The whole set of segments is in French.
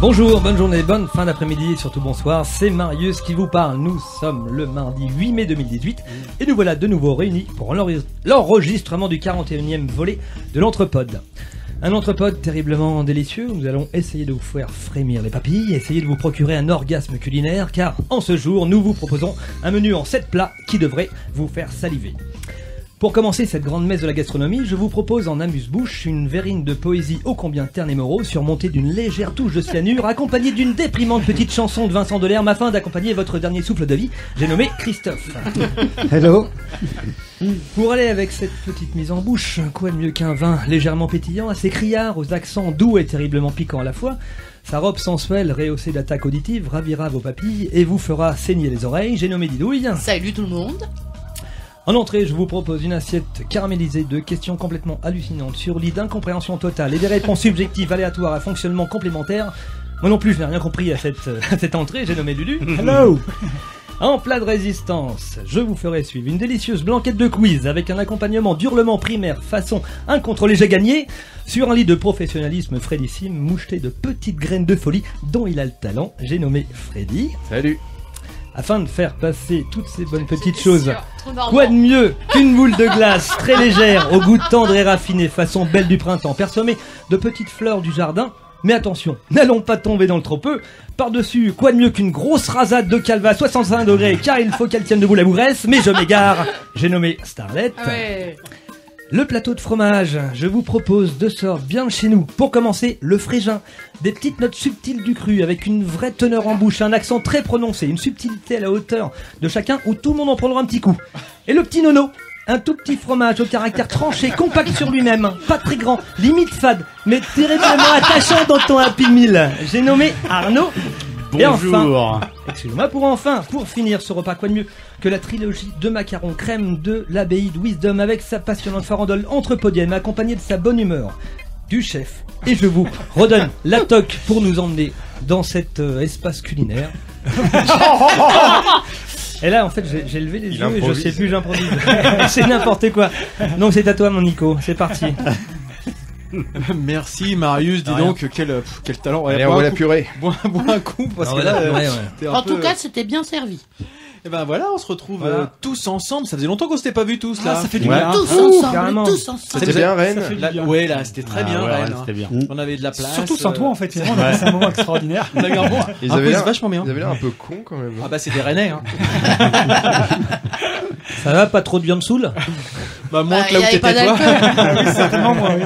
Bonjour, bonne journée, bonne fin d'après-midi et surtout bonsoir, c'est Marius qui vous parle. Nous sommes le mardi 8 mai 2018 et nous voilà de nouveau réunis pour l'enre- l'enregistrement du 41e volet de l'Entrepode. Un Entrepode terriblement délicieux nous allons essayer de vous faire frémir les papilles, essayer de vous procurer un orgasme culinaire car en ce jour nous vous proposons un menu en 7 plats qui devrait vous faire saliver. Pour commencer cette grande messe de la gastronomie, je vous propose en amuse-bouche une verrine de poésie ô combien terne et morose, surmontée d'une légère touche de cyanure, accompagnée d'une déprimante petite chanson de Vincent Delerme afin d'accompagner votre dernier souffle de vie. J'ai nommé Christophe. Hello. Pour aller avec cette petite mise en bouche, quoi de mieux qu'un vin légèrement pétillant, assez criard, aux accents doux et terriblement piquants à la fois sa robe sensuelle, rehaussée d'attaques auditives, ravira vos papilles et vous fera saigner les oreilles. J'ai nommé Didouille. Salut tout le monde. En entrée, je vous propose une assiette caramélisée de questions complètement hallucinantes sur lit d'incompréhension totale et des réponses subjectives aléatoires à fonctionnement complémentaire. Moi non plus, je n'ai rien compris à cette, euh, à cette entrée, j'ai nommé Lulu. Hello. En plat de résistance, je vous ferai suivre une délicieuse blanquette de quiz avec un accompagnement d'hurlements primaires façon incontrôlé j'ai gagné sur un lit de professionnalisme Fredissime moucheté de petites graines de folie dont il a le talent. J'ai nommé Freddy. Salut. Afin de faire passer toutes ces bonnes petites choses. Quoi de mieux qu'une boule de glace très légère, au goût tendre et raffiné, façon belle du printemps, parsemée de petites fleurs du jardin? Mais attention, n'allons pas tomber dans le trop peu. Par-dessus, quoi de mieux qu'une grosse rasade de calva à 65 degrés, car il faut qu'elle tienne debout la bougresse, mais je m'égare. J'ai nommé Starlet. Ah ouais. Le plateau de fromage, je vous propose deux sortes bien de chez nous. Pour commencer, le frégin. Des petites notes subtiles du cru avec une vraie teneur en bouche, un accent très prononcé, une subtilité à la hauteur de chacun où tout le monde en prendra un petit coup. Et le petit nono un tout petit fromage au caractère tranché, compact sur lui-même, pas très grand, limite fade, mais terriblement attachant dans ton Happy Meal. J'ai nommé Arnaud. Et enfin, Bonjour. Excusez-moi, pour enfin, pour finir ce repas, quoi de mieux que la trilogie de macarons crème de l'abbaye de Wisdom avec sa passionnante farandole entre podiums accompagnée de sa bonne humeur du chef. Et je vous redonne la toque pour nous emmener dans cet euh, espace culinaire. Et là, en fait, j'ai- j'ai levé les Il yeux et je improvise. sais plus, j'improvise. c'est n'importe quoi. Donc c'est à toi, mon Nico. C'est parti. Merci Marius, dis donc quel, euh, pff, quel talent. Allez, on un la purée. bois, bois un coup parce Ah, que là, euh, ouais, ouais. t'es un En peu- tout cas, c'était bien servi. Et ben voilà, on se retrouve Voilà. euh, tous ensemble. Ça faisait longtemps qu'on s'était pas vus tous là. Ah, ça fait du Ouais. bien. tous Ouh, ensemble, tous ensemble. C'était bien, Rennes. Là- bien. ouais, là, c'était très bien, ouais, Rennes, hein. bien. On avait de la place. Surtout sans euh, toi en fait, finalement, on a passé un moment extraordinaire. On a eu un bon, Ils un avaient l'air- vachement bien. Ils avaient l'air un peu cons quand même. Ah bah c'est des Rennais. Hein. Ça va, pas trop de viande saoule? Bah moins Bah, que là y où t'étais toi. Certainement, moi, oui.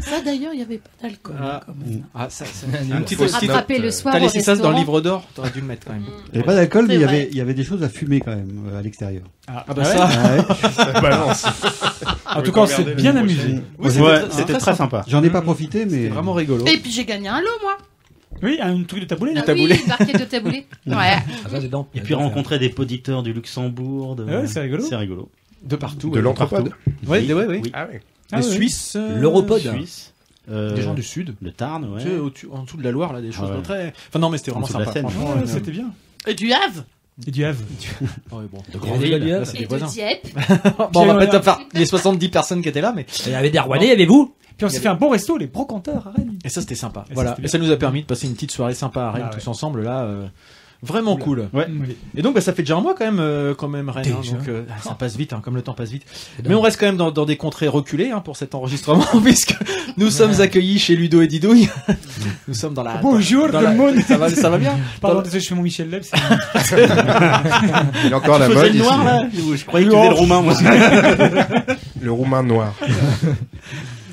Ça d'ailleurs, il n'y avait pas d'alcool. Ah. Ah ça, Un petit Faut post-it. Attraper le soir T'as laissé ça dans le livre d'or. T'aurais dû le mettre quand même. Il n'y avait pas d'alcool, mais C'est il y, vrai. avait, il y avait des choses à fumer quand même euh, à l'extérieur. Ah bah ça. Ça balance. En tout cas, on s'est bien amusé. Oui, c'était Ouais, très- c'était très très sympa. sympa. J'en ai pas profité, mais. C'était vraiment rigolo. Et puis j'ai gagné un lot, moi. Oui, un truc de taboulé là. Ah taboulé. Oui, de taboulé. Ouais. Ah, ça, Et puis rencontrer des auditeurs du Luxembourg. De... Ouais, c'est rigolo. C'est rigolo. De partout. De ouais. Oui. Ah oui. Ah Les oui. Suisses. euh, L'Europode. Suisse. Euh, Des gens du Sud. Le Tarn, ouais. Tu sais, au- en dessous de la Loire, là, des choses Ah ouais. très. Enfin, non, mais c'était En vraiment dessous de la sympa. Seine. Franchement, Ouais, euh, c'était bien. Et du Havre. Et du Havre. ouais, bon. De Il y avait des Là, Havre. c'est Et des de voisins. Dieppe. Bon, on va pas euh, faire les 70 personnes qui étaient là, mais. Il y avait des Rouennais, avez-vous Puis on s'est fait un bon resto, les brocanteurs à Rennes. Et ça, c'était sympa. Et ça, voilà. c'était Et ça nous a permis de passer une petite soirée sympa à Rennes, Ah ouais. tous ensemble, là. euh, Vraiment cool. Ouais. Oui. Et donc, bah, ça fait déjà un mois quand même, euh, quand même, Rennes. hein, donc, euh, ah, ça passe vite, hein, comme le temps passe vite. Mais on reste quand même dans, dans des contrées reculées hein, pour cet enregistrement, puisque nous sommes accueillis chez Ludo et Didouille. nous sommes dans la. Bonjour dans tout la- le monde. Ça va, ça va bien. Pardon, désolé, je fais mon Michel Leb. Il est encore à la mode le ici. noir, là Je croyais que tu le roumain, moi. Le roumain noir.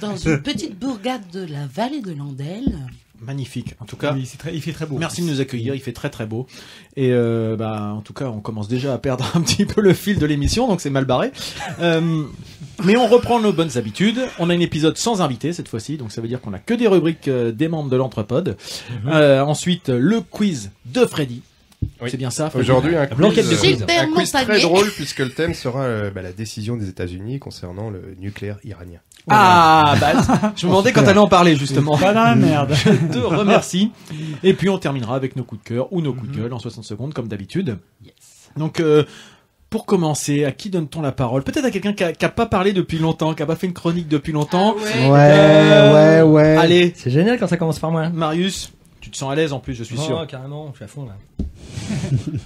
Dans une petite bourgade de la vallée de l'Andelle. Magnifique. En tout cas, Oui, c'est très- il fait très beau. Merci de nous accueillir, il fait très très beau. Et euh, bah, en tout cas, on commence déjà à perdre un petit peu le fil de l'émission, donc c'est mal barré. Euh, mais on reprend nos bonnes habitudes. On a un épisode sans invité cette fois-ci, donc ça veut dire qu'on a que des rubriques euh, des membres de l'entrepode. Euh, ensuite, le quiz de Freddy. Oui. C'est bien ça. Freddy Aujourd'hui, un quiz, de euh, quiz. Un quiz très drôle puisque le thème sera euh, bah, la décision des États-Unis concernant le nucléaire iranien. Ah, bah, je me demandais quand allait en parler justement. Pas dans la merde. Je te remercie. Et puis on terminera avec nos coups de cœur ou nos coups de gueule en 60 secondes comme d'habitude. Donc euh, pour commencer, à qui donne-t-on la parole? Peut-être à quelqu'un qui a, qui a pas parlé depuis longtemps, qui a pas fait une chronique depuis longtemps. Ah ouais. Ouais, Euh, ouais, ouais. Allez, C'est génial quand ça commence par moi. Marius, Tu te sens à l'aise en plus, je suis Oh, sûr. carrément, je suis à fond là.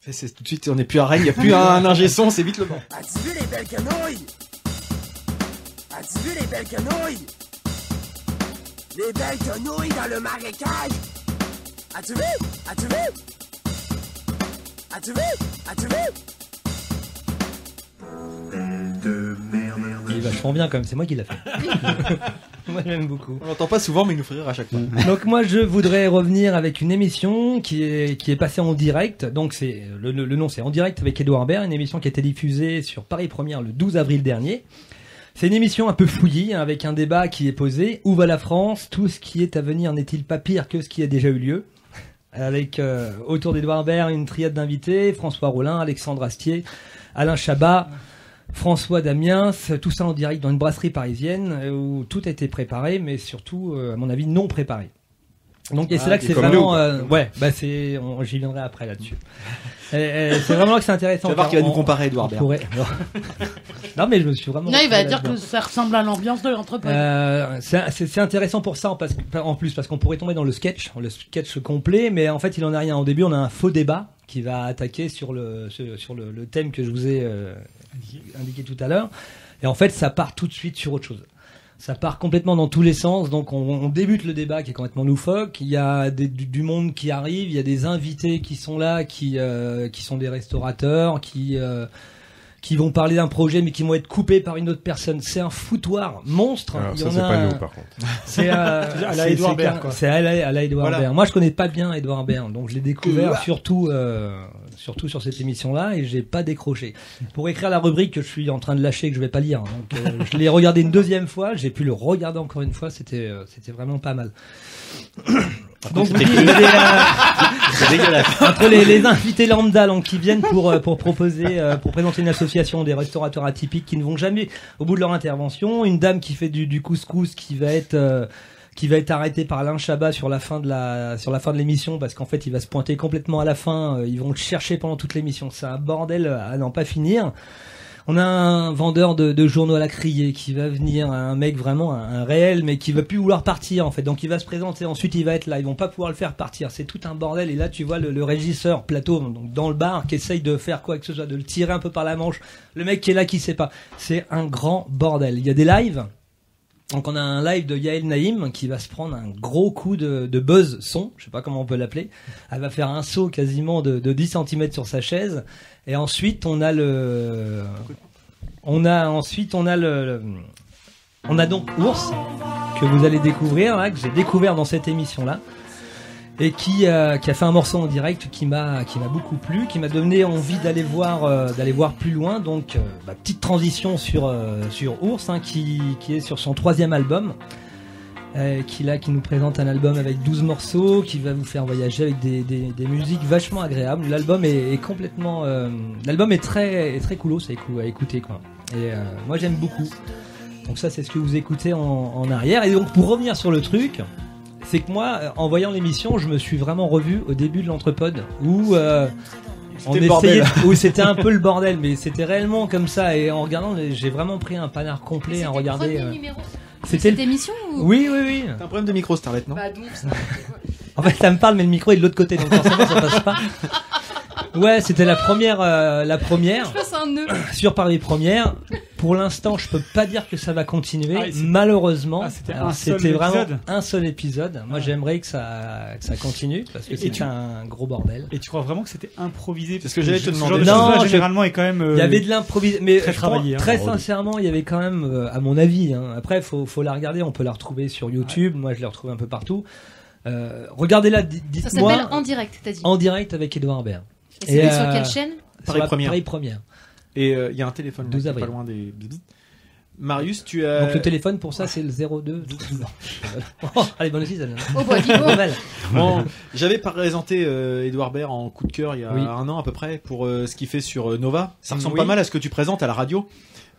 Fais, c'est tout de suite, on n'est plus à Rennes, il n'y a plus un ingé son, c'est vite le. As-tu vu les belles quenouilles? As-tu vu les belles quenouilles? Les belles quenouilles dans le marécage? As-tu vu? As-tu vu? As-tu vu? As-tu vu? Il est vachement bien quand même, c'est moi qui l'a fait. moi j'aime beaucoup. On l'entend pas souvent, mais il nous fait rire à chaque fois. Donc moi je voudrais revenir avec une émission qui est qui est passée en direct. Donc c'est le, le- le nom c'est en direct avec Edouard Baird, une émission qui a été diffusée sur Paris Première le 12 avril dernier. C'est une émission un peu fouillie hein, avec un débat qui est posé. Où va la France? Tout ce qui est à venir n'est-il pas pire que ce qui a déjà eu lieu? Avec euh, autour d'Edouard Baird une triade d'invités François Rollin, Alexandre Astier, Alain Chabat. François Damiens, tout ça en direct dans une brasserie parisienne euh, où tout a été préparé, mais surtout, euh, à mon avis, non préparé. Donc et c'est Ah, là que c'est vraiment, nous, euh, ouais, bah c'est, on- j'y viendrai après là-dessus. C'est vraiment là que c'est Tu intéressant. vas voir car qu'il va nous comparer Edouard Baird. pourrait- non. non mais je me suis vraiment. Non, il va dire que ça ressemble à l'ambiance de l'entreprise. Euh, c'est intéressant pour ça, parce que, en plus, parce qu'on pourrait tomber dans le sketch, le sketch complet, mais en fait, il en a rien. Au début, on a un faux débat qui va attaquer sur le sur, sur le, le thème que je vous ai euh, indiqué tout à l'heure, et en fait, ça part tout de suite sur autre chose. Ça part complètement dans tous les sens, donc on, débute le débat qui est complètement loufoque. Il y a du, du monde qui arrive, il y a des invités qui sont là, qui euh, qui sont des restaurateurs, qui euh, qui vont parler d'un projet mais qui vont être coupés par une autre personne. C'est un foutoir monstre. Alors ça c'est a pas un- nous par contre. c'est euh, À la c'est- Edouard c'est Baird, car- quoi. C'est à la, à la Edouard Voilà. Baird. Moi, je connais pas bien Edouard Baird, donc je l'ai découvert surtout, euh, surtout sur cette émission-là, et j'ai pas décroché. Pour écrire la rubrique que je suis en train de lâcher, que je vais pas lire, donc euh, je l'ai regardé une deuxième fois, j'ai pu le regarder encore une fois, c'était, euh, c'était vraiment pas mal. Donc, vous des, euh, C'est dégueulasse. entre les, les invités lambda donc, qui viennent pour euh, pour proposer euh, pour présenter une association des restaurateurs atypiques qui ne vont jamais au bout de leur intervention une dame qui fait du, du couscous qui va être euh, qui va être arrêtée par Alain Chabat sur la fin de la sur la fin de l'émission parce qu'en fait il va se pointer complètement à la fin euh, ils vont le chercher pendant toute l'émission. C'est un bordel à n'en pas finir on a un vendeur de, de journaux à la criée qui va venir, un mec vraiment un, réel, mais qui va plus vouloir partir en fait. Donc il va se présenter, ensuite il va être là. Ils vont pas pouvoir le faire partir. C'est tout un bordel. Et là tu vois le, le régisseur plateau donc dans le bar qui essaye de faire quoi que ce soit, de le tirer un peu par la manche. Le mec qui est là qui sait pas. C'est un grand bordel. Il y a des lives. Donc on a un live de Yael Naïm qui va se prendre un gros coup de, buzz son, je sais pas comment on peut l'appeler. Elle va faire un saut quasiment de, de 10 cm sur sa chaise. Et ensuite on a le, on a ensuite on a le, on a donc Ours que vous allez découvrir que j'ai découvert dans cette émission là et qui, euh, qui a fait un morceau en direct qui m'a qui m'a beaucoup plu, qui m'a donné envie d'aller voir euh, d'aller voir plus loin. Donc euh, bah, petite transition sur euh, sur Ours hein, qui qui est sur son troisième album. qui là qui nous présente un album avec 12 morceaux qui va vous faire voyager avec des, des, musiques vachement agréables l'album est, complètement l'album est très est très coolos à, écou- à écouter quoi et moi j'aime beaucoup donc ça c'est ce que vous écoutez en arrière et donc pour revenir sur le truc c'est que moi, euh, en voyant l'émission, je me suis vraiment revu au début de l'entrepode où euh, on essayait, où c'était un peu le bordel, mais c'était réellement comme ça. Et en regardant, j'ai vraiment pris un panard complet à regarder. euh, C'était C'était cette le- émission ou... Oui, oui, oui. T'as un problème de micro, Starlet, non? Bah donc, ça- En fait, ça me parle, mais le micro est de l'autre côté, donc forcément, ça passe pas. Ouais, c'était la première, euh, la première je passe un nœud. sur Paris Première. Pour l'instant, je peux pas dire que ça va continuer. Ah, Malheureusement, Ah, c'était un vraiment épisode un seul épisode. Moi, Ah. j'aimerais que ça, que ça continue parce que c'est tu- un gros bordel. Et tu crois vraiment que c'était improvisé? C'est ce que j'allais te Ce demander. genre de Non, je- généralement, est quand même. euh, Il y avait de l'improvisation, mais très crois- travaillé, hein. très sincèrement, il y avait quand même, euh, à mon avis, hein. après, faut, faut la regarder. On peut la retrouver sur YouTube. Moi, je l'ai retrouvée un peu partout. Euh, Regardez-la. Ça s'appelle En direct, t'as dit. en direct avec Edouard Baird. Et c'est sur euh, quelle chaîne Paris Première. Paris Première. Et euh, il y a un téléphone là, 12 qui est pas loin des. Marius, tu as. Donc le téléphone pour ça, c'est le 02. oh, allez, bonne aussi, ça. Oh bah. Bon, J'avais présenté euh, Edouard Baird en coup de cœur il y a Oui. un an à peu près pour euh, ce qu'il fait sur euh, Nova. Ça ressemble Oui. pas mal à ce que tu présentes à la radio.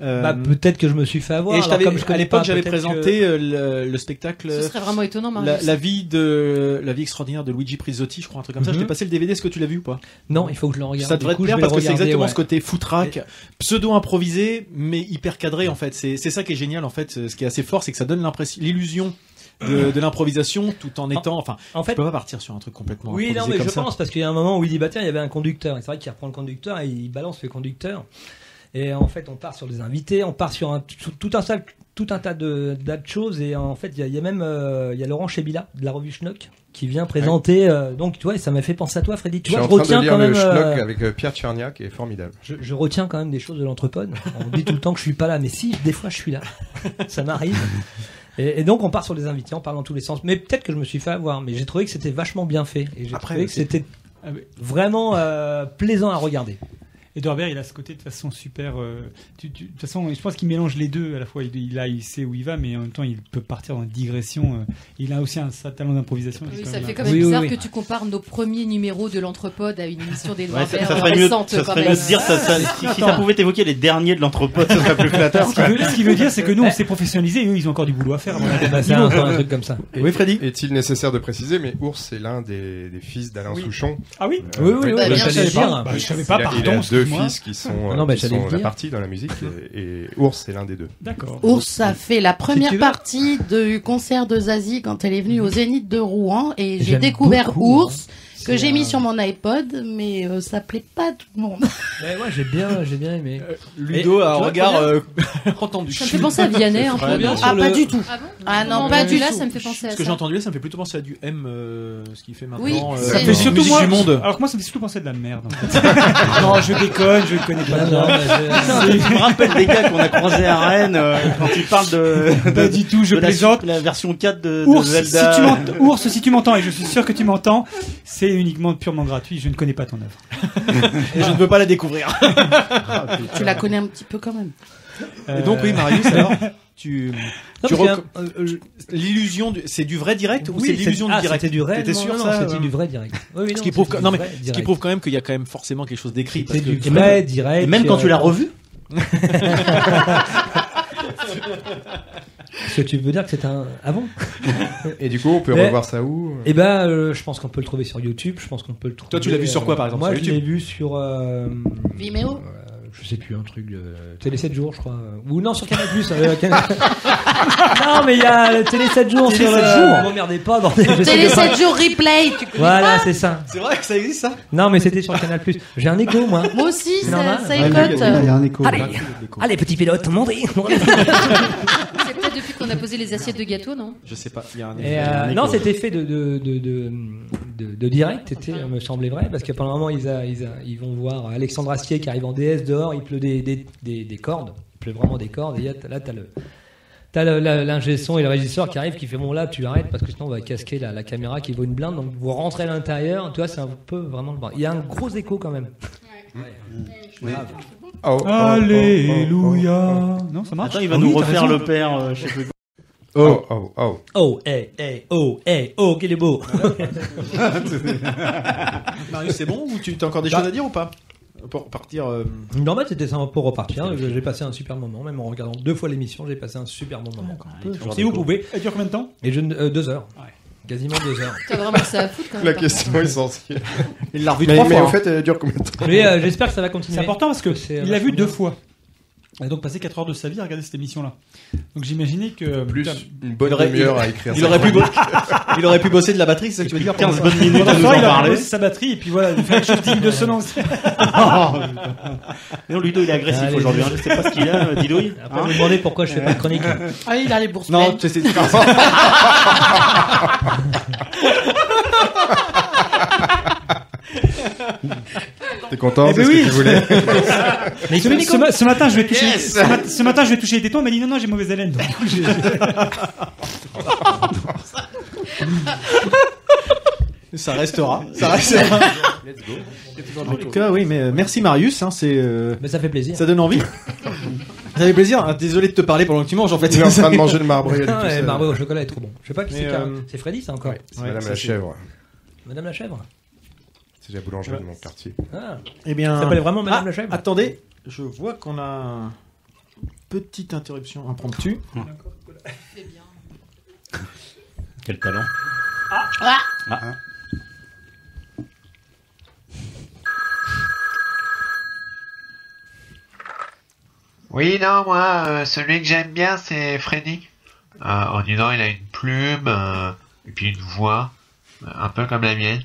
Euh, Bah, peut-être que je me suis fait avoir. et je alors, t'avais- comme je à l'époque, j'avais que- présenté euh, le, le spectacle Ce serait vraiment étonnant, la, Marius. la vie de la vie extraordinaire de Luigi Prisotti, je crois un truc comme ça. Mhm. Je t'ai passé le DVD. Est-ce que tu l'as vu ou pas? Non, il faut que je le regarde. Ça devrait te plaire parce que c'est exactement ouais. ce côté foutraque, pseudo improvisé, mais hyper cadré en fait. C'est ça qui est génial en fait. Ce qui est assez fort, c'est que ça donne l'impression, l'illusion de, de l'improvisation tout en étant, enfin, En tu fait, peux pas partir sur un truc complètement oui, non, mais comme je ça. pense parce qu'il y a un moment où il dit bah tiens, il y avait un conducteur. Et c'est vrai qu'il reprend le conducteur et il balance le conducteur. Et en fait, on part sur des invités, on part sur un, tout, un tas, tout un tas de, choses. Et en fait, il y a, il y a même euh, il y a Laurent Chebila de la revue Schnock qui vient présenter. euh, donc, tu vois, ça m'a fait penser à toi, Freddy. Tu Je suis vois, en je train retiens de lire quand le même. euh, schnock avec euh, Pierre Tchernia qui est formidable. je, je retiens quand même des choses de l'entrepode. On dit tout le temps que je suis pas là, mais si, des fois je suis là. Ça m'arrive. Et, et donc on part sur les invités, on parle dans tous les sens. Mais peut-être que je me suis fait avoir, mais j'ai trouvé que c'était vachement bien fait. Et j'ai trouvé que c'était Ah vraiment plaisant à regarder. Et Dorbert, il a ce côté de façon super. euh, tu- tu- de toute façon, je pense qu'il mélange les deux. À la fois, il, il a, il sait où il va, mais en même temps, il peut partir dans une digression. euh, il a aussi un, sa talent d'improvisation. Oui, ça fait un- quand même Oui, bizarre oui. que tu compares nos premiers numéros de l'Entrepode à une émission des Ouais, Noirs ça, ça serait mieux, récente, ça quand même. mieux de dire ça, ça- si, si ça pouvait évoquer les derniers de l'entrepôt, ça serait plus flatteur. Ce qui veut, ce qui veut dire, c'est que nous, on s'est professionnalisé et eux, ils ont encore du boulot à faire. Bah, c'est un, un truc comme ça. Et- Oui, Freddy Est-il nécessaire de préciser, mais Ours est l'un des, des fils d'Alain Oui. Souchon. Ah oui Euh, Oui, oui, oui, Bah, je savais pas, pardon. Deux fils qui sont, non, bah, qui sont la partie dans la musique et, et Ours est l'un des deux. D'accord. Ours a fait la première partie du concert de Zazie quand elle est venue au Zénith de Rouen et j'ai découvert beaucoup, Ours que j'ai mis sur mon iPod mais euh, ça plaît pas à tout le monde. Mais moi j'ai bien, j'ai bien aimé. Ludo Et- a un regard euh, entendu. Ça me fait penser à Vianney un peu. Non sur Ah le- pas du tout. Ah bon Ah non, Non, pas du là, tout. ça me fait penser à Ce que j'ai entendu là, ça me fait plutôt penser à du M, euh, ce qu'il fait maintenant. Oui, euh, ça fait surtout moi, du monde. Alors que moi, ça me fait surtout penser à de la merde. En fait. non, je déconne, je ne connais pas. Non, je- Je me rappelle des gars qu'on a croisés à Rennes euh, quand ils parlent de, Pas du tout, je plaisante. la version 4 de, de Ours, si Zelda. tu m'entends, Ours, si tu m'entends, et je suis sûr que tu m'entends, c'est uniquement purement gratuit. Je ne connais pas ton œuvre. Et je ne veux pas la découvrir. Tu la connais un petit peu quand même. Et donc oui, Marius, alors tu, Non, rec- euh, je- l'illusion, du- c'est du vrai direct ou c'est l'illusion ah, du direct? C'était du vrai? T'étais non, sûr non, ça C'était euh du vrai direct. Oui, oui, Ce non, qui prouve, que- non du mais vrai ce qui direct. prouve quand même qu'il y a quand même forcément quelque chose d'écrit. parce que du vrai direct. Et même quand tu l'as euh, revu Parce que tu veux dire que c'est un. Ah bon Et du coup, on peut Mais- revoir ça où? Eh ben, euh, je pense qu'on peut le trouver sur YouTube. Je pense qu'on peut le trouver. Toi, tu l'as vu sur quoi, par exemple, Moi, sur je YouTube l'ai vu sur. euh, Vimeo euh, je sais plus, un truc de Télé 7 jours, je crois. Ou non, sur Canal Plus. euh, Canal- non, mais il y a le Télé 7 jours Télé sur. 7 euh, jours. M'emmerdez pas, je sais Télé pas. 7 jours replay, tu connais Voilà, c'est ça. C'est vrai que ça existe ça Non, mais c'était sur Canal Plus. J'ai un écho, moi. Moi aussi, ça, normal. ça Ouais, il y a- écoute. il y a un écho. Allez, allez, petit pilote, montez. C'est peut-être depuis qu'on a posé les assiettes de gâteau, non? Je sais pas. Il y a un. Euh, non, cet effet de, de, de, de, de- de direct était, me semblait vrai, parce que pendant un moment, ils, a- ils, a- ils vont voir Alexandre Astier qui arrive en DS dehors, il pleut des, des, des, des cordes, il pleut vraiment des cordes, et là, t'as- là, t'as le. T'as l'ingé son et le régisseur qui arrive qui fait bon là tu arrêtes parce que sinon on va casquer la, la caméra qui vaut une blinde donc vous rentrez à l'intérieur tu vois c'est un peu vraiment le bras. il y a un gros écho quand même Oh, oh, oh, Alléluia. Non, ça marche. Attends, il va nous oui, refaire le père, euh, je sais plus. Oh, oh, oh. oh hey hey oh hey oh qu'il est beau Marius, c'est bon ou tu as encore des choses à dire ou pas? Pour partir. euh, Non, mais c'était sympa pour repartir. J'ai passé un super moment, même en regardant deux fois l'émission, j'ai passé un super bon moment. Donc, si vous pouvez. Elle dure combien de temps? Et je, euh, deux heures. Ouais. Quasiment deux heures. T'as vraiment ça à foutre quand même. La question essentielle. Il l'a revu Mais, trois mais fois. en hein. fait, elle dure combien de temps? Mais euh, j'espère que ça va continuer. C'est important parce que il l'a vu deux fois. Il a donc passé 4 heures de sa vie à regarder cette émission-là. Donc j'imaginais que. Plus Putain, une bonne aurait- demi-heure à écrire. Il aurait, pu il aurait pu bosser de la batterie, c'est ça que tu veux dire 15 pendant ça bonnes minutes à nous en il a parler. posé sa batterie et puis voilà, il fait quelque chose digne de ce nom. Non, Ludo, il est agressif aujourd'hui. hein. Je sais pas ce qu'il a, euh, Didouille. Après, Hein vous me demandez pourquoi je fais pas de chronique. Ah, il a les bourses Non, pleines. T'es content Eh C'est ben ce oui. que tu voulais. Mais Ce, ce ma- ce matin, je vais toucher. ce, mat- ce matin, je vais toucher les tétons. Il m'a dit non, non, j'ai mauvaise haleine. Donc, ça restera. Ça restera. En tout cas, oui, mais euh, merci Marius. Hein, c'est, euh, Mais ça fait plaisir. ça donne envie. ça fait plaisir. hein, Désolé de te parler pendant que tu manges en fait. Il est en train de manger le ouais, ça. marbré au chocolat est trop bon. Je sais pas qui c'est. euh, C'est Freddy, ça encore. C'est Ouais, Madame la chèvre. Madame la chèvre. C'est la boulangerie de mon quartier. Ah, Eh bien, ça s'appelle vraiment Madame Ah, la chèvre. Attendez, je vois qu'on a une petite interruption impromptue. Quel talent. Oui, non, moi, euh, celui que j'aime bien, c'est Freddy. euh, en disant il a une plume euh, et puis une voix un peu comme la mienne.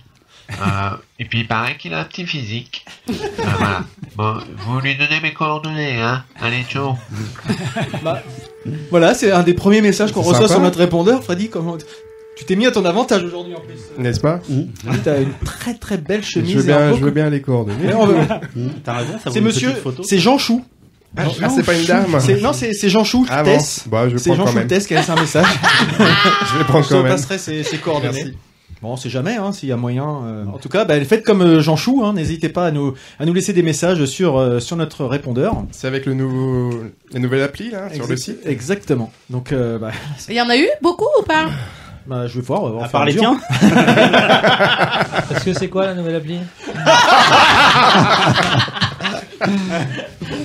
Euh, et puis il paraît qu'il a un petit physique. Euh, voilà. Bon, vous lui donnez mes coordonnées, hein Allez, ciao. Voilà, c'est un des premiers messages qu'on reçoit sympa. sur notre répondeur. Freddy, comment tu t'es mis à ton avantage aujourd'hui en plus. N'est-ce pas T'as une très très belle chemise. je veux, bien, je veux les coordonnées. Mais on veut- T'as raison, ça C'est monsieur, c'est Jean Chou. Ah, ah, c'est pas une dame Non, c'est Jean Chou Ah bon Tess. Bah, je C'est prends Jean quand Chou même. Tess qui a laissé un message. Je vais prendre Je te quand même. passerai ses, ses coordonnées. Merci. Bon, on sait jamais hein, s'il y a moyen. euh, En tout cas, bah, faites comme euh, Jean Chou. hein, N'hésitez pas à nous à nous laisser des messages sur euh, sur notre répondeur. C'est avec le nouveau, la nouvelle appli là sur le site? Exactement. Donc, euh, bah, Il y en a eu beaucoup ou pas? Bah, je vais voir. on va voir À part les tiens Parce que c'est quoi la nouvelle appli?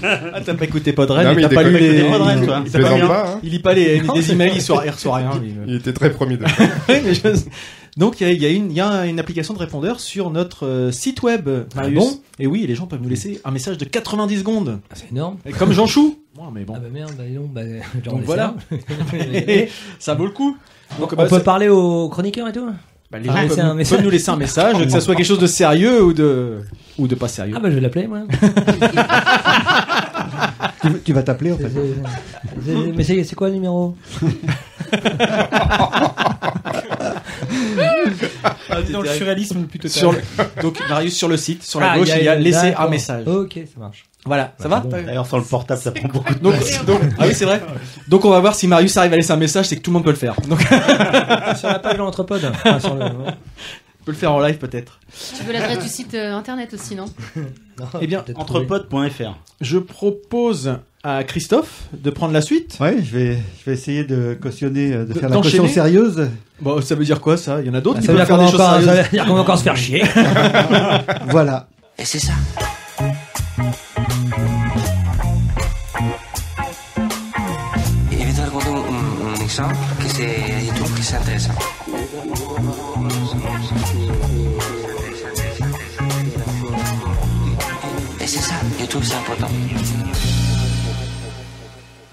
Ah, t'as pas écouté Podren t'as il pas lu pas les. Podren, il- toi. il- Il il- pas, hein. Il lit pas les, les emails, il reçoit, il reçoit rien. Il était très promis de. Oui, mais je- Donc il y a, il y a une, il y a une application de répondeur sur notre euh, site web, Marius. bon? Et oui, les gens peuvent nous laisser un message de 90 secondes. Ah, C'est énorme. Et comme Jean Chou. Ouais, mais bon. Ah bah merde, bah dis donc, bah, j'en Donc voilà. ça vaut le coup. Donc, On bah, peut c'est- parler aux chroniqueurs et tout? Bah, les Ah, gens laisser peuvent, un nous- message. peuvent nous laisser un message, que ça soit quelque chose de sérieux ou de ou de pas sérieux. Ah bah je vais l'appeler moi. Tu, tu vas t'appeler en fait. C'est- c'est- Mais c'est c'est quoi le numéro Ah, Dans le surréalisme plutôt Sur le- donc Marius sur le site, sur la Ah, gauche, il y a laisser un message. Ok, ça marche. Voilà, ça va D'ailleurs, sur le portable, ça prend beaucoup de donc, place. donc- ah oui, c'est vrai. Donc on va voir si Marius arrive à laisser un message, c'est que tout le monde peut le faire. Donc sur la page de l'entrepode. Enfin, le- on peut le faire en live peut-être. Tu veux l'adresse du site euh, internet aussi, non? Non, Eh bien. Entrepote.fr. Je propose à Christophe de prendre la suite. Ouais, je vais, je vais essayer de cautionner, euh, de De- faire la caution sérieuse. Bon, ça veut dire quoi ça? Il y en a d'autres Ah, qui ça veut peuvent dire faire qu'on des va choses encore- ça sérieuses. veut dire qu'on va encore se faire chier. Voilà. Et c'est ça. Et te raconter un, un exemple que c'est, que c'est intéressant. Et c'est ça, que c'est important.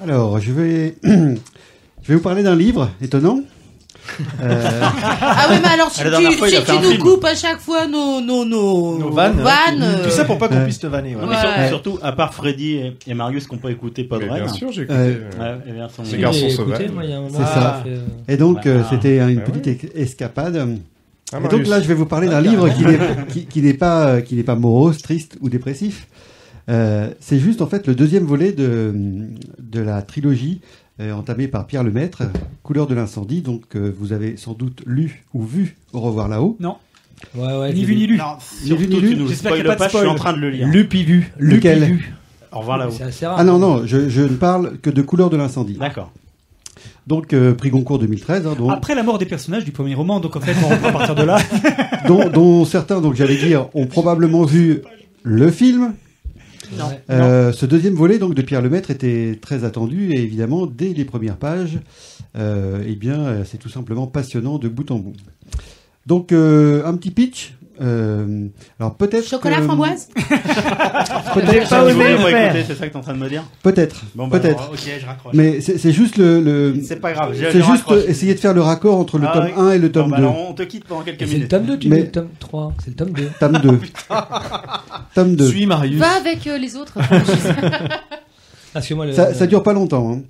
Alors, je vais, je vais vous parler d'un livre étonnant. Euh, Ah oui, mais alors si tu, fois, si tu nous film. coupes à chaque fois nos, nos, nos, Nos vannes. euh, Tout ça pour pas qu'on Ouais. puisse te vanner. ouais. Mais sur- Ouais. surtout, à part Freddy et, et Marius qui n'ont pas écouté Mais Podren. bien sûr, j'ai écouté. Euh, Ouais, C'est Garçon sauvage. C'est ça. euh, et donc, Bah, euh, c'était une petite es- escapade. Ah, et donc là, je vais vous parler d'un livre qui n'est qui, qui n'est pas euh, qui n'est pas morose, triste ou dépressif. Euh, c'est juste en fait le deuxième volet de de la trilogie euh, entamée par Pierre Lemaître, Couleur de l'incendie. Donc euh, vous avez sans doute lu ou vu Au revoir là-haut. Ouais, ouais. Ni vu ni lu. Non, Ni vu ni tu lu. nous J'espère qu'il y spoiles a pas de pas, je suis en train de le lire. Lu puis vu. Lu puis Lequel vu. Au revoir là-haut. C'est assez rare. Ah non non, je, je ne parle que de Couleur de l'incendie. D'accord. Donc euh, prix Goncourt 2013, hein, dont, Après la mort des personnages du premier roman, donc en fait, on reprend à partir de là. dont, dont certains, donc j'allais dire, ont probablement vu le film. Non. Euh, ce deuxième volet donc de Pierre Lemaître était très attendu et évidemment dès les premières pages, euh, eh bien euh, c'est tout simplement passionnant de bout en bout. Donc euh, un petit pitch. Euh, alors peut-être Chocolat que- framboise Peut-être pas osé faire. c'est ça que t'es en train de me dire Peut-être. Bon, bah, Peut-être. ok, je raccroche. Mais c'est c'est juste le, le- C'est pas grave, c'est juste raccroche. essayer de faire le raccord entre le Ah, tome oui. 1 et le Bon, tome bah, 2. alors, on te quitte pendant quelques Et C'est le minutes. tome 2, tu Mais- dis le tome 3. C'est le tome 2. Tome 2. tome 2. Suis Marius. Va avec euh, les autres. Parce que moi, le- Ça, ça dure pas longtemps. hein.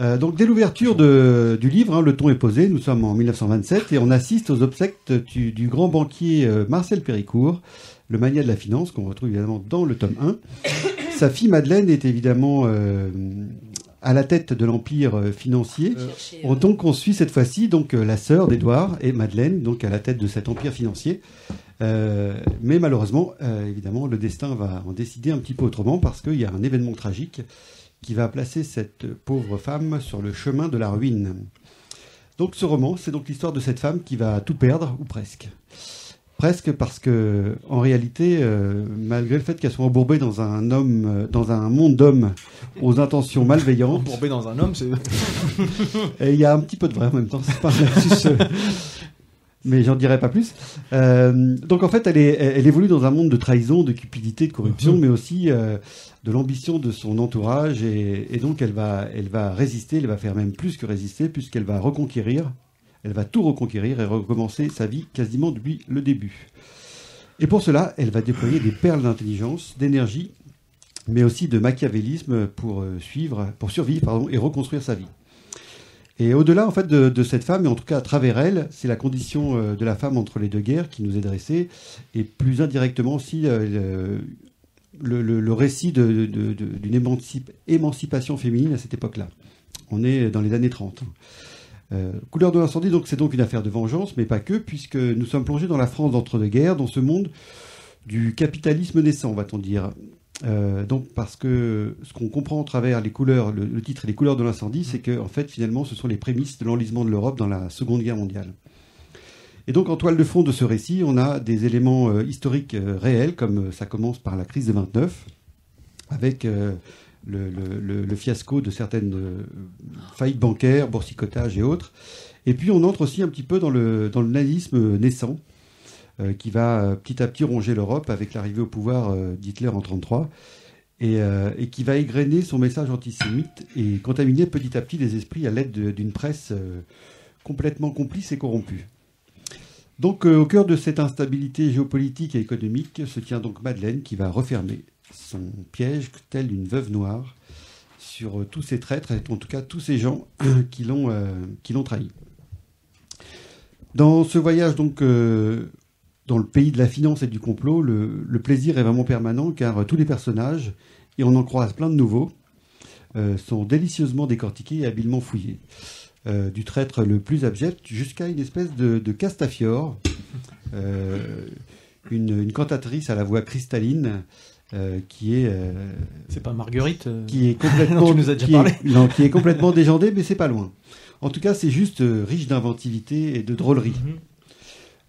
Euh, donc dès l'ouverture du livre, hein, le ton est posé. Nous sommes en 1927 et on assiste aux obsèques du, du grand banquier euh, Marcel Péricourt, le mania de la finance qu'on retrouve évidemment dans le tome 1. Sa fille Madeleine est évidemment euh, à la tête de l'empire financier. On- donc on suit cette fois-ci donc la sœur d'Édouard et Madeleine donc à la tête de cet empire financier. Euh, mais malheureusement, euh, évidemment, le destin va en décider un petit peu autrement parce qu'il y a un événement tragique qui va placer cette pauvre femme sur le chemin de la ruine. Donc ce roman, c'est donc l'histoire de cette femme qui va tout perdre, ou presque. Presque parce que, en réalité, euh, malgré le fait qu'elle soit embourbée dans un homme, euh, dans un monde d'hommes aux intentions malveillantes, Embourbé dans un homme, c'est. et il y a un petit peu de vrai en même temps. C'est pas. mais j'en dirai pas plus. Euh, donc en fait, elle, est, elle, elle évolue dans un monde de trahison, de cupidité, de corruption, mais aussi euh, de l'ambition de son entourage, et, et donc elle va, elle va résister, elle va faire même plus que résister, puisqu'elle va reconquérir, elle va tout reconquérir et recommencer sa vie quasiment depuis le début. Et pour cela, elle va déployer des perles d'intelligence, d'énergie, mais aussi de machiavélisme pour euh, suivre, pour survivre, pardon, et reconstruire sa vie. Et au-delà en fait de, cette femme, et en tout cas à travers elle, c'est la condition euh, de la femme entre les deux guerres qui nous est dressée, et plus indirectement aussi euh, le, récit d'une émancip- émancipation féminine à cette époque-là. On est dans les années 30. Euh, Couleur de l'incendie, donc c'est donc une affaire de vengeance, mais pas que, puisque nous sommes plongés dans la France d'entre-deux-guerres, dans ce monde du capitalisme naissant, va-t-on dire. Euh, donc parce que ce qu'on comprend à travers les couleurs, le, titre et les couleurs de l'incendie, c'est que en fait finalement ce sont les prémices de l'enlisement de l'Europe dans la Seconde Guerre mondiale. Et donc en toile de fond de ce récit, on a des éléments euh, historiques euh, réels, comme ça commence par la crise de 29, avec le, fiasco de certaines faillites bancaires, boursicotage et autres. Et puis on entre aussi un petit peu dans le nazisme naissant, euh, qui va euh, petit à petit ronger l'Europe avec l'arrivée au pouvoir euh, d'Hitler en 1933, et, et qui va égrener son message antisémite et contaminer petit à petit les esprits à l'aide de- d'une presse complètement complice et corrompue. Donc au cœur de cette instabilité géopolitique et économique se tient donc Madeleine qui va refermer son piège telle une veuve noire sur tous ces traîtres, et en tout cas tous ces gens qui l'ont trahi. Dans ce voyage donc dans le pays de la finance et du complot, le, le plaisir est vraiment permanent car euh, tous les personnages, et on en croise plein de nouveaux, euh, sont délicieusement décortiqués et habilement fouillés. Euh, du traître le plus abject jusqu'à une espèce de, de Castafiore, euh, une, une cantatrice à la voix cristalline qui est C'est pas Marguerite qui est complètement tu nous as déjà qui parlé. est, non, qui est complètement déjandé, mais c'est pas loin. En tout cas, c'est juste riche d'inventivité et de drôlerie.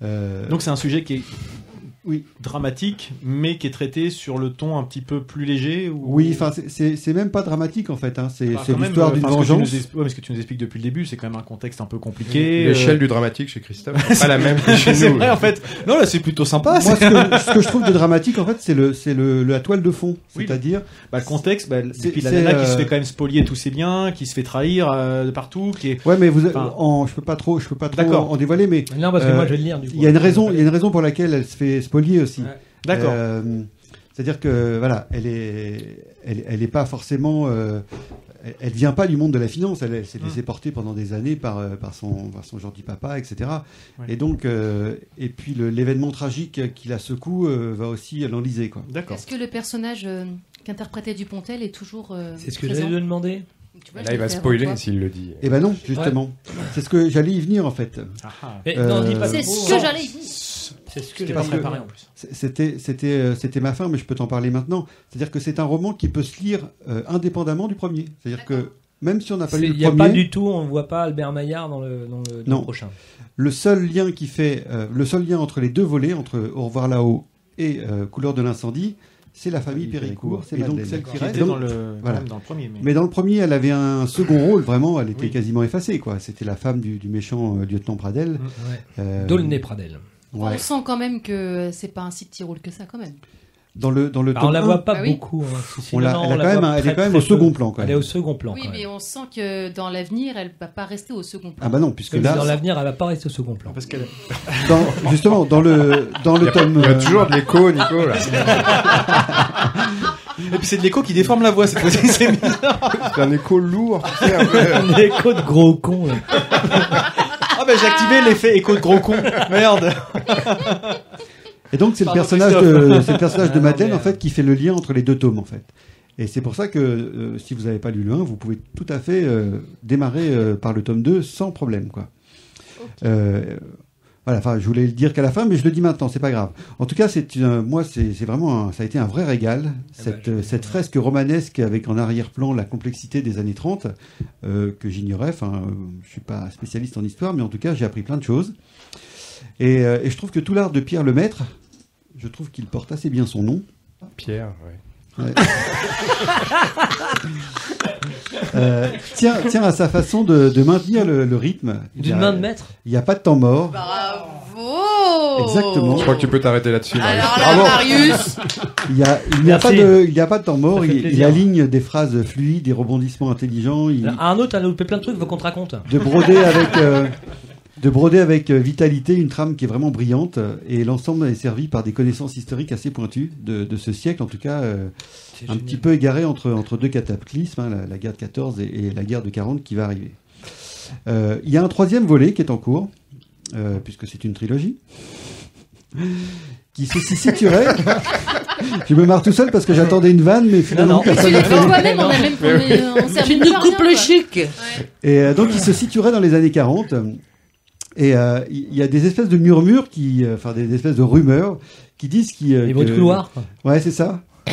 Euh, Donc c'est un sujet qui est oui. dramatique, mais qui est traité sur le ton un petit peu plus léger. Ou... Oui, enfin, c'est- même pas dramatique en fait. Hein. C'est Enfin, l'histoire euh, d'une enfin, ce que tu nous vengeance. ouais, ce que tu nous expliques depuis le début, c'est quand même un contexte un peu compliqué. L'échelle euh, du dramatique chez Christophe, c'est pas la même que chez c'est nous. vrai en fait. Non là, c'est plutôt sympa. Moi, c'est- ce que, ce que je trouve de dramatique, en fait, c'est le, c'est le, la toile de fond. Oui. C'est-à-dire, Bah, le contexte, bah, C'est- et puis la nana qui se euh, fait quand même spolier tous ses biens, qui se fait trahir euh, de partout, qui est. ouais, mais vous, Enfin- en, je peux pas trop, je peux pas trop D'accord. en, dévoiler, mais Non, parce que Euh, moi je vais le lire il y a une raison, il y a une raison pour laquelle elle se fait spolier aussi. Ouais. D'accord. Euh, c'est-à-dire que voilà, elle est, elle, elle est pas forcément, euh, elle, elle vient pas du monde de la finance. Elle, elle s'est laissée porter pendant des années par, euh, par son, par son gentil papa, etc. Ouais. Et donc, euh, et puis l'événement tragique qui la secoue euh, va aussi l'enliser, quoi. D'accord. Est-ce que le personnage euh, qu'interprétait Dupontel est toujours euh, C'est ce que j'allais lui demander. Vois, Là, il va spoiler s'il le dit. Eh ben non, justement. C'est ce que j'allais y venir en fait. Ah, ah. Euh, C'est ce que j'allais y dire. C'est ce que j'allais pas préparé dire. en plus. C'était, c'était, euh, c'était ma fin, mais je peux t'en parler maintenant. C'est-à-dire que c'est un roman qui peut se lire euh, indépendamment du premier. C'est-à-dire que même si on n'a pas lu Il le n'y a premier, pas du tout, on voit pas Albert Maillard dans le, dans le, dans Non. le prochain. le seul lien qui fait, euh, le seul lien entre les deux volets, entre Au revoir là-haut et euh, Couleur de l'incendie, c'est la famille Péricourt. c'est Et donc celle qui reste. dans le, voilà. dans le premier. Mais... Mais dans le premier, elle avait un second rôle, vraiment, elle était Oui. quasiment effacée, quoi. C'était la femme du, du méchant euh, lieutenant Pradel. Ouais. Euh, D'aulnay Pradel. Ouais. On sent quand même que c'est pas un si petit rôle que ça, quand même. Dans le, dans le Alors, on la 1, voit pas Ah oui. beaucoup. hein. Si, si, On non, l'a- non, elle on a la quand même elle est quand même au second plan, quand Elle est au second plan. oui, quand mais même. on sent que dans l'avenir, elle va pas rester au second plan. Ah bah non, puisque Parce que là, dans l'avenir, elle va pas rester au second plan. Parce qu'elle. dans- justement, dans le, dans Il y le a, tome. il y a euh, toujours de l'écho, Nico. Là. Et puis c'est de l'écho qui déforme la voix cette fois-ci. C'est. C'est un écho lourd. tu sais, un écho de gros con. là. Ah j'ai activé l'effet écho de gros con. Merde. Et donc c'est le personnage Christophe. de c'est le personnage Ah de non, Madeleine en fait qui fait le lien entre les deux tomes en fait. Et c'est pour ça que euh, si vous n'avez pas lu le 1, vous pouvez tout à fait euh, démarrer euh, par le tome 2 sans problème quoi. Euh, voilà, enfin je voulais le dire qu'à la fin mais je le dis maintenant, c'est pas grave. En tout cas, c'est moi c'est vraiment un- ça a été un vrai régal Eh cette ben, euh, cette fresque romanesque avec en arrière-plan la complexité des années 30 euh, que j'ignorais, enfin euh, je suis pas spécialiste en histoire mais en tout cas, j'ai appris plein de choses. Et, euh, et je trouve que tout l'art de Pierre Lemaître, je trouve qu'il porte assez bien son nom. Pierre. Ouais. euh, tient, tient à sa façon de, de maintenir le, le rythme. D'une main de maître. Il n'y a pas de temps mort. Bravo Exactement. Je crois que tu peux t'arrêter là-dessus. Marius. Alors là, Marius, Il y a, il n'y a pas de, il n'y a pas de temps mort. Il, aligne des phrases fluides, des rebondissements intelligents. Il, Arnaud, t'as loupé plein de trucs, faut qu'on te raconte. de broder avec, euh, de broder avec euh, vitalité une trame qui est vraiment brillante euh, et l'ensemble est servi par des connaissances historiques assez pointues de, de ce siècle, en tout cas euh, un petit peu égaré entre, entre deux cataclysmes, hein, la, la guerre de 14 et, et la guerre de 40 qui va arriver. Euh, Il y a un troisième volet qui est en cours, euh, puisque c'est une trilogie, qui se situerait. Je me marre tout seul parce que j'attendais une vanne, mais finalement non. personne tu n'a fait. toi-même, on a même on est- on s'est Tu nous coupes le chic. Et euh, donc il se situerait dans les années 40. Et euh, il y a des espèces de murmures, qui, euh, enfin des espèces de rumeurs, qui disent qu'il. euh, Les bruits de que- couloir. Ouais, c'est ça.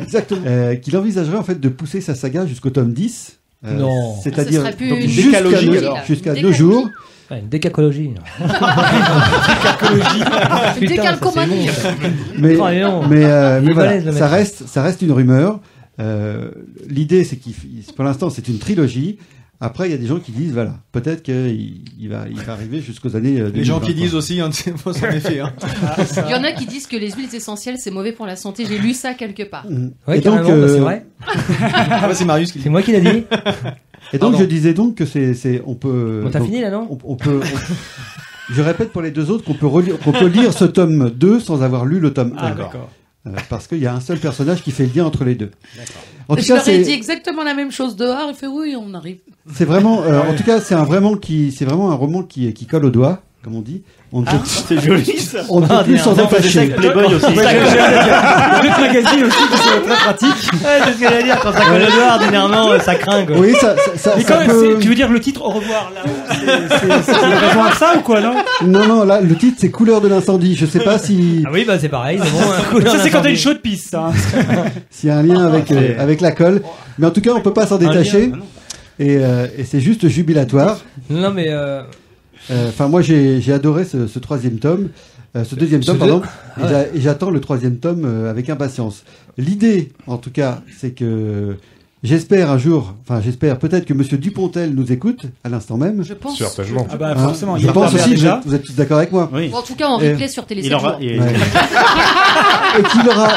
Exactement. Euh, qu'il envisagerait en fait de pousser sa saga jusqu'au tome 10. euh, Non. C'est-à-dire Ce serait plus donc une jusqu'à décalogie, nos- décalogie. jours. Ouais, une décacologie. Ça, décalcomanie. Mais, Oh, et non. mais, euh, mais voilà, balèze, ça reste, ça reste une rumeur. Euh, L'idée, c'est qu'il, pour l'instant, c'est une trilogie. Après, il y a des gens qui disent, voilà, peut-être qu'il il va, il va arriver jusqu'aux années. euh, Les gens qui 2023. disent aussi, hein, il faut s'en méfier. Hein. Il y en a qui disent que les huiles essentielles c'est mauvais pour la santé. J'ai lu ça quelque part. Mhm. Ouais, Et donc, bah, euh, c'est vrai. Ah, bah, c'est Marius qui dit. C'est moi qui l'ai dit. Et donc, Pardon. je disais donc que c'est, c'est, on peut. Bon, t'as donc, fini là, non on, on peut. on- je répète pour les deux autres qu'on peut relire, peut lire ce tome 2 sans avoir lu le tome 1. Ah, d'accord. Euh, parce qu'il y a un seul personnage qui fait le lien entre les deux. En tout Je cas, leur ai dit exactement la même chose dehors. Il fait oui, on arrive. c'est vraiment, euh, en tout cas, c'est un vraiment qui, c'est vraiment un roman qui, qui colle au doigt, comme on dit. On ne peut, C'est joli ça. on ne peut Ah, plus s'en ça avec empêcher. Playboy aussi. Le magazine aussi, c'est très pratique. Ouais, c'est ce que j'allais dire, quand ça colle ordinairement, euh, ça craint, quoi. Oui, ça, ça, ça, Mais ça quand même, tu veux dire le titre Au revoir là-haut C'est à ça ou quoi, non? Non, non, là, le titre, c'est Couleur de l'incendie. Je sais pas si, Ah oui, bah c'est pareil, c'est bon. un couleur Ça, c'est quand t'as une chaude piste. Hein. s'il y a un lien avec, euh, avec la colle. Mais en tout cas, on peut pas s'en détacher. lien, Et, euh, et c'est juste jubilatoire. Non, mais Euh, Enfin, moi, j'ai j'ai adoré ce, ce troisième tome, euh, ce deuxième tome, pardon. Ah et j'a- Et j'attends le troisième tome euh, avec impatience. L'idée, en tout cas, c'est que j'espère un jour, enfin, j'espère peut-être que Monsieur Dupontel nous écoute à l'instant même. Je pense. Certainement. Ah bah Hein, forcément, il je pense aussi, vous déjà. êtes, vous êtes tous d'accord avec moi. Oui. Ou en tout cas en Et- replay sur Télé Il 7 aura. et- Ouais. et qu'il aura,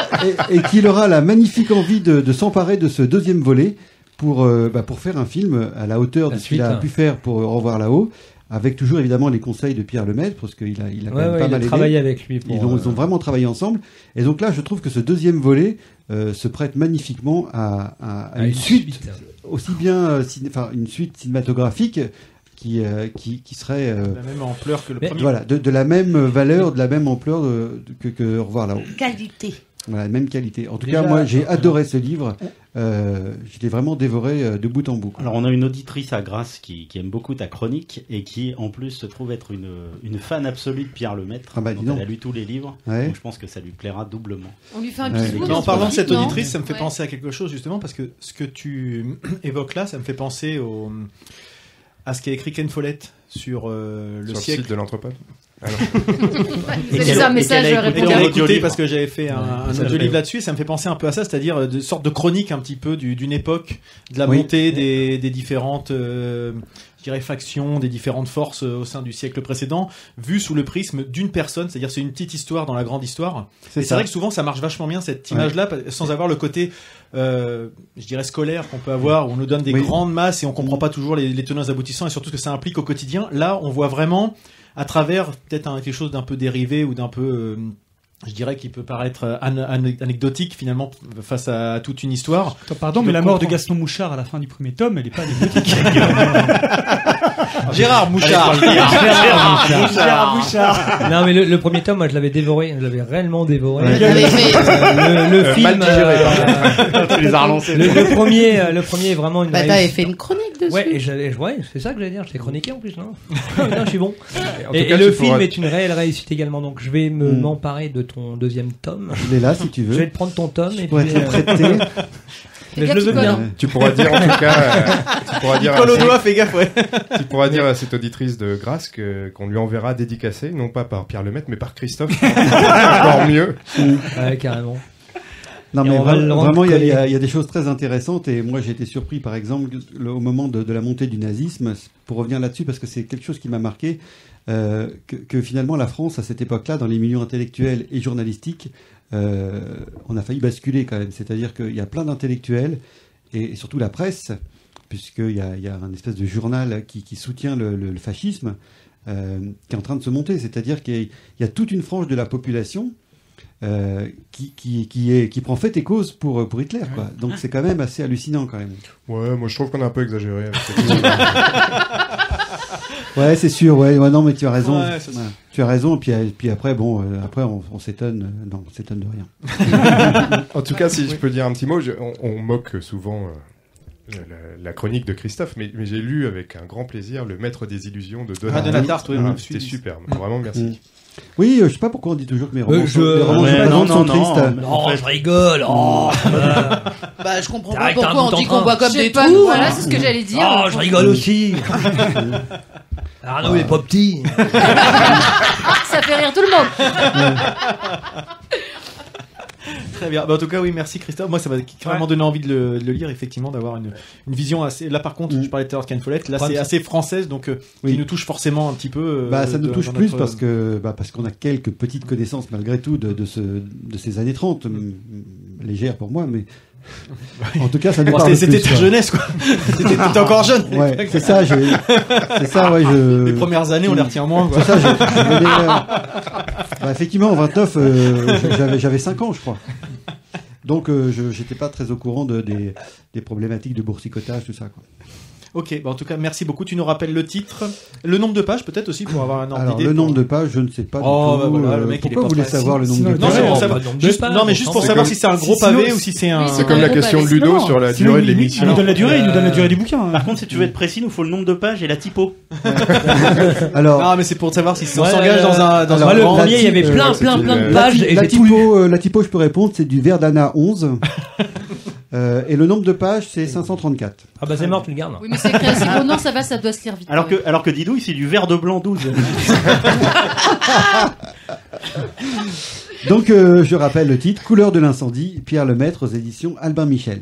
et, et qu'il aura la magnifique envie de, de s'emparer de ce deuxième volet pour, euh, bah, pour faire un film à la hauteur La de ce qu'il a pu faire pour Au revoir là-haut, avec toujours évidemment les conseils de Pierre Lemaitre, parce qu'il a, il a quand ouais, même ouais, pas il a mal aidé. travaillé avec lui. Pour, Ils ont, euh, ils ont vraiment travaillé ensemble. Et donc là, je trouve que ce deuxième volet euh, se prête magnifiquement à, à- à à une, une suite, suite. aussi bien, euh, enfin une suite cinématographique qui, euh, qui, qui serait euh, La même ampleur que le premier. voilà, de, de la même valeur, de la même ampleur de- de- que, que Au revoir là-haut. Qualité. Voilà, même qualité. En tout Déjà, cas, moi, j'ai euh, adoré ce livre. Euh, je l'ai vraiment dévoré euh, de bout en bout. Alors on a une auditrice à Grasse qui, qui aime beaucoup ta chronique et qui en plus se trouve être une, une fan absolue de Pierre Lemaitre. Ah bah, dis Donc, elle a lu tous les livres. Ouais. Donc je pense que ça lui plaira doublement. On lui fait un Ouais. bisou. Mais dans en parlant de cette auditrice, ça me fait Ouais. penser à quelque chose justement parce que ce que tu évoques là, ça me fait penser au, à ce qu'a écrit Ken Follett sur euh, le Sur le siècle. site de l'entrepôt. C'est un message qu'elle a écouté parce que j'avais fait un, un audio livre là-dessus et ça me fait penser un peu à ça, c'est-à-dire euh, de sorte de chronique un petit peu du- d'une époque, de la Oui. montée des, des différentes, euh, factions, des différentes forces euh, au sein du siècle précédent, vu sous le prisme d'une personne, c'est-à-dire c'est une petite histoire dans la grande histoire. C'est vrai que souvent ça marche vachement bien cette image-là, sans avoir le côté, euh, je dirais, scolaire qu'on peut avoir, où on nous donne des Oui. grandes masses et on comprend pas toujours les, les tenants aboutissants et surtout ce que ça implique au quotidien. Là, on voit vraiment à travers peut-être quelque chose d'un peu dérivé ou d'un peu euh, je dirais qu'il peut paraître euh, an- an- anecdotique finalement face à toute une histoire. Attends, Pardon, mais la mort de. Gaston Mouchard à la fin du premier tome, elle est pas anecdotique. Gérard Mouchard. Gérard Mouchard. Non, mais le, le premier tome, moi, je l'avais dévoré. Je l'avais réellement dévoré. Ouais. Euh, le, le Euh, film. digéré, euh, tu les as relancés. le, le premier, le premier est vraiment une. Bah, t'avais fait une chronique dessus. Ouais, et j'avais, ouais, c'est ça que j'allais dire. Je t'ai chroniqué en plus, non Non, je suis bon. En Et, tout cas, et le film pourras- est une réelle réussite également. Donc, je vais me Mm. m'emparer de ton deuxième tome. Il est là si tu Je vais veux. te prendre ton tome et puis. être euh, prêté. mais je le veux bien. Tu pourras dire en tout cas, euh, tu pourras dire, à, doigt, fais gaffe, ouais. tu pourras dire à cette auditrice de Grasse que qu'on lui enverra dédicacé, non pas par Pierre Lemaitre, mais par Christophe. Encore mieux. Ouais, carrément. Non, Et mais va vraiment, il y, a- y y des choses très intéressantes. Et moi, j'ai été surpris, par exemple, le- au moment de, de la montée du nazisme, pour revenir là-dessus, parce que c'est quelque chose qui m'a marqué, euh, que, que finalement, la France, à cette époque-là, dans les milieux intellectuels et journalistiques, euh, on a failli basculer quand même. C'est-à-dire qu'il y a plein d'intellectuels, et, et surtout la presse, puisqu'il y a, il y a un espèce de journal qui, qui soutient le, le- le fascisme, euh, qui est en train de se monter. C'est-à-dire qu'il y a- il y a toute une frange de la population euh, qui, qui, qui, est, qui prend fait et cause pour, pour Hitler. Quoi. Donc c'est quand même assez hallucinant quand même. Ouais, moi je trouve qu'on a un peu exagéré avec cette. Ouais, c'est sûr. Ouais, ouais, non, mais tu as raison. Ouais, Ouais, tu as raison. Puis, euh, puis après, bon, euh, après on, on s'étonne. euh, Non, on s'étonne de rien. en tout cas, si je peux dire un petit mot, je- on, on moque souvent euh, la, la chronique de Christophe, mais, mais j'ai lu avec un grand plaisir Le Maître des Illusions de Donat. Ah, oui, Ah, C'était superbe. Vraiment, merci. Oui, euh, je sais pas pourquoi on dit toujours que mes romans, Euh, sont, je- les romans Ouais, non, sont non, tristes. non. Non, je rigole. Oh, euh, Bah, je comprends pas un pourquoi bout on en dit train. qu'on boit comme Je sais des pas, trous. Voilà, c'est ce que j'allais dire. oh, je rigole aussi. Arnaud est pas petit. Ça fait rire tout le monde. Très bien. Bah, en tout cas, oui, merci Christophe. Moi, ça m'a vraiment donné envie de le, de le lire, effectivement, d'avoir une, une vision assez. Là, par contre, Mm. je parlais tout à l'heure de Follett. Là, Ouais, c'est assez française, donc euh, Oui. qui nous touche forcément un petit peu. euh, Bah, ça nous de- touche plus parce que bah, parce qu'on a quelques petites connaissances malgré tout de, de, ce, de ces années 30, m- légères pour moi, mais en tout cas ça nous Bon, parle c'était ta jeunesse, quoi. T'étais encore jeune. Ouais, c'est ça, j'ai- c'est ça, ouais, je. Les premières années, on les retient moins, quoi. Ça, je, je bah, effectivement, en 29, euh, j'avais, j'avais 5 ans, je crois. Donc, euh, je j'étais pas très au courant de, des, des problématiques de boursicotage, tout ça. Quoi. Ok, bah, en tout cas, merci beaucoup. Tu nous rappelles le titre, le nombre de pages, peut-être aussi, pour avoir un ordre d'idée. le pour- nombre de pages, je ne sais pas Oh, du bah tout. voilà, le euh, mec, il est pas voulez savoir le nombre de pages non, mais juste pour savoir si c'est un gros pavé ou si c'est un. C'est comme la question de Ludo sur la durée de l'émission. Il nous donne la durée, il nous donne la durée du bouquin. hein. Par contre, si tu veux être précis, il nous faut le nombre de pages et la typo. Alors, Non, mais c'est pour savoir si on s'engage euh, dans un dans un le premier, il y avait euh, plein, plein, plein de pages. la, typo, euh, la typo, je peux répondre, c'est du Verdana 11. Euh, et le nombre de pages, c'est 534. Ah bah c'est mort, tu le gardes. Oui, mais c'est. Non, ça va, ça doit se lire vite. Alors que, alors que Didouille, c'est du vert de blanc 12. Donc, euh, je rappelle le titre Couleur de l'incendie, Pierre Lemaître aux éditions Albin Michel.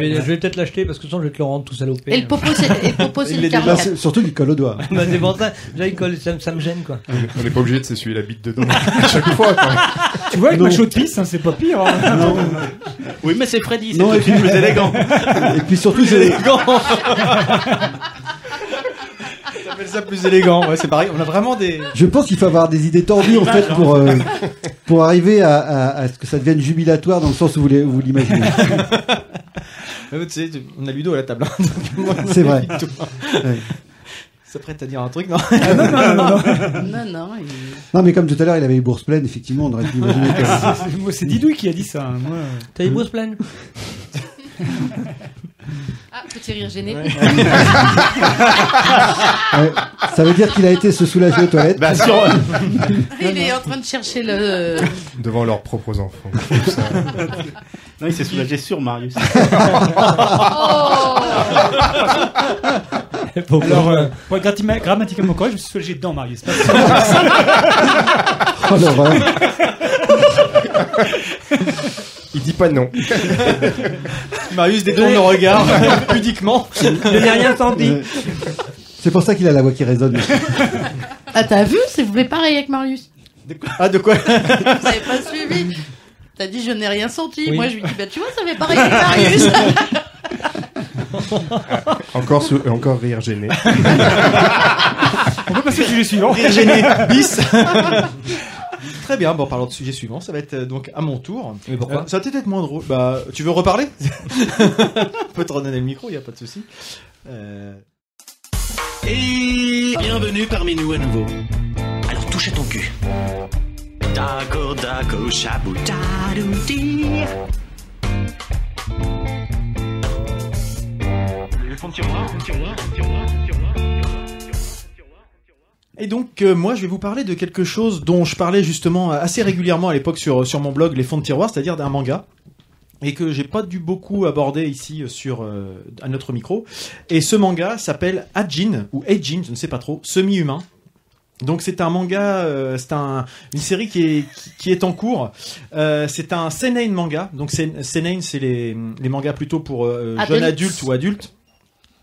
Je vais, peut-être l'acheter parce que sinon je vais te le rendre tout salopé. Et le popo, c'est et le popo, c'est le surtout qu'il colle au doigt. Bah, c'est pour ça, déjà il colle, ça, me- ça me gêne quoi. On n'est pas obligé de s'essuyer la bite dedans à chaque fois. quand même. Tu vois, avec Non. ma chaude pisse, hein, c'est pas pire. hein. Non, Oui, mais c'est Freddy, c'est puis- plus élégant. et puis surtout, c'est- On appelle ça plus élégant. Ouais, c'est pareil. On a vraiment des. je pense qu'il faut avoir des idées tordues en fait pour, euh, pour arriver à, à- à ce que ça devienne jubilatoire dans le sens où vous l'imaginez. Tu sais, tu- on a Ludo à la table. hein, donc moi, C'est vrai. Ouais. Ça prête à dire un truc, non? Non, non. il- Non, mais comme tout à l'heure, il avait les bourses pleines, effectivement, on aurait pu imaginer que. C'est- Moi, c'est Didouille qui a dit ça. hein. Moi, T'as les bourses pleines Ah, petit rire gêné. Ouais. Ça veut dire qu'il a été se soulager aux toilettes. Bah, sur, Il est en train de chercher le. Devant leurs propres enfants. non, il s'est soulagé sur Marius. Alors, euh, pour être grati- grammaticalement correct, je me suis soulagé dedans, Marius. Pas. Oh, l'horreur. Il dit pas non. Marius détourne le regard pudiquement. Je n'ai rien senti. C'est pour ça qu'il a la voix qui résonne. Ah, t'as vu C'est fait pareil avec Marius. Ah, de quoi Vous avez pas suivi T'as dit je n'ai rien senti. Oui. Moi je lui dis bah tu vois ça fait pareil avec Marius. Encore, sou- encore rire gêné. On peut passer au sujet suivant. Rire gêné, bis. Très bien, bon, parlons de sujet suivant, ça va être euh, donc à mon tour. Mais pourquoi Euh, Ça va peut-être être moins drôle. Bah, tu veux reparler? On peut te redonner le micro, il a pas de souci. Euh, Et bienvenue parmi nous à nouveau. Alors touche à ton cul. Dago dago shabu. Le tiroir, fond de tiroir, fond de tiroir, fond de tiroir, fond de tiroir. Et donc, euh, moi, je vais vous parler de quelque chose dont je parlais justement assez régulièrement à l'époque sur, sur mon blog Les Fonds de Tiroir, c'est-à-dire d'un manga. Et que j'ai pas dû beaucoup aborder ici euh, sur euh, à notre micro. Et ce manga s'appelle Ajin ou Ajin, je ne sais pas trop, semi-humain. Donc c'est un manga, euh, c'est un, une série qui est, qui, qui est en cours. Euh, c'est un seinen manga. Donc seinen, c'est les, les mangas plutôt pour euh, Adultes. jeunes adultes ou adultes.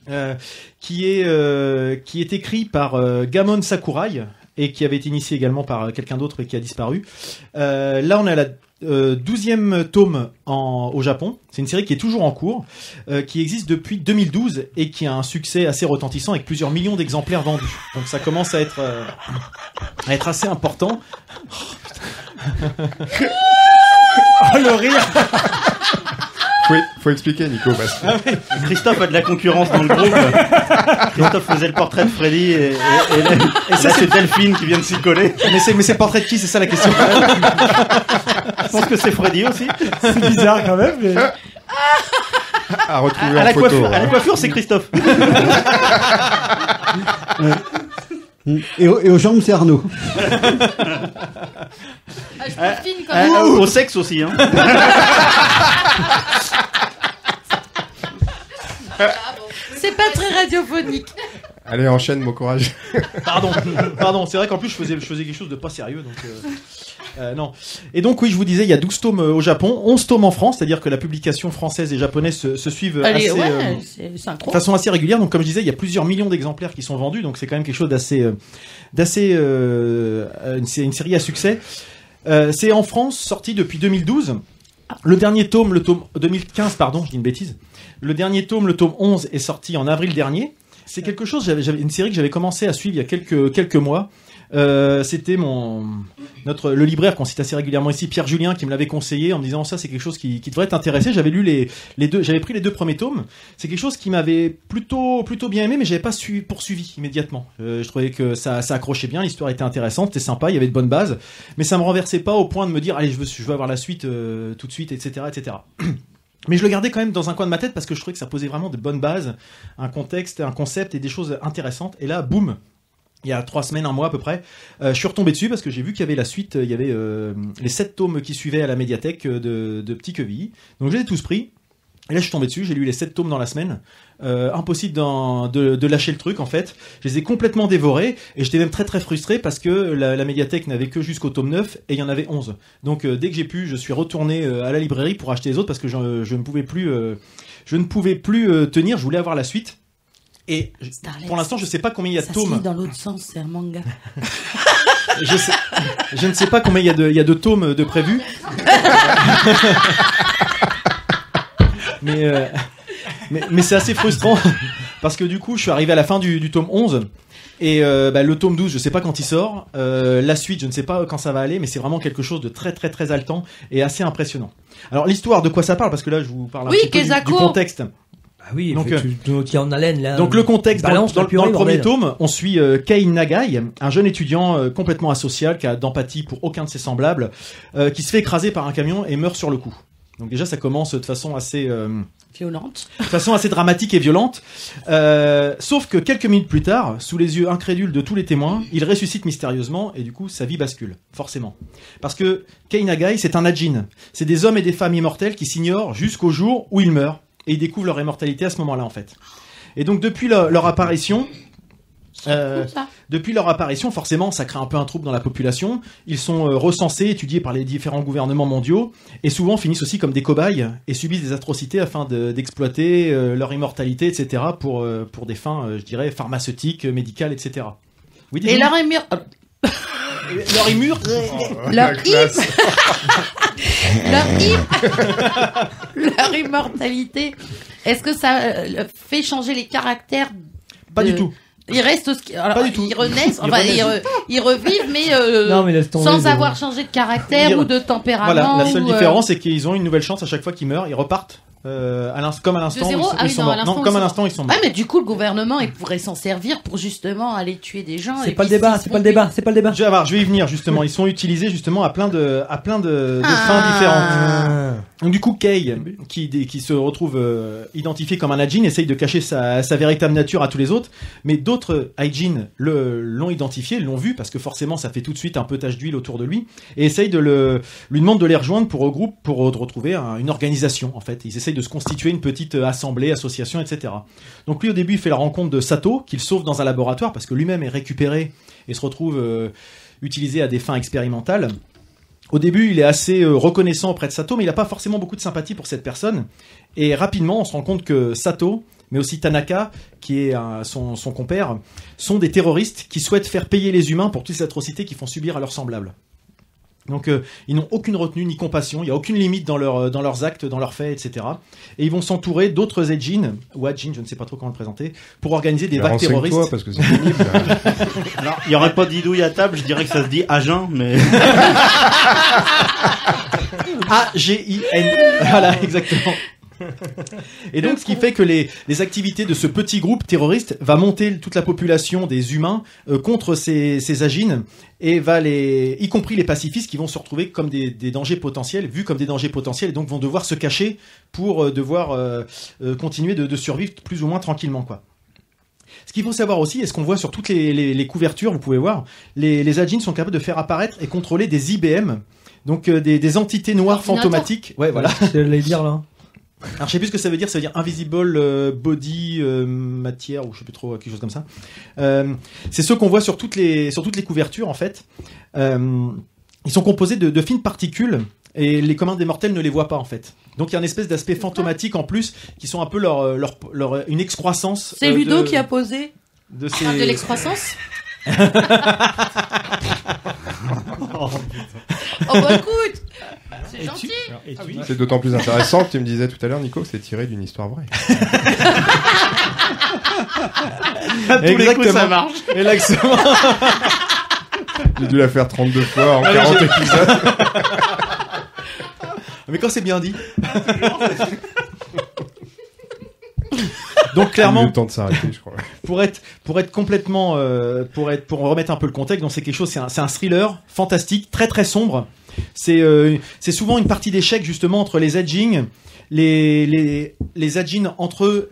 Euh, qui est euh, qui est écrit par euh, Gamon Sakurai et qui avait été initié également par quelqu'un d'autre et qui a disparu. Là, on à la 12e tome au Japon. C'est une série qui est toujours en cours, qui existe depuis 2012 et qui a un succès assez retentissant avec plusieurs millions d'exemplaires vendus. Donc ça commence à être à être assez important. Oh, le rire Faut, faut expliquer, Nico. Parce que... Ah oui. Christophe a de la concurrence dans le groupe. Christophe faisait le portrait de Freddy et, et, et là, Et ça, c'est- Delphine qui vient de s'y coller. Mais c'est mais c'est le portrait de qui C'est ça la question. Je pense que c'est Freddy aussi. C'est bizarre quand même. Mais... À retrouver À en la photo. coiffure, à la hein. coiffure, c'est Christophe. Et, au- et aux jambes, c'est Arnaud. Ah, je peaufine quand Euh, même. au sexe aussi. Hein. C'est pas très radiophonique. Allez, enchaîne, mon courage. Pardon, pardon. C'est vrai qu'en plus je faisais, je faisais quelque chose de pas sérieux, donc euh, euh, non. Et donc oui, je vous disais, il y a 12 tomes euh, au Japon, 11 tomes en France, c'est-à-dire que la publication française et japonaise se, se suivent Allez, assez, ouais, euh, c'est de façon assez régulière. Donc comme je disais, il y a plusieurs millions d'exemplaires qui sont vendus, donc c'est quand même quelque chose d'assez, euh, d'assez, une, c'est une série à succès. C'est en France sorti depuis 2012. Le dernier tome, le tome 2015, pardon, je dis une bêtise. Le dernier tome, le tome 11, est sorti en avril dernier. C'est quelque chose, j'avais, j'avais une série que j'avais commencé à suivre il y a quelques quelques mois. Euh, c'était mon notre le libraire qu'on cite assez régulièrement ici, Pierre Julien, qui me l'avait conseillé en me disant ça c'est quelque chose qui, qui devrait t'intéresser. J'avais lu les les deux, j'avais pris les deux premiers tomes. C'est quelque chose qui m'avait plutôt plutôt bien aimé, mais j'avais pas su, poursuivi immédiatement. Euh, je trouvais que ça ça accrochait bien, l'histoire était intéressante, c'était sympa, il y avait de bonnes bases, mais ça me renversait pas au point de me dire allez je veux je veux avoir la suite euh, tout de suite, etc. etc. Mais je le gardais quand même dans un coin de ma tête parce que je trouvais que ça posait vraiment de bonnes bases, un contexte, un concept et des choses intéressantes. Et là, boum, il y a trois semaines, un mois à peu près, euh, je suis retombé dessus parce que j'ai vu qu'il y avait la suite, il y avait euh, les sept tomes qui suivaient à la médiathèque euh, de, de Petit Quevilly. Donc je les ai tous pris. Et là, je suis tombé dessus, j'ai lu les sept tomes dans la semaine. Euh, impossible de, de lâcher le truc, en fait. Je les ai complètement dévorés, et j'étais même très très frustré parce que la, la médiathèque n'avait que jusqu'au tome 9, et il y en avait 11. Donc euh, dès que j'ai pu, je suis retourné euh, à la librairie pour acheter les autres parce que je, je ne pouvais plus, euh, je ne pouvais plus euh, tenir, je voulais avoir la suite. Et Starlet. pour l'instant, je sais pas combien il y a de tomes. dans l'autre sens, c'est un manga. Je, sais- je ne sais pas combien il y a de, il y a de tomes de prévus. mais, euh, mais, mais c'est assez frustrant parce que du coup, je suis arrivé à la fin du, du tome 11 et euh, bah, le tome 12, je sais pas quand il sort. Euh, la suite, je ne sais pas quand ça va aller, mais c'est vraiment quelque chose de très très très haletant et assez impressionnant. Alors l'histoire, de quoi ça parle? Parce que là, je vous parle un Oui, petit peu du, du contexte. Ah oui, Donc, donc, tu, tu, tu es en haleine là. Donc le contexte, dans, Balance dans- la dans purée, le premier bordel. tome, on suit euh, Kei Nagai, un jeune étudiant euh, complètement asocial, qui a d'empathie pour aucun de ses semblables, euh, qui se fait écraser par un camion et meurt sur le coup. Donc déjà ça commence de façon assez, euh, Violente. de façon assez dramatique et violente. Euh, sauf que quelques minutes plus tard, sous les yeux incrédules de tous les témoins, il ressuscite mystérieusement et du coup sa vie bascule, forcément. Parce que Kei Nagai, c'est un Ajin. C'est des hommes et des femmes immortels qui s'ignorent jusqu'au jour où ils meurent. Et ils découvrent leur immortalité à ce moment-là, en fait. Et donc depuis leur, leur apparition, euh, depuis leur apparition, forcément, ça crée un peu un trouble dans la population. Ils sont euh, recensés, étudiés par les différents gouvernements mondiaux, et souvent finissent aussi comme des cobayes et subissent des atrocités afin de- d'exploiter euh, leur immortalité, etc., pour, pour des fins, je dirais, pharmaceutiques, médicales, etc. Oui, Et dis-donc. Leur leur immure leur im- leur im- leur immortalité. Est-ce que ça euh, fait changer les caractères Pas du tout. Ils restent alors, Pas du tout. Ils renaissent, Ils enfin, ils, re- ils revivent, mais, euh, Non, mais sans avoir changé de caractère Ils- ou de tempérament. Voilà, la seule ou, euh, différence, c'est qu'ils ont une nouvelle chance à chaque fois qu'ils meurent, ils repartent. Euh, à comme à l'instant ils sont, Ah sont non, morts. Non, comme à l'instant ils sont morts. Ouais, mais du coup, le gouvernement, il pourrait s'en servir pour justement aller tuer des gens. C'est pas le débat, c'est pas le débat, c'est pas le débat. Je vais, voir, je vais y venir justement. Ils sont utilisés justement à plein de, à plein de, de Ah. fins différentes. Ah. Donc du coup, Kay, qui, qui se retrouve euh, identifié comme un Ajin, essaye de cacher sa, sa véritable nature à tous les autres, mais d'autres Ajin le- l'ont identifié, l'ont vu, parce que forcément ça fait tout de suite un peu tache d'huile autour de lui, et essaye de le, lui demande de les rejoindre pour, regroupe, pour retrouver un- une organisation, en fait. Ils essayent de se constituer une petite euh, assemblée, association, etc. Donc lui, au début, il fait la rencontre de Sato, qu'il sauve dans un laboratoire, parce que lui-même est récupéré et se retrouve euh, utilisé à des fins expérimentales. Au début, il est assez euh, reconnaissant auprès de Sato, mais il n'a pas forcément beaucoup de sympathie pour cette personne. Et rapidement, on se rend compte que Sato, mais aussi Tanaka, qui est son, son compère, sont des terroristes qui souhaitent faire payer les humains pour toutes les atrocités qu'ils font subir à leurs semblables. Donc euh, ils n'ont aucune retenue ni compassion, il n'y a aucune limite dans, leur, euh, dans leurs actes, dans leurs faits, etc. Et ils vont s'entourer d'autres Edjin, ou Adjin, je ne sais pas trop comment le présenter, pour organiser des vagues terroristes. parce que c'est pénible, là. Alors, il n'y aurait pas d'idouille à table, je dirais que ça se dit agent, mais. A-G-I-N. voilà, exactement. Et donc, ce qui fait que les, les activités de ce petit groupe terroriste va monter toute la population des humains euh, contre ces, ces agines et va les, y compris les pacifistes qui vont se retrouver comme des, des dangers potentiels, vus comme des dangers potentiels, et donc vont devoir se cacher pour euh, devoir euh, continuer de, de survivre plus ou moins tranquillement, quoi. Ce qu'il faut savoir aussi, et ce qu'on voit sur toutes les, les- les couvertures, vous pouvez voir, les, les Ajin sont capables de faire apparaître et contrôler des IBM, donc euh, des, des entités noires fantomatiques. Ouais, voilà. J'allais dire là. Alors je sais plus ce que ça veut dire, ça veut dire invisible euh, body euh, matière ou je sais plus trop quelque chose comme ça. Euh, c'est ceux qu'on voit sur toutes les sur toutes les couvertures en fait. Euh, ils sont composés de, de fines particules et les communs des mortels ne les voient pas en fait. Donc il y a une espèce d'aspect fantomatique en plus qui sont un peu leur euh, leur, leur une excroissance. C'est euh, Ludo de- qui a posé de ces Ah, de l'excroissance Oh bah écoute C'est Et gentil tu- et C'est d'autant plus intéressant que tu me disais tout à l'heure, Nico, que c'est tiré d'une histoire vraie. À tous les coups, Exactement. ça marche. Exactement. J'ai dû la faire 32 fois en Ah oui, 40 j'ai- épisodes. Mais quand c'est bien dit. Donc clairement, Il a eu le temps de s'arrêter, je crois. pour être pour être complètement euh, pour être pour remettre un peu le contexte donc c'est quelque chose c'est un, c'est un thriller fantastique très très sombre c'est euh, c'est souvent une partie d'échec justement entre les edging les edging entre eux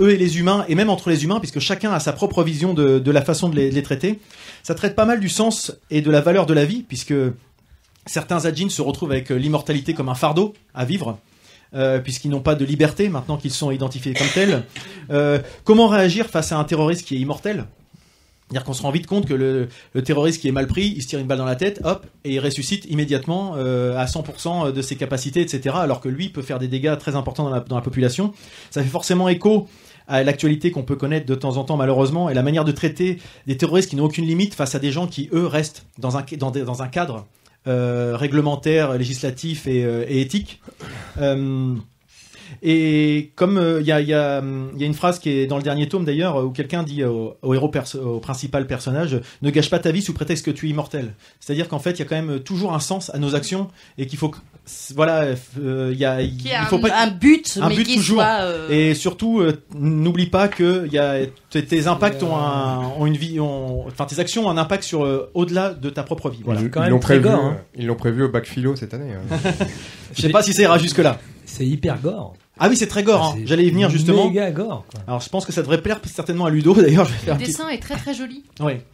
et les humains et même entre les humains puisque chacun a sa propre vision de la façon de les, traiter ça traite pas mal du sens et de la valeur de la vie puisque certains edging se retrouvent avec euh, l'immortalité comme un fardeau à vivre euh, puisqu'ils n'ont pas de liberté maintenant qu'ils sont identifiés comme tels. Comment réagir face à un terroriste qui est immortel? C'est-à-dire qu'on se rend vite compte que le, terroriste qui est mal pris, il se tire une balle dans la tête, hop, et il ressuscite immédiatement euh, à 100% de ses capacités, etc. Alors que lui peut faire des dégâts très importants dans la, population. Ça fait forcément écho à l'actualité qu'on peut connaître de temps en temps malheureusement et la manière de traiter des terroristes qui n'ont aucune limite face à des gens qui eux restent dans un, cadre euh, réglementaire, législatif et, euh, et éthique. Euh, et comme euh, il y, a, y, a, hum, y a une phrase qui est dans le dernier tome d'ailleurs où quelqu'un dit au, au héros perso- au principal personnage ne gâche pas ta vie sous prétexte que tu es immortel. C'est-à-dire qu'en fait il y a quand même toujours un sens à nos actions et qu'il faut que voilà euh, il y a il Qui a faut un, pas un but, un mais but qui toujours. soit. euh, Et surtout, euh, n'oublie pas que y a, tes, impacts ont, un, ont une vie, ont- enfin tes actions ont un impact sur euh, au-delà de ta propre vie. Voilà. Ils quand ils même l'ont prévu, gore, hein. ils l'ont prévu au bac philo cette année. hein. Je sais pas si ça ira jusque là. C'est hyper gore. Ah oui, c'est très gore. hein. C'est J'allais y venir justement. Méga gore. quoi. Alors je pense que ça devrait plaire certainement à Ludo. D'ailleurs, je vais faire Le petit. dessin est très très joli. Ouais.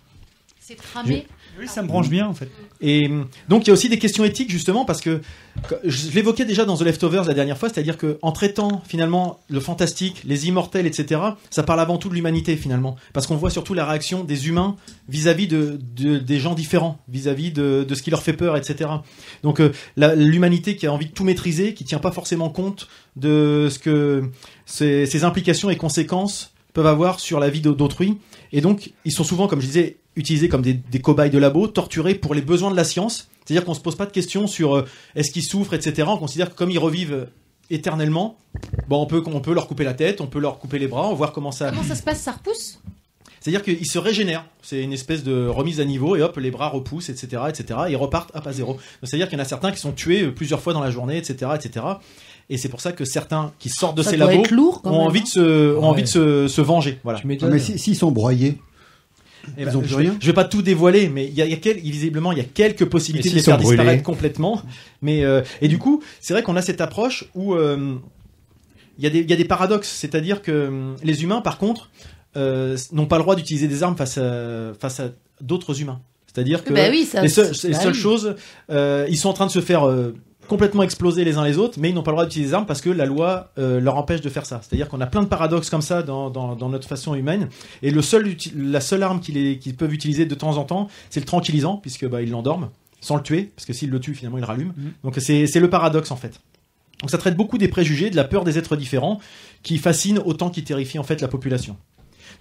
C'est tramé. Oui, ça me branche bien en fait. Et hum, donc il y a aussi des questions éthiques justement parce que je l'évoquais déjà dans The Leftovers la dernière fois, c'est-à-dire que en traitant finalement le fantastique, les immortels, etc., ça parle avant tout de l'humanité finalement, parce qu'on voit surtout la réaction des humains vis-à-vis de, de- des gens différents, vis-à-vis de, de ce qui leur fait peur, etc. Donc euh, l'humanité qui a envie de tout maîtriser, qui tient pas forcément compte de ce que ces, ces implications et conséquences peuvent avoir sur la vie d'au- d'autrui. Et donc, ils sont souvent, comme je disais, utilisés comme des, des cobayes de labo, torturés pour les besoins de la science. C'est-à-dire qu'on se pose pas de questions sur euh, est-ce qu'ils souffrent, etc. On considère que comme ils revivent éternellement, bon, on peut, on peut leur couper la tête, on peut leur couper les bras, on voir comment ça. Comment ça se passe Ça repousse? C'est-à-dire qu'ils se régénèrent. C'est une espèce de remise à niveau et hop, les bras repoussent, etc., etc. Et ils repartent hop à zéro. C'est-à-dire qu'il y en a certains qui sont tués euh, plusieurs fois dans la journée, etc., etc. Et c'est pour ça que certains qui sortent de Ça ces labos être lourd, quand ont même, envie hein. de se, ont Ouais. envie de se, se venger. Voilà. Non, mais si- s'ils sont broyés, Eh Ils ben, ont je, plus vais, rien je vais pas tout dévoiler, mais il y a, il y a quel- visiblement il y a quelques possibilités de les faire brûlés disparaître complètement. Mais euh, et du coup, c'est vrai qu'on a cette approche où euh, il y a des il y a des paradoxes, c'est-à-dire que hum, les humains, par contre, euh, n'ont pas le droit d'utiliser des armes face à face à d'autres humains. C'est-à-dire que Bah oui, ça- les, seules- les bah seules choses, euh, ils sont en train de se faire euh, complètement exploser les uns les autres, mais ils n'ont pas le droit d'utiliser des armes parce que la loi euh, leur empêche de faire ça. C'est-à-dire qu'on a plein de paradoxes comme ça dans, dans, dans notre façon humaine, et le seul, uti- la seule arme qu'ils peuvent utiliser de temps en temps, c'est le tranquillisant, puisque bah, ils l'endorment sans le tuer, parce que s'ils le tuent, finalement, ils rallument. Donc c'est c'est le paradoxe en fait. Donc ça traite beaucoup des préjugés, de la peur des êtres différents, qui fascinent autant qu'ils terrifient en fait la population.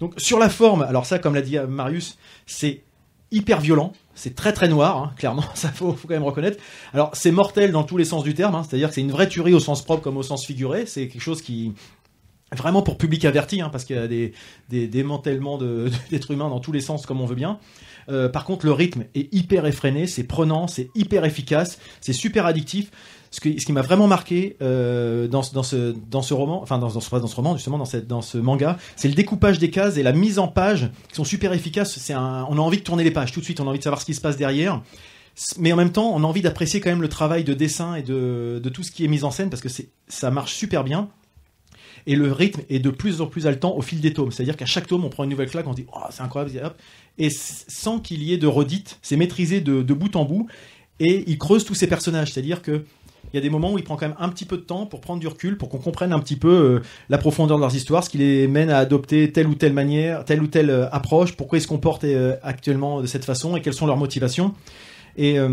Donc sur la forme, alors ça, comme l'a dit euh, Marius, c'est hyper violent, c'est très très noir, hein, clairement, ça faut, quand même reconnaître. Alors c'est mortel dans tous les sens du terme, hein, c'est-à-dire que c'est une vraie tuerie au sens propre comme au sens figuré, c'est quelque chose qui vraiment pour public averti, hein, parce qu'il y a des, des démantèlements d'êtres humains dans tous les sens comme on veut bien. Euh, par contre, le rythme est hyper effréné, c'est prenant, c'est hyper efficace, c'est super addictif. Ce, qui m'a vraiment marqué euh, dans, dans, ce, dans ce roman, enfin dans, ce, dans ce roman, justement dans, cette, dans ce manga, c'est le découpage des cases et la mise en page qui sont super efficaces. C'est on a envie de tourner les pages tout de suite, on a envie de savoir ce qui se passe derrière. Mais en même temps, on a envie d'apprécier quand même le travail de dessin et de, de tout ce qui est mis en scène parce que ça marche super bien. Et le rythme est de plus en plus haletant au fil des tomes. C'est-à-dire qu'à chaque tome, on prend une nouvelle claque, on dit oh, c'est incroyable, et sans qu'il y ait de redite, c'est maîtrisé de, de bout en bout. Et il creuse tous ces personnages. C'est-à-dire que il y a des moments où il prend quand même un petit peu de temps pour prendre du recul, pour qu'on comprenne un petit peu euh, la profondeur de leurs histoires, ce qui les mène à adopter telle ou telle manière, telle ou telle euh, approche, pourquoi ils se comportent euh, actuellement de cette façon et quelles sont leurs motivations. Et euh,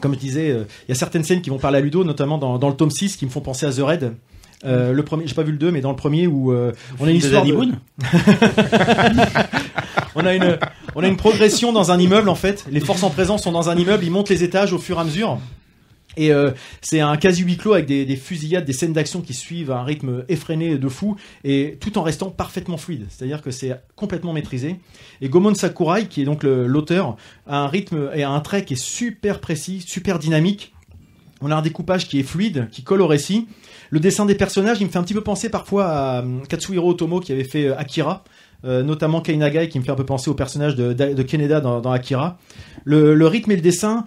comme je disais, euh, il y a certaines scènes qui vont parler à Ludo, notamment dans, dans le tome 6, qui me font penser à The Raid. Euh, le premier, j'ai pas vu le 2, mais dans le premier où on a une de histoire de... Boone on a une on a une progression dans un immeuble en fait. Les forces en présence sont dans un immeuble, ils montent les étages au fur et à mesure. Et euh, c'est un quasi huis clos avec des, des fusillades, des scènes d'action qui suivent à un rythme effréné de fou, et tout en restant parfaitement fluide. C'est-à-dire que c'est complètement maîtrisé. Et Gomon Sakurai, qui est donc l'auteur, a un rythme et un trait qui est super précis, super dynamique. On a un découpage qui est fluide, qui colle au récit. Le dessin des personnages, il me fait un petit peu penser parfois à euh, Katsuhiro Otomo qui avait fait euh, Akira, euh, notamment Kainagai qui me fait un peu penser au personnage de, Kaneda dans, Akira. Le rythme et le dessin,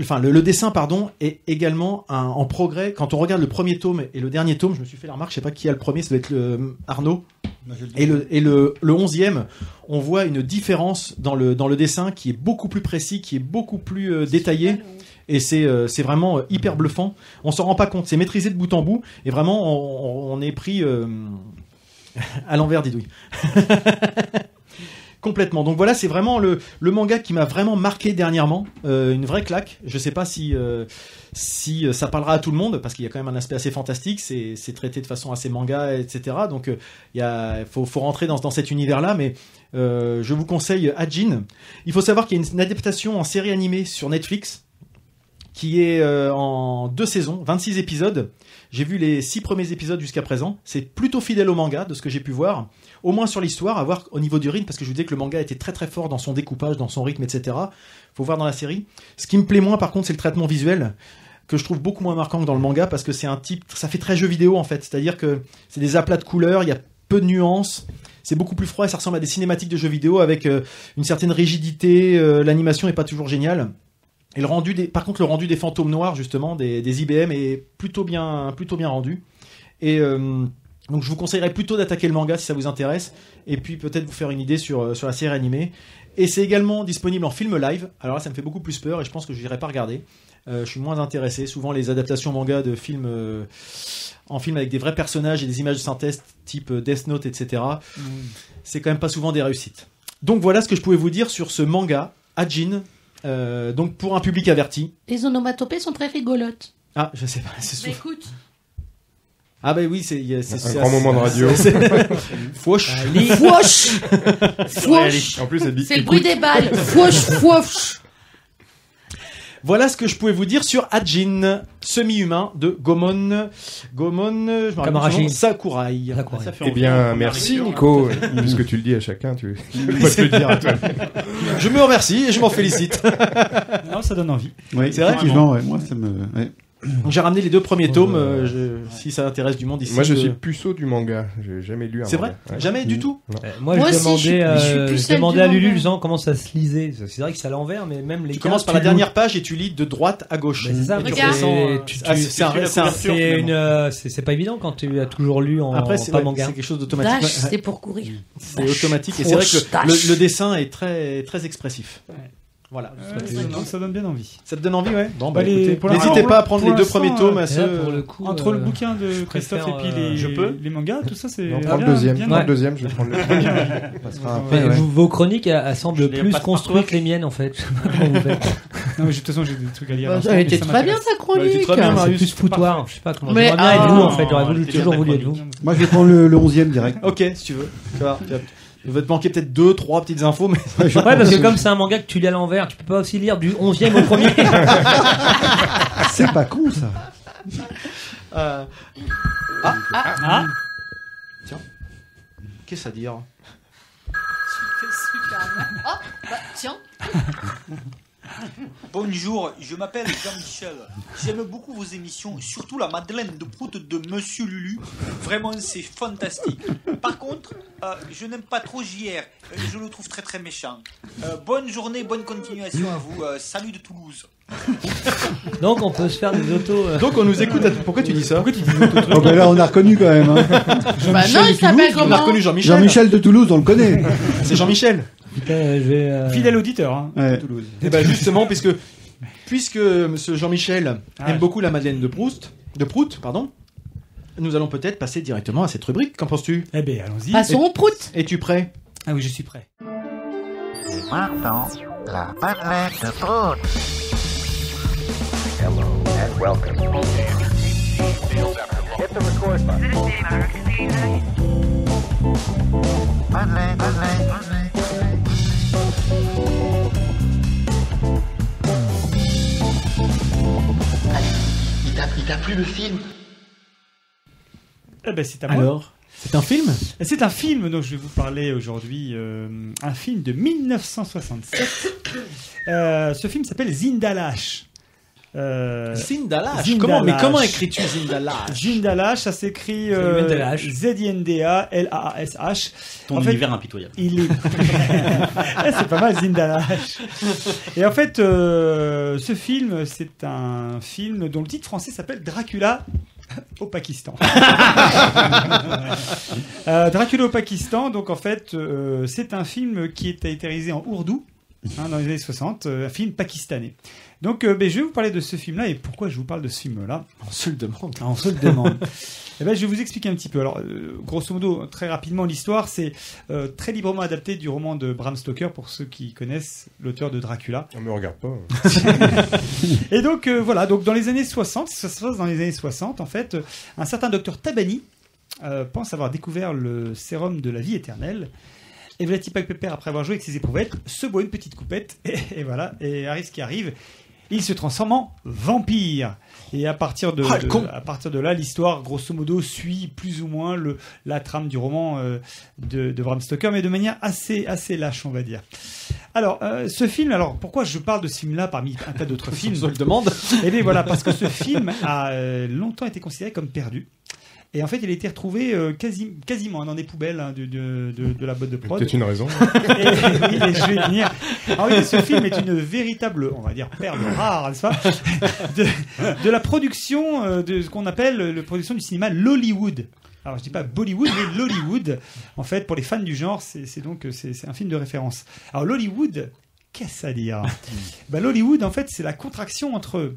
enfin le, le dessin pardon, est également un- en progrès. Quand on regarde le premier tome et le dernier tome, je me suis fait la remarque, je sais pas qui a le premier, ça doit être le, Arnaud. Et le, et le, le 11e, on voit une différence dans le, dans le dessin qui est beaucoup plus précis, qui est beaucoup plus euh, détaillé. Et c'est euh, c'est vraiment euh, hyper bluffant. On s'en rend pas compte. C'est maîtrisé de bout en bout. Et vraiment, on, on- on est pris euh, à l'envers des douilles. Complètement. Donc voilà, c'est vraiment le, manga qui m'a vraiment marqué dernièrement. Euh, une vraie claque. Je sais pas si, euh, euh, ça parlera à tout le monde, parce qu'il y a quand même un aspect assez fantastique. C'est traité de façon assez manga, etc. Donc il faut, rentrer dans, cet univers-là. Mais euh, je vous conseille Ajin. Il faut savoir qu'il y a une, adaptation en série animée sur Netflix qui est en deux saisons, 26 épisodes. J'ai vu les six premiers épisodes jusqu'à présent. C'est plutôt fidèle au manga, de ce que j'ai pu voir. Au moins sur l'histoire, à voir au niveau du rythme, parce que je vous disais que le manga était très très fort dans son découpage, dans son rythme, etc. Faut voir dans la série. Ce qui me plaît moins, par contre, c'est le traitement visuel que je trouve beaucoup moins marquant que dans le manga parce que c'est un type, ça fait très jeu vidéo en fait. C'est-à-dire que c'est des aplats de couleurs, il y a peu de nuances. C'est beaucoup plus froid et ça ressemble à des cinématiques de jeux vidéo avec euh, une certaine rigidité. euh, L'animation est pas toujours géniale. Et le rendu par contre, le rendu des fantômes noirs, justement, des, IBM est plutôt bien, plutôt bien rendu. Et euh, donc, je vous conseillerais plutôt d'attaquer le manga si ça vous intéresse, et puis peut-être vous faire une idée sur, euh, sur la série animée. Et c'est également disponible en film live. Alors là, ça me fait beaucoup plus peur, et je pense que je n'irai pas regarder. Euh, je suis moins intéressé. Souvent, les adaptations manga de films euh, en film avec des vrais personnages et des images de synthèse type Death Note, etc. C'est quand même pas souvent des réussites. Donc voilà ce que je pouvais vous dire sur ce manga, Ajin. Euh, donc pour un public averti. Les onomatopées sont très rigolotes. Ah, je sais pas, c'est Bah, souvent. écoute, Ah bah oui, c'est c'est- Un grand moment de radio. Fouoche. fouoche Fouoche En plus, C'est le bruit des balles Fouoche, fouoche Voilà ce que je pouvais vous dire sur Ajin, semi-humain de Gomon, Gomon, je me rappelle Sakurai. Sakurai. Ça Eh bien, merci Nico. Puisque tu le dis à chacun, tu peux te le dire à toi. Je me remercie et je m'en félicite. Non, ça donne envie. Oui, C'est vrai effectivement, ouais, moi ça me. ouais. Donc, J'ai ramené les deux premiers tomes, euh, je- si ça intéresse du monde ici. Moi, je de- suis puceau du manga. J'ai jamais lu un C'est manga. vrai Ouais. Jamais du tout Non. Euh, Moi, Moi je aussi, demandais, je suis- je suis euh, plus je celle demandais du à Lulu manga. justement comment ça se lisait. C'est vrai que c'est à l'envers, mais même les Tu commences par tu la dernière page et tu lis de droite à gauche. Bah, c'est ça, Et tu Regarde. redescends, euh, tu- ah, tu- c'est- c'est un- tu fais la c'est un- couverture, C'est finalement. une, euh, c'est c'est pas évident quand tu as toujours lu en Après, c'est pas ouais, manga. c'est quelque chose d'automatique. Ouais, c'est pour courir. C'est automatique et c'est vrai que le, Dash. le- le dessin est très très expressif. Voilà. Ouais, ça, donne, ça donne bien envie. Ça te donne envie, ouais Bon, bah, écoutez, n'hésitez pas à prendre les deux premiers tomes euh, à Et ceux. là, pour le coup, Entre le euh, bouquin de Christophe et puis euh, les, je peux les mangas, tout ça, c'est. Non, bien- prends le deuxième. bien- prends Ouais. le deuxième, je vais prendre le premier. On ouais. vos chroniques elles, semblent plus construites que les miennes en fait. Je sais pas comment vous faites. Non, mais de toute façon, j'ai des trucs à lire. Bah, été mais ça très bien ta chronique. c'est plus foutoir. Je sais pas comment. Mais, vous en fait. J'aurais toujours voulu être vous. Moi, je vais prendre le, 11e direct. Ok, si tu veux. Tu vas- il va te manquer peut-être deux, trois petites infos, mais Ouais, je- parce que comme c'est un manga que tu lis à l'envers, tu peux pas aussi lire du 11e au premier. C'est pas con, ça. Euh, Ah, qu'est-ce à dire? Oh, bah, tiens. Bonjour, je m'appelle Jean-Michel. J'aime beaucoup vos émissions, surtout la Madeleine de Prout de Monsieur Lulu. Vraiment, c'est fantastique. Par contre, euh, je n'aime pas trop JR. Euh, je le trouve très très méchant. Euh, bonne journée, bonne continuation à vous. Euh, salut de Toulouse. Donc on peut se faire des autos. euh, Donc on nous écoute. à- Pourquoi tu dis ça pourquoi tu dis truc Oh, ben là, on a reconnu quand même. hein. Bah non, il s'appelle On a comment reconnu Jean-Michel. Jean-Michel de Toulouse, on le connaît. C'est Jean-Michel. Putain, je vais. euh, Fidèle auditeur, hein, Ouais. de Toulouse. Et ben justement, puisque puisque Monsieur Jean-Michel Ah. aime beaucoup la Madeleine de Proust, de Prout, pardon, nous allons peut-être passer directement à cette rubrique. Qu'en penses-tu? Eh ben, allons-y. Passons au prout. Es-tu prêt? Ah oui, je suis prêt. Maintenant, la Madeleine de Prout. Madeleine, Madeleine, Madeleine. Il t'a, plu le film Eh ben, c'est à moi. Alors, c'est un film? Et C'est un film dont je vais vous parler aujourd'hui, euh, un film de 1967. Euh, ce film s'appelle Zindalash. Euh, Zindalash. Zindalash. Comment Mais comment écris-tu Zindalash? Zindalash, ça s'écrit euh, Zindalash. Ton En fait, univers impitoyable. Il est... Eh, c'est pas mal Zindalash. Et en fait, euh, ce film, c'est un film dont le titre français s'appelle Dracula au Pakistan. Euh, Dracula au Pakistan, donc en fait, c'est un film qui est- a été réalisé en ourdou. hein, dans les années 60, euh, un film pakistanais. Donc, euh, ben, je vais vous parler de ce film-là et pourquoi je vous parle de ce film-là. On se le demande. Ah, on se le demande. Eh ben, je vais vous expliquer un petit peu. Alors, euh, grosso modo, très rapidement, l'histoire, c'est euh, très librement adapté du roman de Bram Stoker, pour ceux qui connaissent l'auteur de Dracula. On me regarde pas. hein. Et donc, euh, voilà, donc dans les années 60, ça se passe dans les années 60, en fait, un certain docteur Tabani euh, pense avoir découvert le sérum de la vie éternelle. Et Vlati Pepper, après avoir joué avec ses éprouvettes, se boit une petite coupette, et, et voilà, et arrive ce qui arrive. Il se transforme en vampire. Et à partir de, Ah, de- à partir de là, l'histoire, grosso modo, suit plus ou moins le, la trame du roman euh, de, de Bram Stoker, mais de manière assez, assez lâche, on va dire. Alors, euh, ce film, alors pourquoi je parle de ce film-là parmi un tas d'autres films On se le demande. Eh bien voilà, parce que ce film a euh, longtemps été considéré comme perdu. Et en fait, il a été retrouvé euh, quasi, quasiment dans des poubelles hein, de, de, de, de la boîte de prod. Peut-être une raison. Et, je vais venir. Alors oui, ce film est une véritable, on va dire, perle rare, n'est-ce pas de, la production euh, de ce qu'on appelle la production du cinéma Lollywood. Alors je dis pas Bollywood, mais Lollywood. En fait, pour les fans du genre, c'est c'est donc c'est c'est un film de référence. Alors Lollywood, qu'est-ce à dire? Ben, Lollywood, en fait, c'est la contraction entre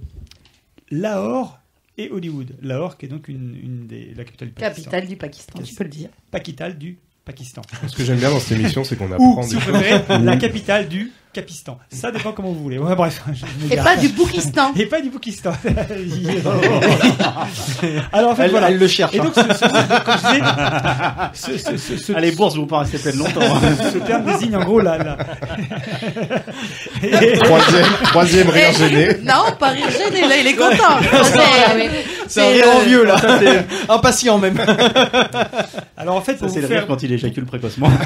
Lahore et Hollywood. Lahore, qui est donc une, une des la capitale du Pakistan. Capitale du Pakistan, tu peux le dire. Capitale du Pakistan. Ce que j'aime bien dans cette émission, c'est qu'on Ou, apprend si des vous préférez, la capitale du Capistan. Ça dépend comment vous voulez. Ouais, bref. Et pas du Boukistan. Et pas du Boukistan. Alors en fait, Elle- voilà. elle le cherche, Et hein. donc, ce, ce- ce, ce, ce, ce- Allez, bourse, vous pas rester plein longtemps. hein. ce terme désigne en gros la. la... Troisième, troisième rire Eh, gêné. Non, pas rire gêné, là, il est content. C'est- un rire euh, envieux là. Impatient même. Alors en fait, Ça, pour c'est le faire... rire quand il éjacule précocement.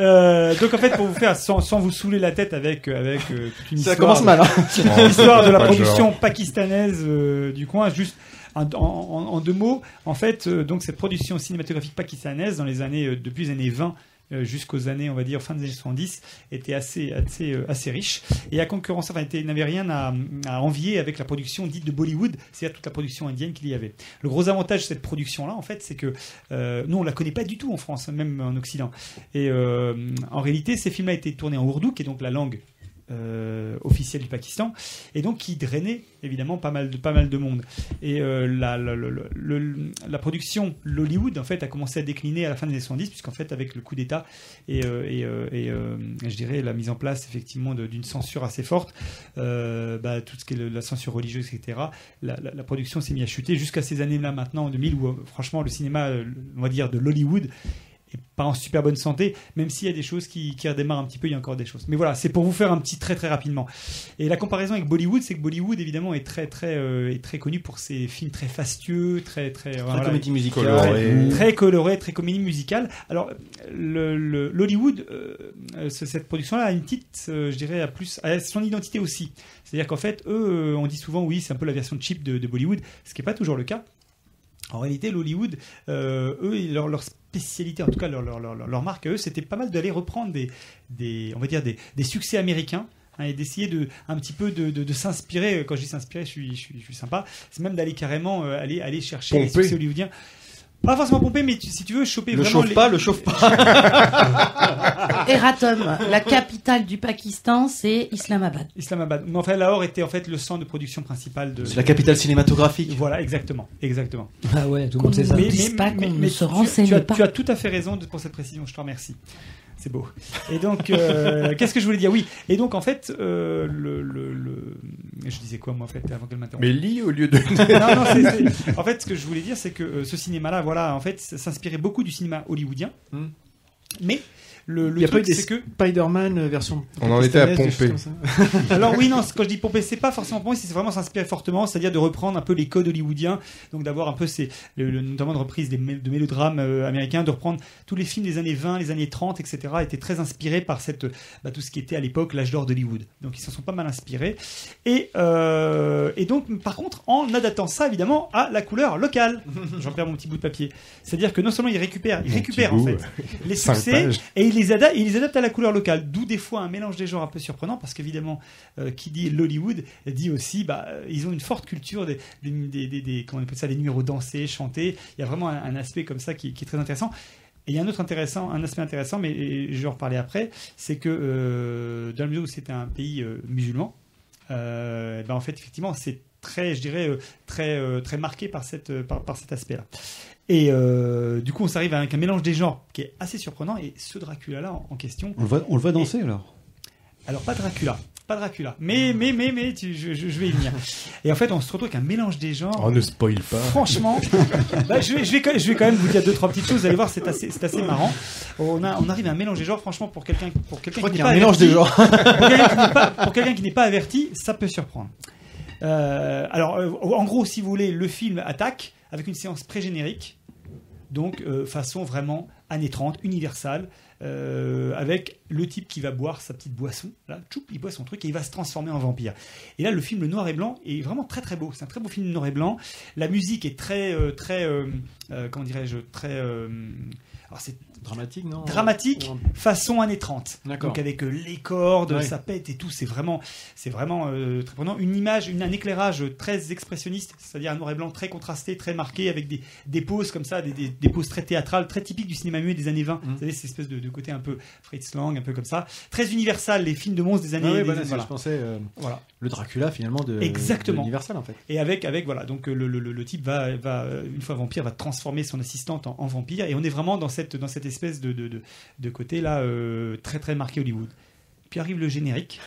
Euh, donc en fait, pour vous faire, sans, sans vous saouler la tête avec avec euh, toute une Ça histoire, commence mal, hein. de la production pakistanaise euh, du coin, juste en, en- en- en deux mots, en fait, euh, donc cette production cinématographique pakistanaise dans les années euh, depuis les années 20 euh, jusqu'aux années, on va dire, fin des années 70, était assez, assez, euh, assez riche et à concurrence, enfin, n'avait rien à, envier avec la production dite de Bollywood, c'est-à-dire toute la production indienne qu'il y avait. Le gros avantage de cette production-là, en fait, c'est que euh, nous, on la connaît pas du tout en France, même en Occident. Et euh, en réalité, ces films-là étaient tournés en ourdou, qui est donc la langue euh, officielle du Pakistan, et donc qui drainait évidemment pas mal de, pas mal de monde. Et euh, la, la, production l'Hollywood en fait a commencé à décliner à la fin des années 70, puisqu'en fait avec le coup d'État et, euh, euh, je dirais la mise en place effectivement d'une censure assez forte, bah, tout ce qui est la censure religieuse, etc. La, production s'est mise à chuter jusqu'à ces années-là maintenant en 2000 où franchement le cinéma, on va dire de l'Hollywood est pas en super bonne santé, même s'il y a des choses qui, qui redémarrent un petit peu, il y a encore des choses. Mais voilà, c'est pour vous faire un petit très très rapidement. Et la comparaison avec Bollywood, c'est que Bollywood évidemment est très très euh, est très connu pour ses films très fastueux, très très voilà, comédie musicale. très, Coloré. très coloré, très comédie musicale. Alors l'Hollywood, euh, euh, ce- cette production-là a une petite, euh, je dirais, a plus a son identité aussi. C'est-à-dire qu'en fait, eux, euh, on dit souvent oui, c'est un peu la version cheap de, de Bollywood, ce qui n'est pas toujours le cas. En réalité, l'Hollywood, euh, eux, leur, leur spécialité, en tout cas leur, leur, leur, marque à eux, c'était pas mal d'aller reprendre des, des, on va dire des, des succès américains hein, et d'essayer de un petit peu de, de, de s'inspirer. Quand je dis s'inspirer, je suis, je suis, je suis sympa. C'est même d'aller carrément euh, aller, aller chercher les Pomper. succès hollywoodiens. Pas forcément pomper, mais tu- si tu veux choper Le vraiment chauffe les- pas, le chauffe pas. Eratom, la capitale du Pakistan, c'est Islamabad. Islamabad. Mais enfin, Lahore était en fait le centre de production principal de. C'est la capitale cinématographique. Voilà, exactement, exactement. Ah ouais, tout le monde sait ça. Mais- pas qu'on ne se tu- renseigne tu, as, pas. tu as tout à fait raison de- pour cette précision, je te remercie. C'est beau. Et donc, euh, qu'est-ce que je voulais dire? Oui. Et donc, en fait, euh, le, le, le- je disais quoi moi en fait avant qu'elle m'interrompe? Mais lis au lieu de. non, non, c'est- c'est- En fait, ce que je voulais dire, c'est que euh, ce cinéma-là, voilà, en fait, s'inspirait beaucoup du cinéma hollywoodien. Hmm. Mais le, le Il y a pas eu truc, des c'est que Spider-Man euh, version. On en était à pomper. Alors oui, non, quand je dis pomper, c'est pas forcément pomper, c'est vraiment s'inspirer fortement, c'est-à-dire de reprendre un peu les codes hollywoodiens, donc d'avoir un peu ces, le- le- notamment de reprise des de mélodrames euh, américains, de reprendre tous les films des années 20, les années 30, etc. étaient très inspirés par cette, bah, tout ce qui était à l'époque l'âge d'or d'Hollywood. Donc ils s'en sont pas mal inspirés. Et, euh, et donc, par contre, en adaptant ça évidemment à la couleur locale, j'en perds mon petit bout de papier. C'est-à-dire que non seulement ils récupèrent, ils Mon récupèrent petit en bout, fait les succès et ils les adaptent, à la couleur locale. D'où des fois un mélange des genres un peu surprenant parce qu'évidemment, euh, qui dit l'Hollywood dit aussi, bah, euh, ils ont une forte culture des, comment on appelle ça, des numéros dansés, chantés. Il y a vraiment un, aspect comme ça qui, est très intéressant. Et il y a un autre intéressant, un aspect intéressant, mais je vais en reparler après, c'est que euh, dans le mesure où c'est un pays euh, musulman, ben en fait effectivement c'est très, je dirais, très, très marqué par cet aspect-là. Et euh, du coup, on s'arrive avec un mélange des genres qui est assez surprenant. Et ce Dracula-là en, en question. On le voit, on le voit danser alors? Alors, pas Dracula. Pas Dracula. Mais, mais, mais, mais, tu- je, je- je vais y venir. Et en fait, on se retrouve avec un mélange des genres. Oh, ne spoil pas. Franchement, bah, je, vais, je, vais, quand- je vais quand même vous dire deux, trois petites choses. Vous allez voir, c'est assez, c'est assez marrant. On, a, on arrive à un mélange des genres. Franchement, pour quelqu'un pour quelqu'un qui n'est pas un mélange des averti- genres. pour quelqu'un qui n'est pas- pour quelqu'un qui n'est pas averti, ça peut surprendre. Euh, alors, euh, en gros, si vous voulez, le film attaque avec une séance pré-générique, donc euh, façon vraiment années 30, universelle, euh, avec le type qui va boire sa petite boisson, là, tchoup, il boit son truc et il va se transformer en vampire. Et là, le film le noir et blanc est vraiment très très beau. C'est un très beau film noir et blanc. La musique est très euh, très comment dirais-je très alors c'est Dramatique, non dramatique façon années 30 D'accord. donc avec euh, les cordes Ouais. ça pète et tout c'est vraiment c'est vraiment euh, très prenant une image une, un éclairage très expressionniste c'est-à-dire un noir et blanc très contrasté très marqué avec des, des poses comme ça des, des, des poses très théâtrales très typiques du cinéma muet des années 20 Mm. vous savez cette espèce de, de côté un peu Fritz Lang un peu comme ça très universal les films de monstres des années Ah oui, des- voilà, voilà. je pensais euh, Voilà. le Dracula finalement de Exactement. de Universal en fait. Et avec, avec voilà, donc le, le, le- le type va, va, une fois vampire, va transformer son assistante en, en vampire. Et on est vraiment dans cette, dans cette espèce de, de, de, de côté là, euh, très très marqué Hollywood. Puis arrive le générique.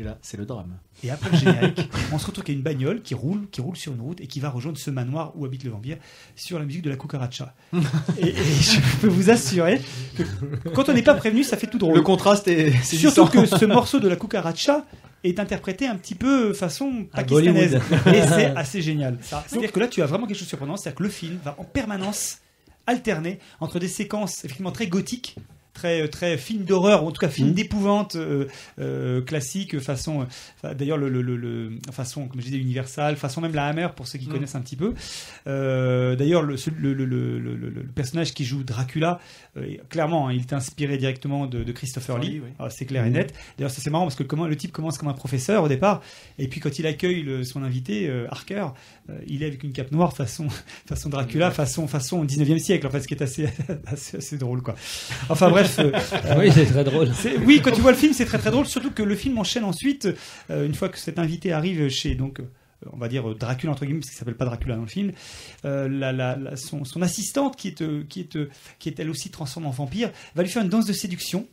Et là, c'est le drame. Et après le générique, on se retrouve qu'il y a une bagnole qui roule, qui roule sur une route et qui va rejoindre ce manoir où habite le vampire sur la musique de la cucaracha. et, et je peux vous assurer que quand on n'est pas prévenu, ça fait tout drôle. Le contraste est Surtout saisissant. que ce morceau de la cucaracha est interprété un petit peu façon À pakistanaise. Et c'est assez génial. C'est-à-dire que là, tu as vraiment quelque chose de surprenant. C'est-à-dire que le film va en permanence alterner entre des séquences effectivement très gothiques, très très film d'horreur, ou en tout cas film d'épouvante euh, euh, classique, façon, euh, d'ailleurs le, le, le, le- façon, comme je disais, Universal, façon même la Hammer pour ceux qui Mm. connaissent un petit peu. Euh, d'ailleurs, le, ce- le, le, le, le- le- le personnage qui joue Dracula, euh, clairement, hein, il est inspiré directement de, de Christopher Lee. Lee, oui. Ah, c'est clair et Mhm. net. D'ailleurs, ça c'est marrant parce que comment, le type commence comme un professeur au départ, et puis quand il accueille le- son invité, euh, Harker, euh, il est avec une cape noire façon, façon Dracula, façon, façon 19e siècle, en fait, ce qui est assez, assez, assez drôle, quoi. Enfin bref. euh, Oui, c'est très drôle. Oui, quand tu vois le film, c'est très très drôle, surtout que le film enchaîne ensuite, euh, une fois que cet invité arrive chez, donc, euh, on va dire euh, Dracula entre guillemets, parce qu'il s'appelle pas Dracula dans le film, euh, la, la- la- son, son assistante qui est, euh, qui est, euh, qui est elle aussi transformée en vampire, va lui faire une danse de séduction.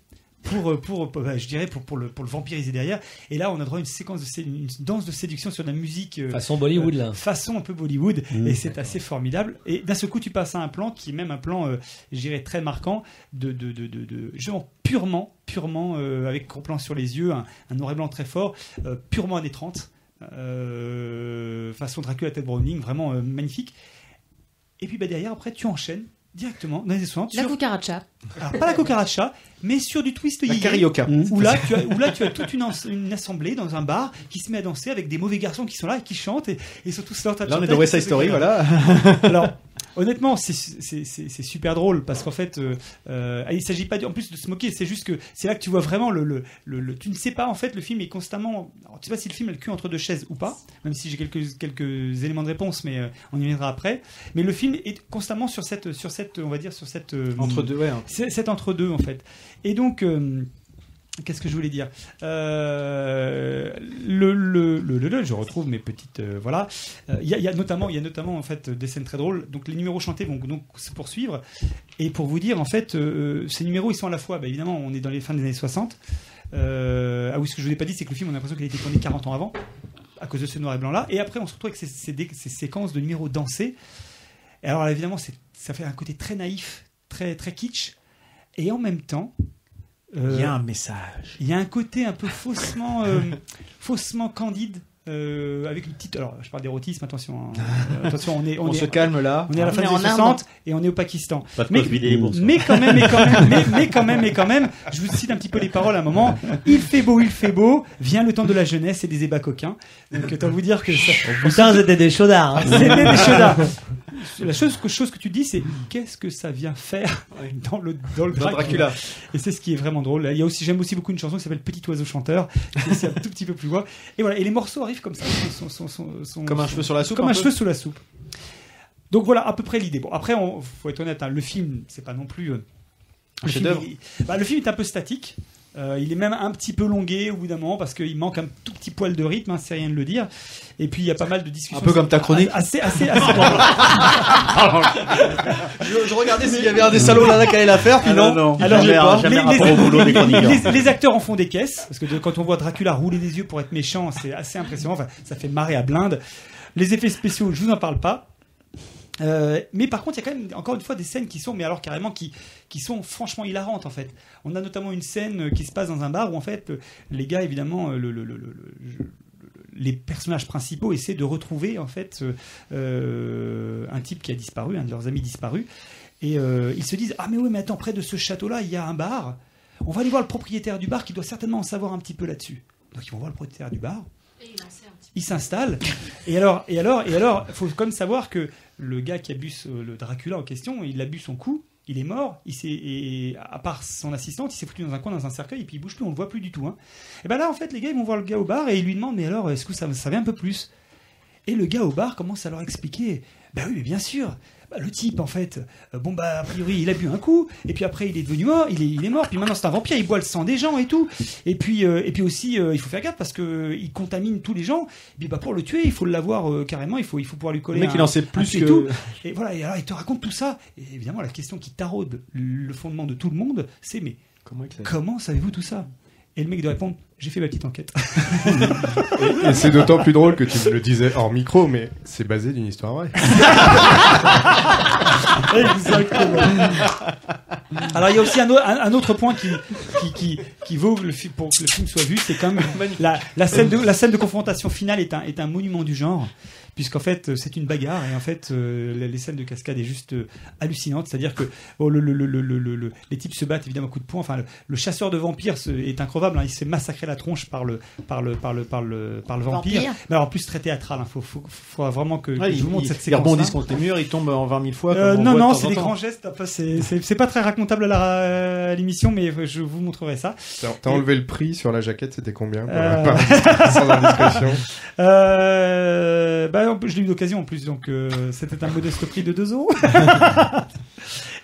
Pour, euh, pour, pour- bah, je dirais pour, pour, le, pour le vampiriser derrière et là on a droit à une séquence de une danse de séduction sur de la musique euh, Façon Bollywood, là. façon un peu Bollywood Mmh. et c'est assez formidable et d'un seul coup tu passes à un plan qui est même un plan euh, je dirais très marquant de, de, de, de, de- genre purement purement euh, avec gros plan sur les yeux un, un noir et blanc très fort euh, purement années 30 euh, façon Dracula Ted Browning vraiment euh, magnifique et puis bah, derrière après tu enchaînes directement dans les années 60 La sur- cucaracha. alors, pas la cucaracha, mais sur du twist La carioca. Où là, tu as, où là, tu as toute une, assemblée dans un bar qui se met à danser avec des mauvais garçons qui sont là et qui chantent et, et surtout Là, on est dans West Side Story, voilà. Alors, honnêtement, c'est- super drôle parce qu'en fait, euh, euh, il s'agit pas de- en plus de se moquer, c'est juste que c'est là que tu vois vraiment le, le, le- le- Tu ne sais pas, en fait, le film est constamment. Alors, tu sais pas si le film a le cul entre deux chaises ou pas, même si j'ai quelques, quelques éléments de réponse, mais euh, on y reviendra après. Mais le film est constamment sur cette, sur cette on va dire, sur cette. euh, Entre deux, ouais. hein. entre deux en fait. Et donc, euh, qu'est-ce que je voulais dire Euh, le, le, le, le- je retrouve mes petites euh, voilà. Il y, a, y a notamment, il y a notamment en fait des scènes très drôles. Donc les numéros chantés vont donc se poursuivre. Et pour vous dire en fait, ces numéros ils sont à la fois, bah, évidemment, on est dans les fins des années 60. Euh, ah oui, ce que je vous ai pas dit, c'est que le film, on a l'impression qu'il a été tourné 40 ans avant, à cause de ce noir et blanc là. Et après, on se retrouve avec ces, séquences de numéros dansés. Et alors là, évidemment, ça fait un côté très naïf, très très kitsch, et en même temps, Il y a un message. il y a un côté un peu faussement, euh, faussement candide. euh, avec une petite. Alors, je parle d'érotisme, attention. hein. Euh, attention, on est. On est- se calme, là. On est à la fin des en années Inde. 60 et on est au Pakistan. Pas de mais, mais quand même, mais quand même, mais, mais quand même, mais quand même, je vous cite un petit peu les paroles à un moment. Il fait beau, il fait beau. Vient le temps de la jeunesse et des ébats coquins. Donc, autant vous dire que ça. Putain, c'était des chaudards. hein. C'était des chaudards. La chose que, chose que tu dis, c'est qu'est-ce que ça vient faire dans le, dans le Dans Dracula. Et c'est ce qui est vraiment drôle. Il y a aussi, j'aime aussi beaucoup une chanson qui s'appelle Petit oiseau chanteur, qui est aussi un tout petit peu plus loin. Et voilà. Et les morceaux arrivent comme ça. sont- sont- sont- sont- Comme un cheveu sur la soupe, Comme un cheveu sous la soupe. Donc voilà à peu près l'idée. Bon après, on, faut être honnête, hein, le film, c'est pas non plus. euh, le film, il- bah, le film est un peu statique. Euh, il est même un petit peu longué au bout d'un moment parce qu'il manque un tout petit poil de rythme, hein, c'est rien de le dire. Et puis il y a pas mal de discussions. Un peu comme ta chronique. Assez, assez, assez. Je, je regardais s'il y avait un des salauds là qui allait la faire, puis Ah non. non, non. Alors, Jamais- j'ai pas. jamais Les- rapport les- au boulot des les- acteurs en font des caisses parce que de- quand on voit Dracula rouler des yeux pour être méchant, c'est assez impressionnant. Enfin, ça fait marrer à blinde. Les effets spéciaux, je vous en parle pas. Euh, mais par contre, il y a quand même encore une fois des scènes qui sont, mais alors carrément qui qui sont franchement hilarantes en fait. On a notamment une scène qui se passe dans un bar où en fait les gars évidemment euh, le, le- le- le- le- les personnages principaux essaient de retrouver en fait euh, euh, un type qui a disparu, un de leurs amis disparu, et euh, ils se disent ah mais oui mais attends près de ce château là il y a un bar, on va aller voir le propriétaire du bar qui doit certainement en savoir un petit peu là-dessus. Donc ils vont voir le propriétaire du bar, il s'installe. Et alors, et alors, et alors, faut quand même savoir que le gars qui a bu ce- le Dracula en question, il a bu son coup, il est mort, il s'est, à part son assistante, il s'est foutu dans un coin, dans un cercueil, et puis il bouge plus, on le voit plus du tout. Hein. Et ben là, en fait, les gars, ils vont voir le gars au bar et ils lui demandent, mais alors, est-ce que ça, ça savez un peu plus? Et le gars au bar commence à leur expliquer, bah oui, bien sûr. Bah, le type, en fait, euh, bon bah a priori, il a bu un coup, et puis après il est devenu mort, il est, il est mort, puis maintenant c'est un vampire, il boit le sang des gens et tout, et puis euh, et puis aussi euh, il faut faire gaffe parce que il contamine tous les gens, et puis bah pour le tuer il faut l'avoir carrément, il faut il faut pouvoir lui coller. Le mec, un- il en sait plus et tout. Et voilà, et alors il te raconte tout ça, et évidemment la question qui taraude le fondement de tout le monde, c'est mais comment savez-vous tout ça? Et le mec de répondre, j'ai fait ma petite enquête. Et, et c'est d'autant plus drôle que tu me le disais hors micro, mais c'est basé d'une histoire vraie. Exactement. Alors il y a aussi un, au- un- un autre point qui, qui, qui, qui vaut le pour que le film soit vu, c'est quand même la, la, scène de, la scène de confrontation finale est un, est un monument du genre. Puisqu'en fait, euh, c'est une bagarre et en fait, euh, les- scènes de cascade est juste euh, hallucinante. C'est-à-dire que bon, le, le- le- le- le- le- le- les types se battent évidemment à coups de poing. Enfin, le, le chasseur de vampires est increvable. hein. Il s'est massacré la tronche par le, par le, par le, par le, par le vampire. Vampire. Mais alors, en plus très théâtral. Il faut, faut, faut vraiment que, que Ouais, je ils, vous montre ils- cette ils séquence. rebondissent contre les murs, ils tombent en 20 000 fois. Euh, non, de non, c'est des temps. grands gestes. C'est- c'est c'est pas très racontable à la, à l'émission, mais je vous montrerai ça. T'as t'as enlevé le prix sur la jaquette, c'était combien Euh, Sans indiscrétion. Euh, bah, je l'ai eu d'occasion en plus, donc euh, c'était un modeste prix de 2 euros.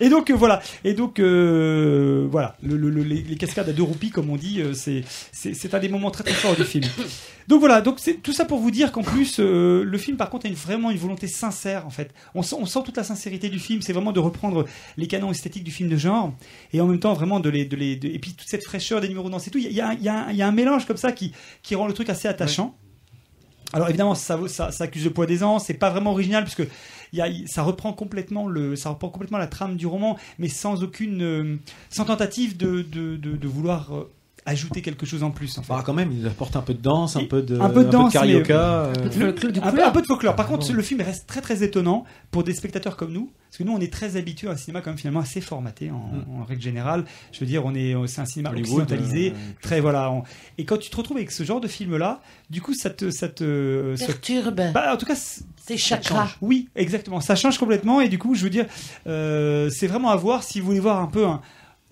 Et donc euh, voilà, et donc euh, voilà, le, le- le- les, les cascades à deux roupies, comme on dit, euh, c'est c'est un des moments très très forts du film. Donc voilà, donc c'est tout ça pour vous dire qu'en plus le film par contre a une, vraiment une volonté sincère en fait. On sent, on sent toute la sincérité du film, c'est vraiment de reprendre les canons esthétiques du film de genre et en même temps vraiment de les de les de- et puis toute cette fraîcheur des numéros dans c'est tout. Il y a, il y a un- y a mélange comme ça qui qui rend le truc assez attachant. Alors évidemment, ça, ça, ça accuse le poids des ans. C'est pas vraiment original puisque ça reprend complètement la trame du roman, mais sans aucune, euh, sans tentative de vouloir euh, ajouter quelque chose en plus. En fait. Bah, quand même, il apporte un peu de danse, un peu de, un peu de danse, carioca. mais- euh, Le- un, peu, un peu de folklore. Par contre, le film reste très très étonnant pour des spectateurs comme nous, parce que nous on est très habitués à un cinéma quand même finalement assez formaté en, en règle générale. Je veux dire, on est, c'est un cinéma Hollywood, occidentalisé, euh, très voilà. on- et quand tu te retrouves avec ce genre de film là, du coup ça te, ça te ça- Perturbe. Bah, en tout cas, c- Tes ça chakras. change. Oui, exactement. Ça change complètement et du coup, je veux dire, euh, c'est vraiment à voir si vous voulez voir un peu un,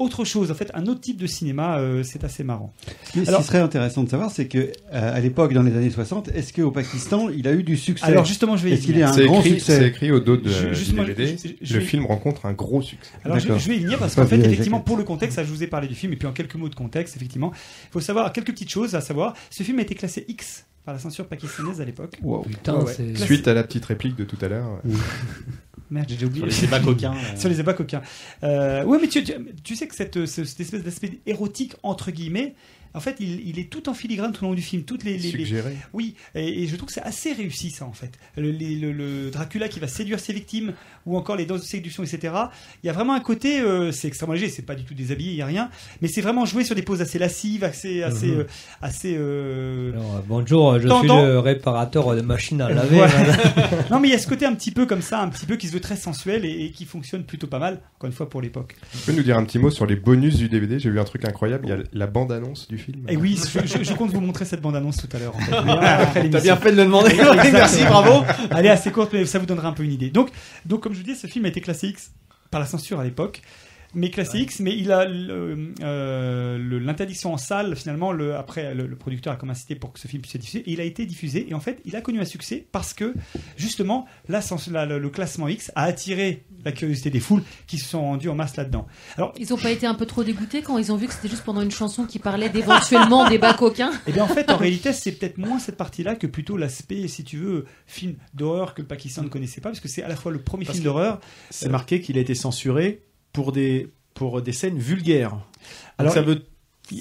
autre chose, en fait, un autre type de cinéma, euh, c'est assez marrant. Mais ce qui serait intéressant de savoir, c'est que euh, à l'époque, dans les années 60, est-ce qu'au Pakistan, il a eu du succès? Alors, justement, je vais y Est-ce qu'il venir. un grand écrit, succès? c'est écrit au dos de, Je- DVD. je- je- je le vais- film rencontre un gros succès. Alors je, vais y venir parce qu'en fait, effectivement, pour le contexte, ça, je vous ai parlé du film, et puis en quelques mots de contexte, effectivement, il faut savoir quelques petites choses à savoir. Ce film a été classé X par la censure pakistanaise à l'époque. Wow. Putain, Ouais, ouais. c'est- Classé- Suite à la petite réplique de tout à l'heure. Merde, j'ai oublié. Sur les ébats coquins, euh. Sur les ébats coquins. Euh, ouais, mais tu, tu, tu sais que cette, ce- cette espèce d'aspect érotique, entre guillemets, en fait, il, il est tout en filigrane tout au long du film. Toutes les, les-. Oui, et, et je trouve que c'est assez réussi, ça, en fait. Le, les- le- le Dracula qui va séduire ses victimes, ou encore les danses de séduction, etc. Il y a vraiment un côté, euh, c'est extrêmement léger, c'est pas du tout déshabillé, il y a rien, mais c'est vraiment joué sur des poses assez lascives, assez. assez, Mhm. euh, assez euh, Alors, euh, bonjour, je suis le réparateur de machines à laver. Non, mais il y a ce côté un petit peu comme ça, un petit peu qui se veut très sensuel et, et qui fonctionne plutôt pas mal, encore une fois pour l'époque. Tu peux nous dire un petit mot sur les bonus du DVD J'ai vu un truc incroyable. Il y a la bande-annonce du film. Et oui, je, je- je compte vous montrer cette bande-annonce tout à l'heure. En fait. Mais après T'as l'émission. bien fait de le demander. Merci, bravo. Elle est assez courte, mais ça vous donnera un peu une idée. Donc, donc comme je vous dis, ce film a été classé X par la censure à l'époque. Mais classé X, mais il a euh, l'interdiction en salle, finalement, le, après, le, le producteur a comme incité pour que ce film puisse être diffusé, et il a été diffusé, et en fait, il a connu un succès parce que, justement, le, le classement X a attiré la curiosité des foules qui se sont rendues en masse là-dedans. Alors, Ils ont pas été un peu trop dégoûtés quand ils ont vu que c'était juste pendant une chanson qui parlait d'éventuellement des bas coquins Et bien en fait, en réalité, c'est peut-être moins cette partie-là que plutôt l'aspect, si tu veux, film d'horreur que le Pakistan ne connaissait pas, parce que c'est à la fois le premier Parce film d'horreur. C'est marqué qu'il a été censuré pour des, pour des scènes vulgaires. Alors, ça, veut,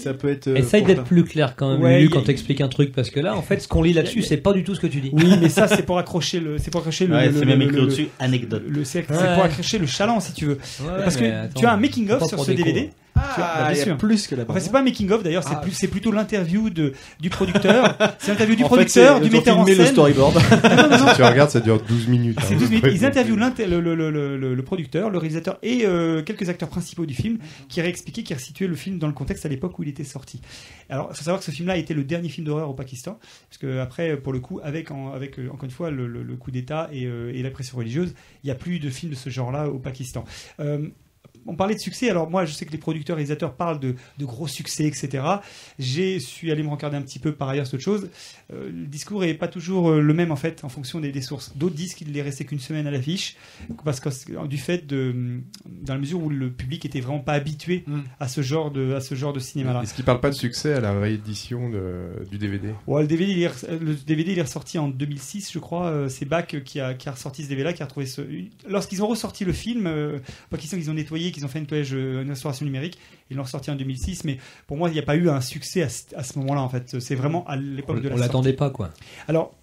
ça peut être. euh, Essaye d'être plus clair quand même, Ouais, Lulu, y a- quand t'expliques un truc, parce que là, en fait, ce qu'on lit là-dessus, c'est pas du tout ce que tu dis. Oui, mais ça, c'est pour accrocher le, c'est pour accrocher le. Ouais, le- c'est le- même écrit au-dessus, anecdote. Le, c'est c'est Ouais. pour accrocher le chaland, si tu veux. Ouais, Parce que attends, tu as un making pas of sur ce DVD. Ah, bien il y a sûr. plus que la Enfin, bande. c'est pas un making of d'ailleurs, c'est Ah. plus, c'est plutôt l'interview de du producteur. C'est l'interview du En producteur, du metteur en scène. le storyboard. si tu regardes, ça dure 12 minutes. hein, C'est 12 minutes. Ouais. Ils interviewent le, le, le, le, le producteur, le réalisateur et euh, quelques acteurs principaux du film qui réexpliquaient, qui resituaient le film dans le contexte à l'époque où il était sorti. Alors, il faut savoir que ce film-là a été le dernier film d'horreur au Pakistan, parce que après, pour le coup, avec, en- avec euh, encore une fois le, coup d'État et, euh, et la pression religieuse, il n'y a plus de films de ce genre-là au Pakistan. Euh, on parlait de succès, alors moi je sais que les producteurs et réalisateurs parlent de, de gros succès, etc. J'ai suis allé me regarder un petit peu par ailleurs cette autre chose. Euh, le discours est pas toujours euh, le même en fait en fonction des, des sources. D'autres disent qu'il est resté qu'une semaine à l'affiche parce que du fait de dans la mesure où le public était vraiment pas habitué Mm. à ce genre de à ce genre de cinéma là. Est-ce qu'il parle pas de succès à la réédition de- du DVD Ouais, le DVD, il est, le DVD, il est ressorti en 2006, je crois. Euh, C'est Bach qui a, qui a ressorti ce DVD-là, qui a retrouvé ce. Lorsqu'ils ont ressorti le film, euh, Pakistan, qu'ils ont nettoyé, qu'ils ont fait un nettoyage, euh, une restauration numérique, ils l'ont ressorti en 2006. Mais pour moi, il n'y a pas eu un succès à, ce- à ce moment-là, en fait. C'est vraiment à l'époque de la on l'attendait pas, quoi. Alors,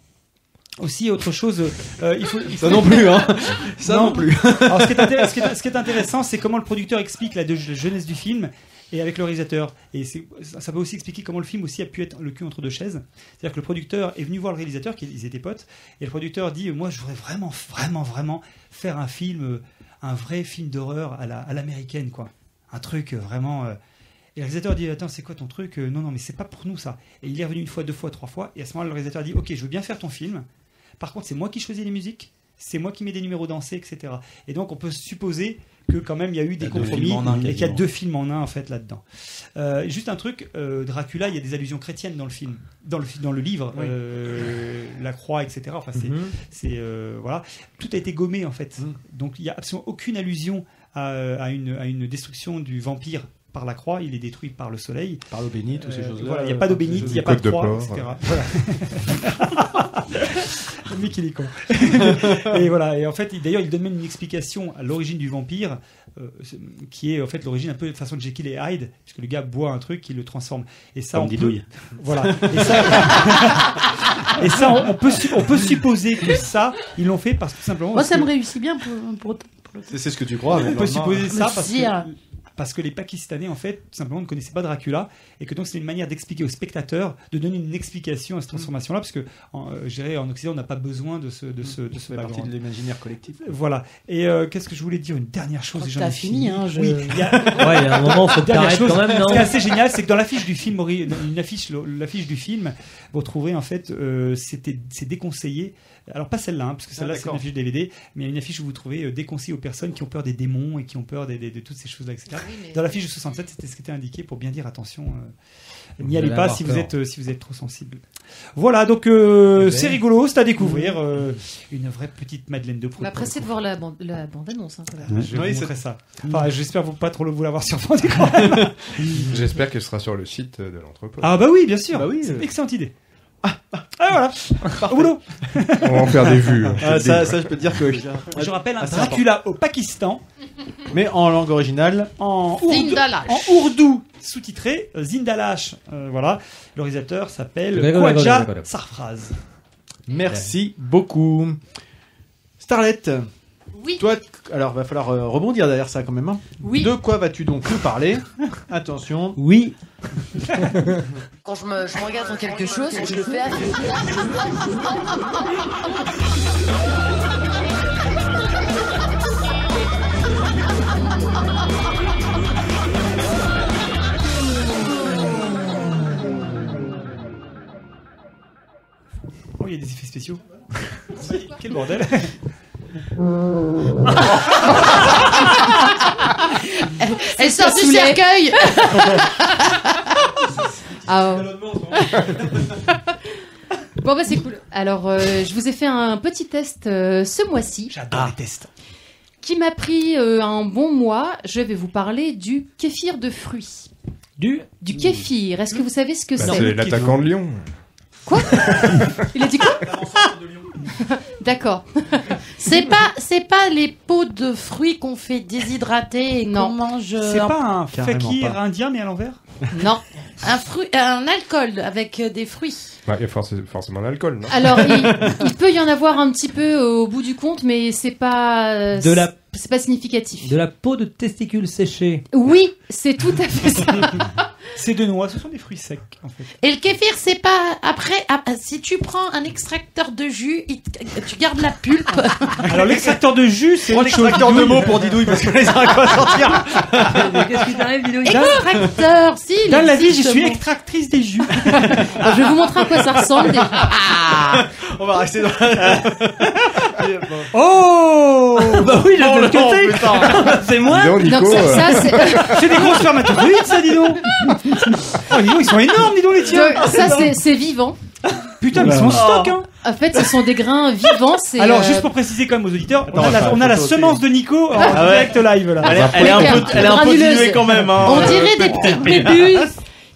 Aussi, autre chose, euh, il faut, il Ça faut- non plus, hein. Ça non plus. Alors, ce qui est, intér- ce qui est- ce qui est intéressant, c'est comment le producteur explique la de- jeunesse du film et avec le réalisateur. Et ça peut aussi expliquer comment le film aussi a pu être le cul entre deux chaises. C'est-à-dire que le producteur est venu voir le réalisateur, qu'ils étaient potes, et le producteur dit Moi, je voudrais vraiment, vraiment, vraiment faire un film, euh, un vrai film d'horreur à la- à l'américaine, quoi. Un truc euh, vraiment. euh, Et le réalisateur dit Attends, c'est quoi ton truc Euh, Non, non, mais c'est pas pour nous ça. Et il est revenu une fois, deux fois, trois fois. Et à ce moment-là, le réalisateur dit Ok, je veux bien faire ton film. Par contre, c'est moi qui choisis les musiques, c'est moi qui mets des numéros dansés, etc. Et donc, on peut supposer que quand même il y a eu des compromis un, et qu'il y a deux films en un en fait là-dedans. Euh, juste un truc, euh, Dracula, il y a des allusions chrétiennes dans le film, dans le dans le livre, Oui. euh, la croix, etc. Enfin, c'est, Mhm. c'est euh, voilà, tout a été gommé en fait. Donc il y a absolument aucune allusion à, à une à une destruction du vampire par la croix, il est détruit par le soleil. Par l'eau bénite, toutes ces Euh, choses-là. Voilà, il n'y a pas d'eau bénite, il n'y a pas de croix, porc. etc. Voilà. le mec, il est con. et voilà, et en fait, il- d'ailleurs, il donne même une explication à l'origine du vampire, euh, qui est en fait l'origine un peu de façon de Jekyll et Hyde, puisque le gars boit un truc qui le transforme. Et ça, Comme on peut, voilà. Et ça, et ça, on, on peut, su- on peut supposer que ça, ils l'ont fait parce que tout simplement. Moi, ça que- me réussit bien pour. pour, C'est ce que tu crois. on peut supposer ça parce que, parce que les Pakistanais, en fait, tout simplement, ne connaissaient pas Dracula et que donc c'est une manière d'expliquer aux spectateurs, de donner une explication à cette transformation-là, parce que en, euh, je dirais, en Occident, on n'a pas besoin de ce, de ce, de ce partie de l'imaginaire collectif. Voilà. Et euh, qu'est-ce que je voulais dire? Une dernière chose. ai t'as fini, hein, je- Oui, il y a, Ouais, il y a un moment, faut Dernière chose, quand même, non Ce qui est assez génial, c'est que dans l'affiche du film, une affiche, l'affiche du film, vous retrouvez en fait, euh, c'était, c'est déconseillé. Alors pas celle-là, hein, parce que celle-là Ah, c'est une affiche DVD, mais il y a une affiche où vous trouvez euh, déconseillé aux personnes qui ont peur des démons et qui ont peur des- des- de toutes ces choses-là, etc. Dans l'affiche de 67, c'était ce qui était indiqué pour bien dire attention. euh, N'y allez pas si vous êtes euh, si vous êtes trop sensible. Voilà, donc euh, Eh ben. c'est rigolo, c'est à découvrir. euh, une vraie petite Madeleine de Proust. On a pressé de voir la bande, la bande annonce. Hein. Je Oui, vous c'est- montrer ça. Enfin, j'espère vous pas trop vous l'avoir survendu quand même. J'espère qu'elle sera sur le site de l'entrepôt. Ah bah oui, bien sûr. Bah oui, c'est une excellente idée. Ah, voilà. Au boulot. On va en faire des vues. hein, Ah, ça, dis. ça, je peux te dire que. Je rappelle un Ah, Dracula au Pakistan Mais en langue originale. en ourdou, Zindalash. en ourdou sous-titré euh, Zindalash. Euh, voilà, le réalisateur s'appelle Khwaja. Sarfraz. Merci beaucoup. Starlet. Oui. Toi, alors va falloir euh, rebondir derrière ça quand même. hein. Oui. De quoi vas-tu donc nous parler? Attention. Oui. Quand je me, je me regarde dans quelque chose, je le fais à Oh, il y a des effets spéciaux. Quel bordel. Elle sort du cercueil. Ah, Bon bah c'est cool. Alors euh, je vous ai fait un petit test euh, ce mois-ci J'adore les tests. qui m'a pris euh, un bon mois. Je vais vous parler du kéfir de fruits. Du Du kéfir. Est-ce que vous savez ce que Bah, c'est c'est l'attaquant de Lyon. Il a dit quoi? D'accord. C'est pas, c'est pas les pots de fruits qu'on fait déshydrater et Non. qu'on mange. C'est en- pas un fakir pas. indien mais à l'envers Non, un fruit, un alcool avec euh, des fruits. Ouais, il y a forc- forcément l'alcool, non? Alors il, il peut y en avoir un petit peu au bout du compte, mais c'est pas euh, De la- c'est pas significatif. De la peau de testicule séchée. Oui, c'est tout à fait ça. C'est de noix, ce sont des fruits secs en fait. Et le kéfir, c'est pas après. ah, si tu prends un extracteur de jus, il te- tu gardes la pulpe. Alors l'extracteur de jus, c'est autre chose. de mots pour Didouille parce que les uns à quoi sortir. Qu'est-ce qui t'arrive, Didouille Extracteur, si. il Dans la vie, je existe suis bon. extractrice des jus. Alors, je vais vous montrer à quoi ça ressemble. déjà. Ah, On va rester dans. Oh Bah oui, Oh ce que c'est. putain. C'est moi. Dis donc, Nico, Donc ça, euh, ça, c'est C'est des gros spermatozoïdes, ça, dis donc Oh, dis donc, ils sont énormes, dis donc, les tiens donc, ça, c'est- c'est vivant. Putain, mais ils sont en stock, hein En fait, ce sont des grains vivants. c'est, Alors, euh, juste pour préciser quand même aux auditeurs, on Attends, a la, attends, on a la faut semence de Nico en Ah ouais. direct live, là. Elle est, elle est un peu, elle est un peu Granuleuse. diluée quand même. Hein. on dirait des petites bébus.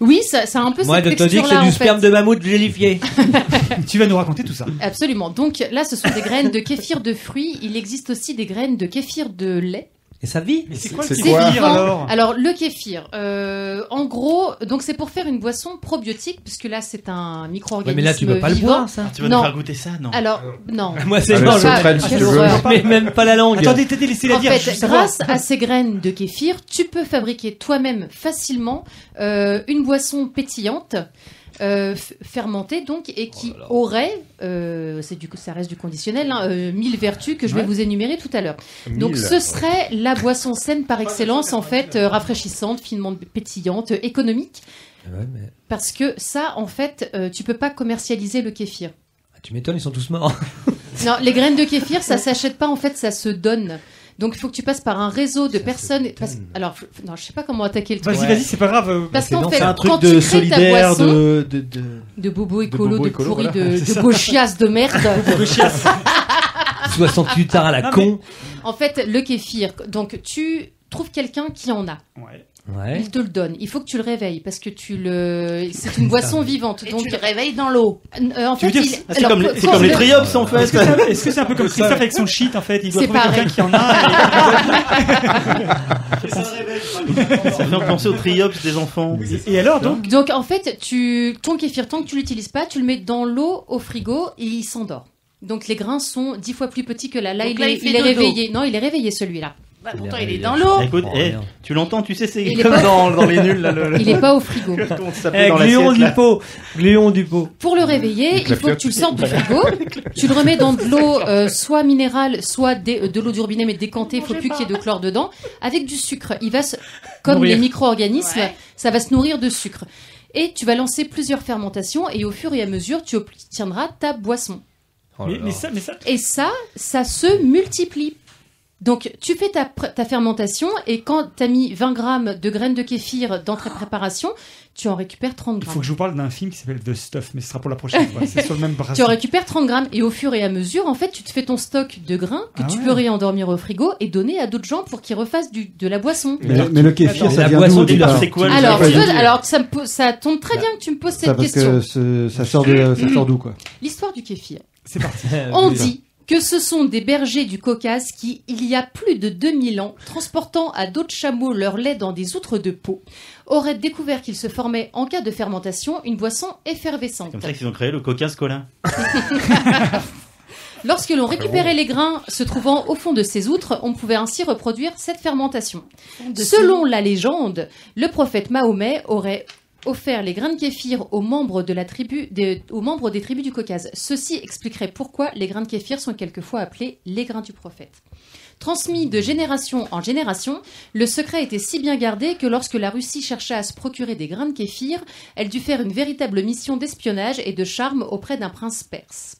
Oui, ça, ça a un peu Moi, cette je te dis que c'est du fait. sperme de mammouth gélifié. Tu vas nous raconter tout ça. Absolument. Donc là, ce sont des graines de kéfir de fruits. Il existe aussi des graines de kéfir de lait. Et ça vit Mais c'est quoi le C'est kéfir vivant. alors Alors? Le kéfir, euh, en gros, donc c'est pour faire une boisson probiotique, puisque là c'est un micro-organisme Ouais, mais là, tu peux pas le boire, ça? Tu vas non. nous faire goûter ça, non? Alors non. Moi, c'est Ah, quelle tu veux. horreur. Mais même pas la langue. Attendez, t'as laissé la En dire. je fait, grâce à ces graines de kéfir, tu peux fabriquer toi-même facilement euh, une boisson pétillante. Euh, f- fermentée donc et qui aurait, euh, c'est du ça reste du conditionnel, hein, euh, mille vertus que je vais vous énumérer tout à l'heure. Donc ce serait la boisson saine par excellence en fait, euh, rafraîchissante, finement pétillante, euh, économique, Ouais, mais- parce que ça en fait euh, tu peux pas commercialiser le kéfir. Ah, Tu m'étonnes, ils sont tous morts. Non, les graines de kéfir, ça s'achète pas, en fait, ça se donne. Donc, il faut que tu passes par un réseau de personnes. parce- Alors, je- non, je sais pas comment attaquer le truc. Vas-y, vas-y, c'est pas grave. euh, Parce qu'en fait, C'est un truc quand de tu crées ta solidaire, boisson, de, de, de- de bobo écolo, de, pourri, voilà. de, C'est de chiasse de merde. 68 tard à la Non, mais- con. en fait, le kéfir, donc tu trouves quelqu'un qui en a. Ouais. Ouais. Il te le donne. Il faut que tu le réveilles parce que tu le. C'est une boisson vivante. Et donc, tu le réveilles dans l'eau. euh, en Tu fait, dire, il- Ah, C'est comme, les- comme les triops en fait. Est-ce que c'est que c'est un peu comme Christophe avec son shit en fait? Il doit C'est trouver quelqu'un pareil. qui en a. Ça fait penser aux triops des enfants. Et, et alors donc? Donc en fait, tu ton kéfir tant que tu l'utilises pas, tu le mets dans l'eau au frigo et il s'endort. Donc les grains sont dix fois plus petits que là. Là, Donc il, là, est, il fait il est dodo. réveillé. Non, il est réveillé celui-là. Bah, Il pourtant, il est dans l'eau. Écoute, Oh, eh, tu l'entends, tu sais, c'est Il est comme pas- dans, dans les nuls là. Le, le- Il est pas au frigo. Eh, dans gluon du pot. Gluon du pot. Pour le réveiller, il faut que tu le sortes du frigo. tu le remets dans de l'eau, euh, soit minérale, soit euh, de l'eau du robinet, mais décantée. Il faut plus qu'il y ait de chlore dedans. Avec du sucre. Il va se, comme les micro-organismes, Ouais. ça va se nourrir de sucre. Et tu vas lancer plusieurs fermentations et au fur et à mesure, tu obtiendras ta boisson. Oh là mais, là. mais ça, mais ça. Et ça, ça se multiplie. Donc, tu fais ta, ta fermentation et quand tu as mis 20 grammes de graines de kéfir dans ta préparation, tu en récupères 30 Il faut grammes. que je vous parle d'un film qui s'appelle The Stuff, mais ce sera pour la prochaine fois. C'est sur le même Tu en récupères 30 grammes et au fur et à mesure, en fait, tu te fais ton stock de grains que Ah tu ouais. peux réendormir au frigo et donner à d'autres gens pour qu'ils refassent du, de la boisson. Mais, mais le kéfir, ça la vient boisson bar, c'est quoi le Alors, tu veux- alors ça, me pose- ça tombe très bien que tu me poses Ça cette parce question. que ce- ça sort de, ça sort d'où quoi? L'histoire du kéfir. C'est parti. On dit que ce sont des bergers du Caucase qui, il y a plus de 2000 ans, transportant à d'autres chameaux leur lait dans des outres de peau, auraient découvert qu'il se formait en cas de fermentation une boisson effervescente. Comme ça qu'ils ont créé le Caucase Colin. Lorsque l'on récupérait les grains se trouvant au fond de ces outres, on pouvait ainsi reproduire cette fermentation. Selon la légende, le prophète Mahomet aurait offert les grains de kéfir aux membres, des- des tribus du Caucase. Ceci expliquerait pourquoi les grains de kéfir sont quelquefois appelés les grains du prophète. Transmis de génération en génération, le secret était si bien gardé que lorsque la Russie chercha à se procurer des grains de kéfir, elle dut faire une véritable mission d'espionnage et de charme auprès d'un prince perse.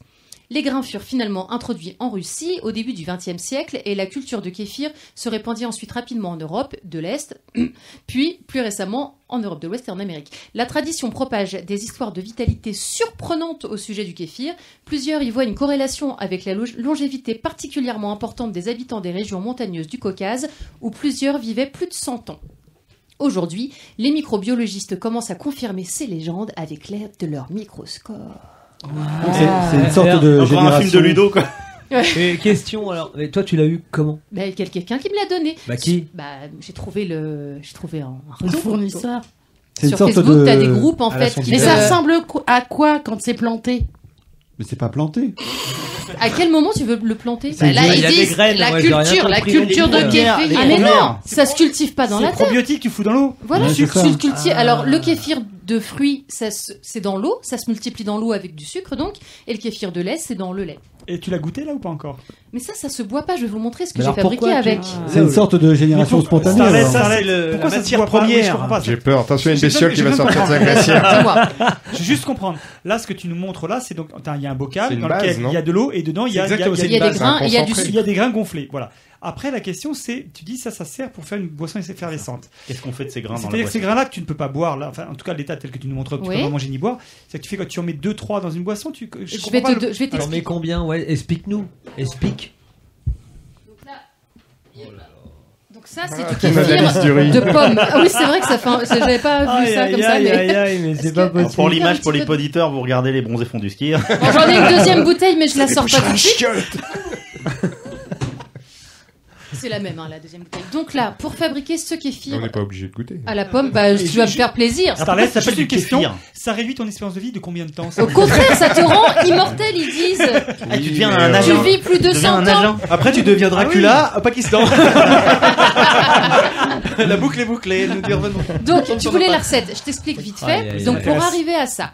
Les grains furent finalement introduits en Russie au début du XXe siècle et la culture de kéfir se répandit ensuite rapidement en Europe de l'Est, puis plus récemment en Europe de l'Ouest et en Amérique. La tradition propage des histoires de vitalité surprenantes au sujet du kéfir. Plusieurs y voient une corrélation avec la lo- longévité particulièrement importante des habitants des régions montagneuses du Caucase, où plusieurs vivaient plus de 100 ans. Aujourd'hui, les microbiologistes commencent à confirmer ces légendes avec l'aide de leur microscope. Donc c'est c'est une sorte de Encore un génération. film de Ludo quoi. Et question alors, et toi tu l'as eu comment? Il y a quelqu'un qui me l'a donné. Bah qui? Bah, j'ai trouvé le, j'ai trouvé un, un Un réseau. fournisseur. C'est une Sur sorte Facebook, de- t'as des groupes en à la fait. Qui Mais ça te- ressemble à quoi quand c'est planté? Mais c'est pas planté. À quel moment tu veux le planter C'est Bah, Là, une- il y ils a des disent graines, la culture, la culture de kéfir. Ah mais non, ça se cultive pas dans C'est la terre. probiotique, tu fous dans l'eau. Voilà, Ouais, tu, c'est ça. tu le cultives. Ah. Alors le kéfir de fruits, ça se- c'est dans l'eau, ça se multiplie dans l'eau avec du sucre donc, et le kéfir de lait, c'est dans le lait. Et tu l'as goûté là ou pas encore? Mais ça, ça se boit pas. Je vais vous montrer ce que j'ai fabriqué avec. C'est une sorte de génération spontanée. Starlet, alors. Starlet, C'est le- pourquoi la ça matière première. J'ai peur. Attention, il y a une bestiole qui va sortir de sa glacière. Je veux juste comprendre. Là, ce que tu nous montres là, c'est donc il y a un bocal dans base, lequel il y a de l'eau et dedans il y a, y a- Il y a des grains, il y a du concentré. il sucre. y a des grains gonflés. Voilà. Après, la question c'est, tu dis ça, ça sert pour faire une boisson effervescente. Qu'est-ce qu'on fait de ces grains C'est-à-dire que ces grains-là que tu ne peux pas boire, là, enfin, en tout cas, l'état tel que tu nous montres, tu Oui. peux pas manger ni boire. C'est que tu fais quand tu en mets 2-3 dans une boisson, tu. Je, Je vais le- vais t'expliquer. combien Ouais, explique-nous. Explique. Donc ça, c'est du analyse du kéfir de pomme. Ah oui, c'est vrai que ça fait. un- J'avais pas vu ça comme ça, mais. mais c'est pas Alors, Pour l'image, pour les auditeurs, vous regardez les bronzés fonds du ski. Bon, J'en ai une deuxième bouteille, mais je la sors pas tout de suite. c'est la même, hein, la deuxième bouteille. Donc là, pour fabriquer ce kéfir On n'est pas obligé de goûter. à la pomme, bah, tu vas me faire plaisir. Starlet, ça s'appelle une question. kéfir. Ça réduit ton espérance de vie de combien de temps ça Au contraire, ça te rend immortel, ils disent. Ah, tu deviens un agent. Tu vis plus de Tu deviens 100 un ans. agent. Après, tu deviens Dracula au Pakistan. la boucle est bouclée. Nous revenons. Donc, On tu voulais la recette. Je t'explique vite fait. Aïe, aïe, Donc, pour arriver à ça,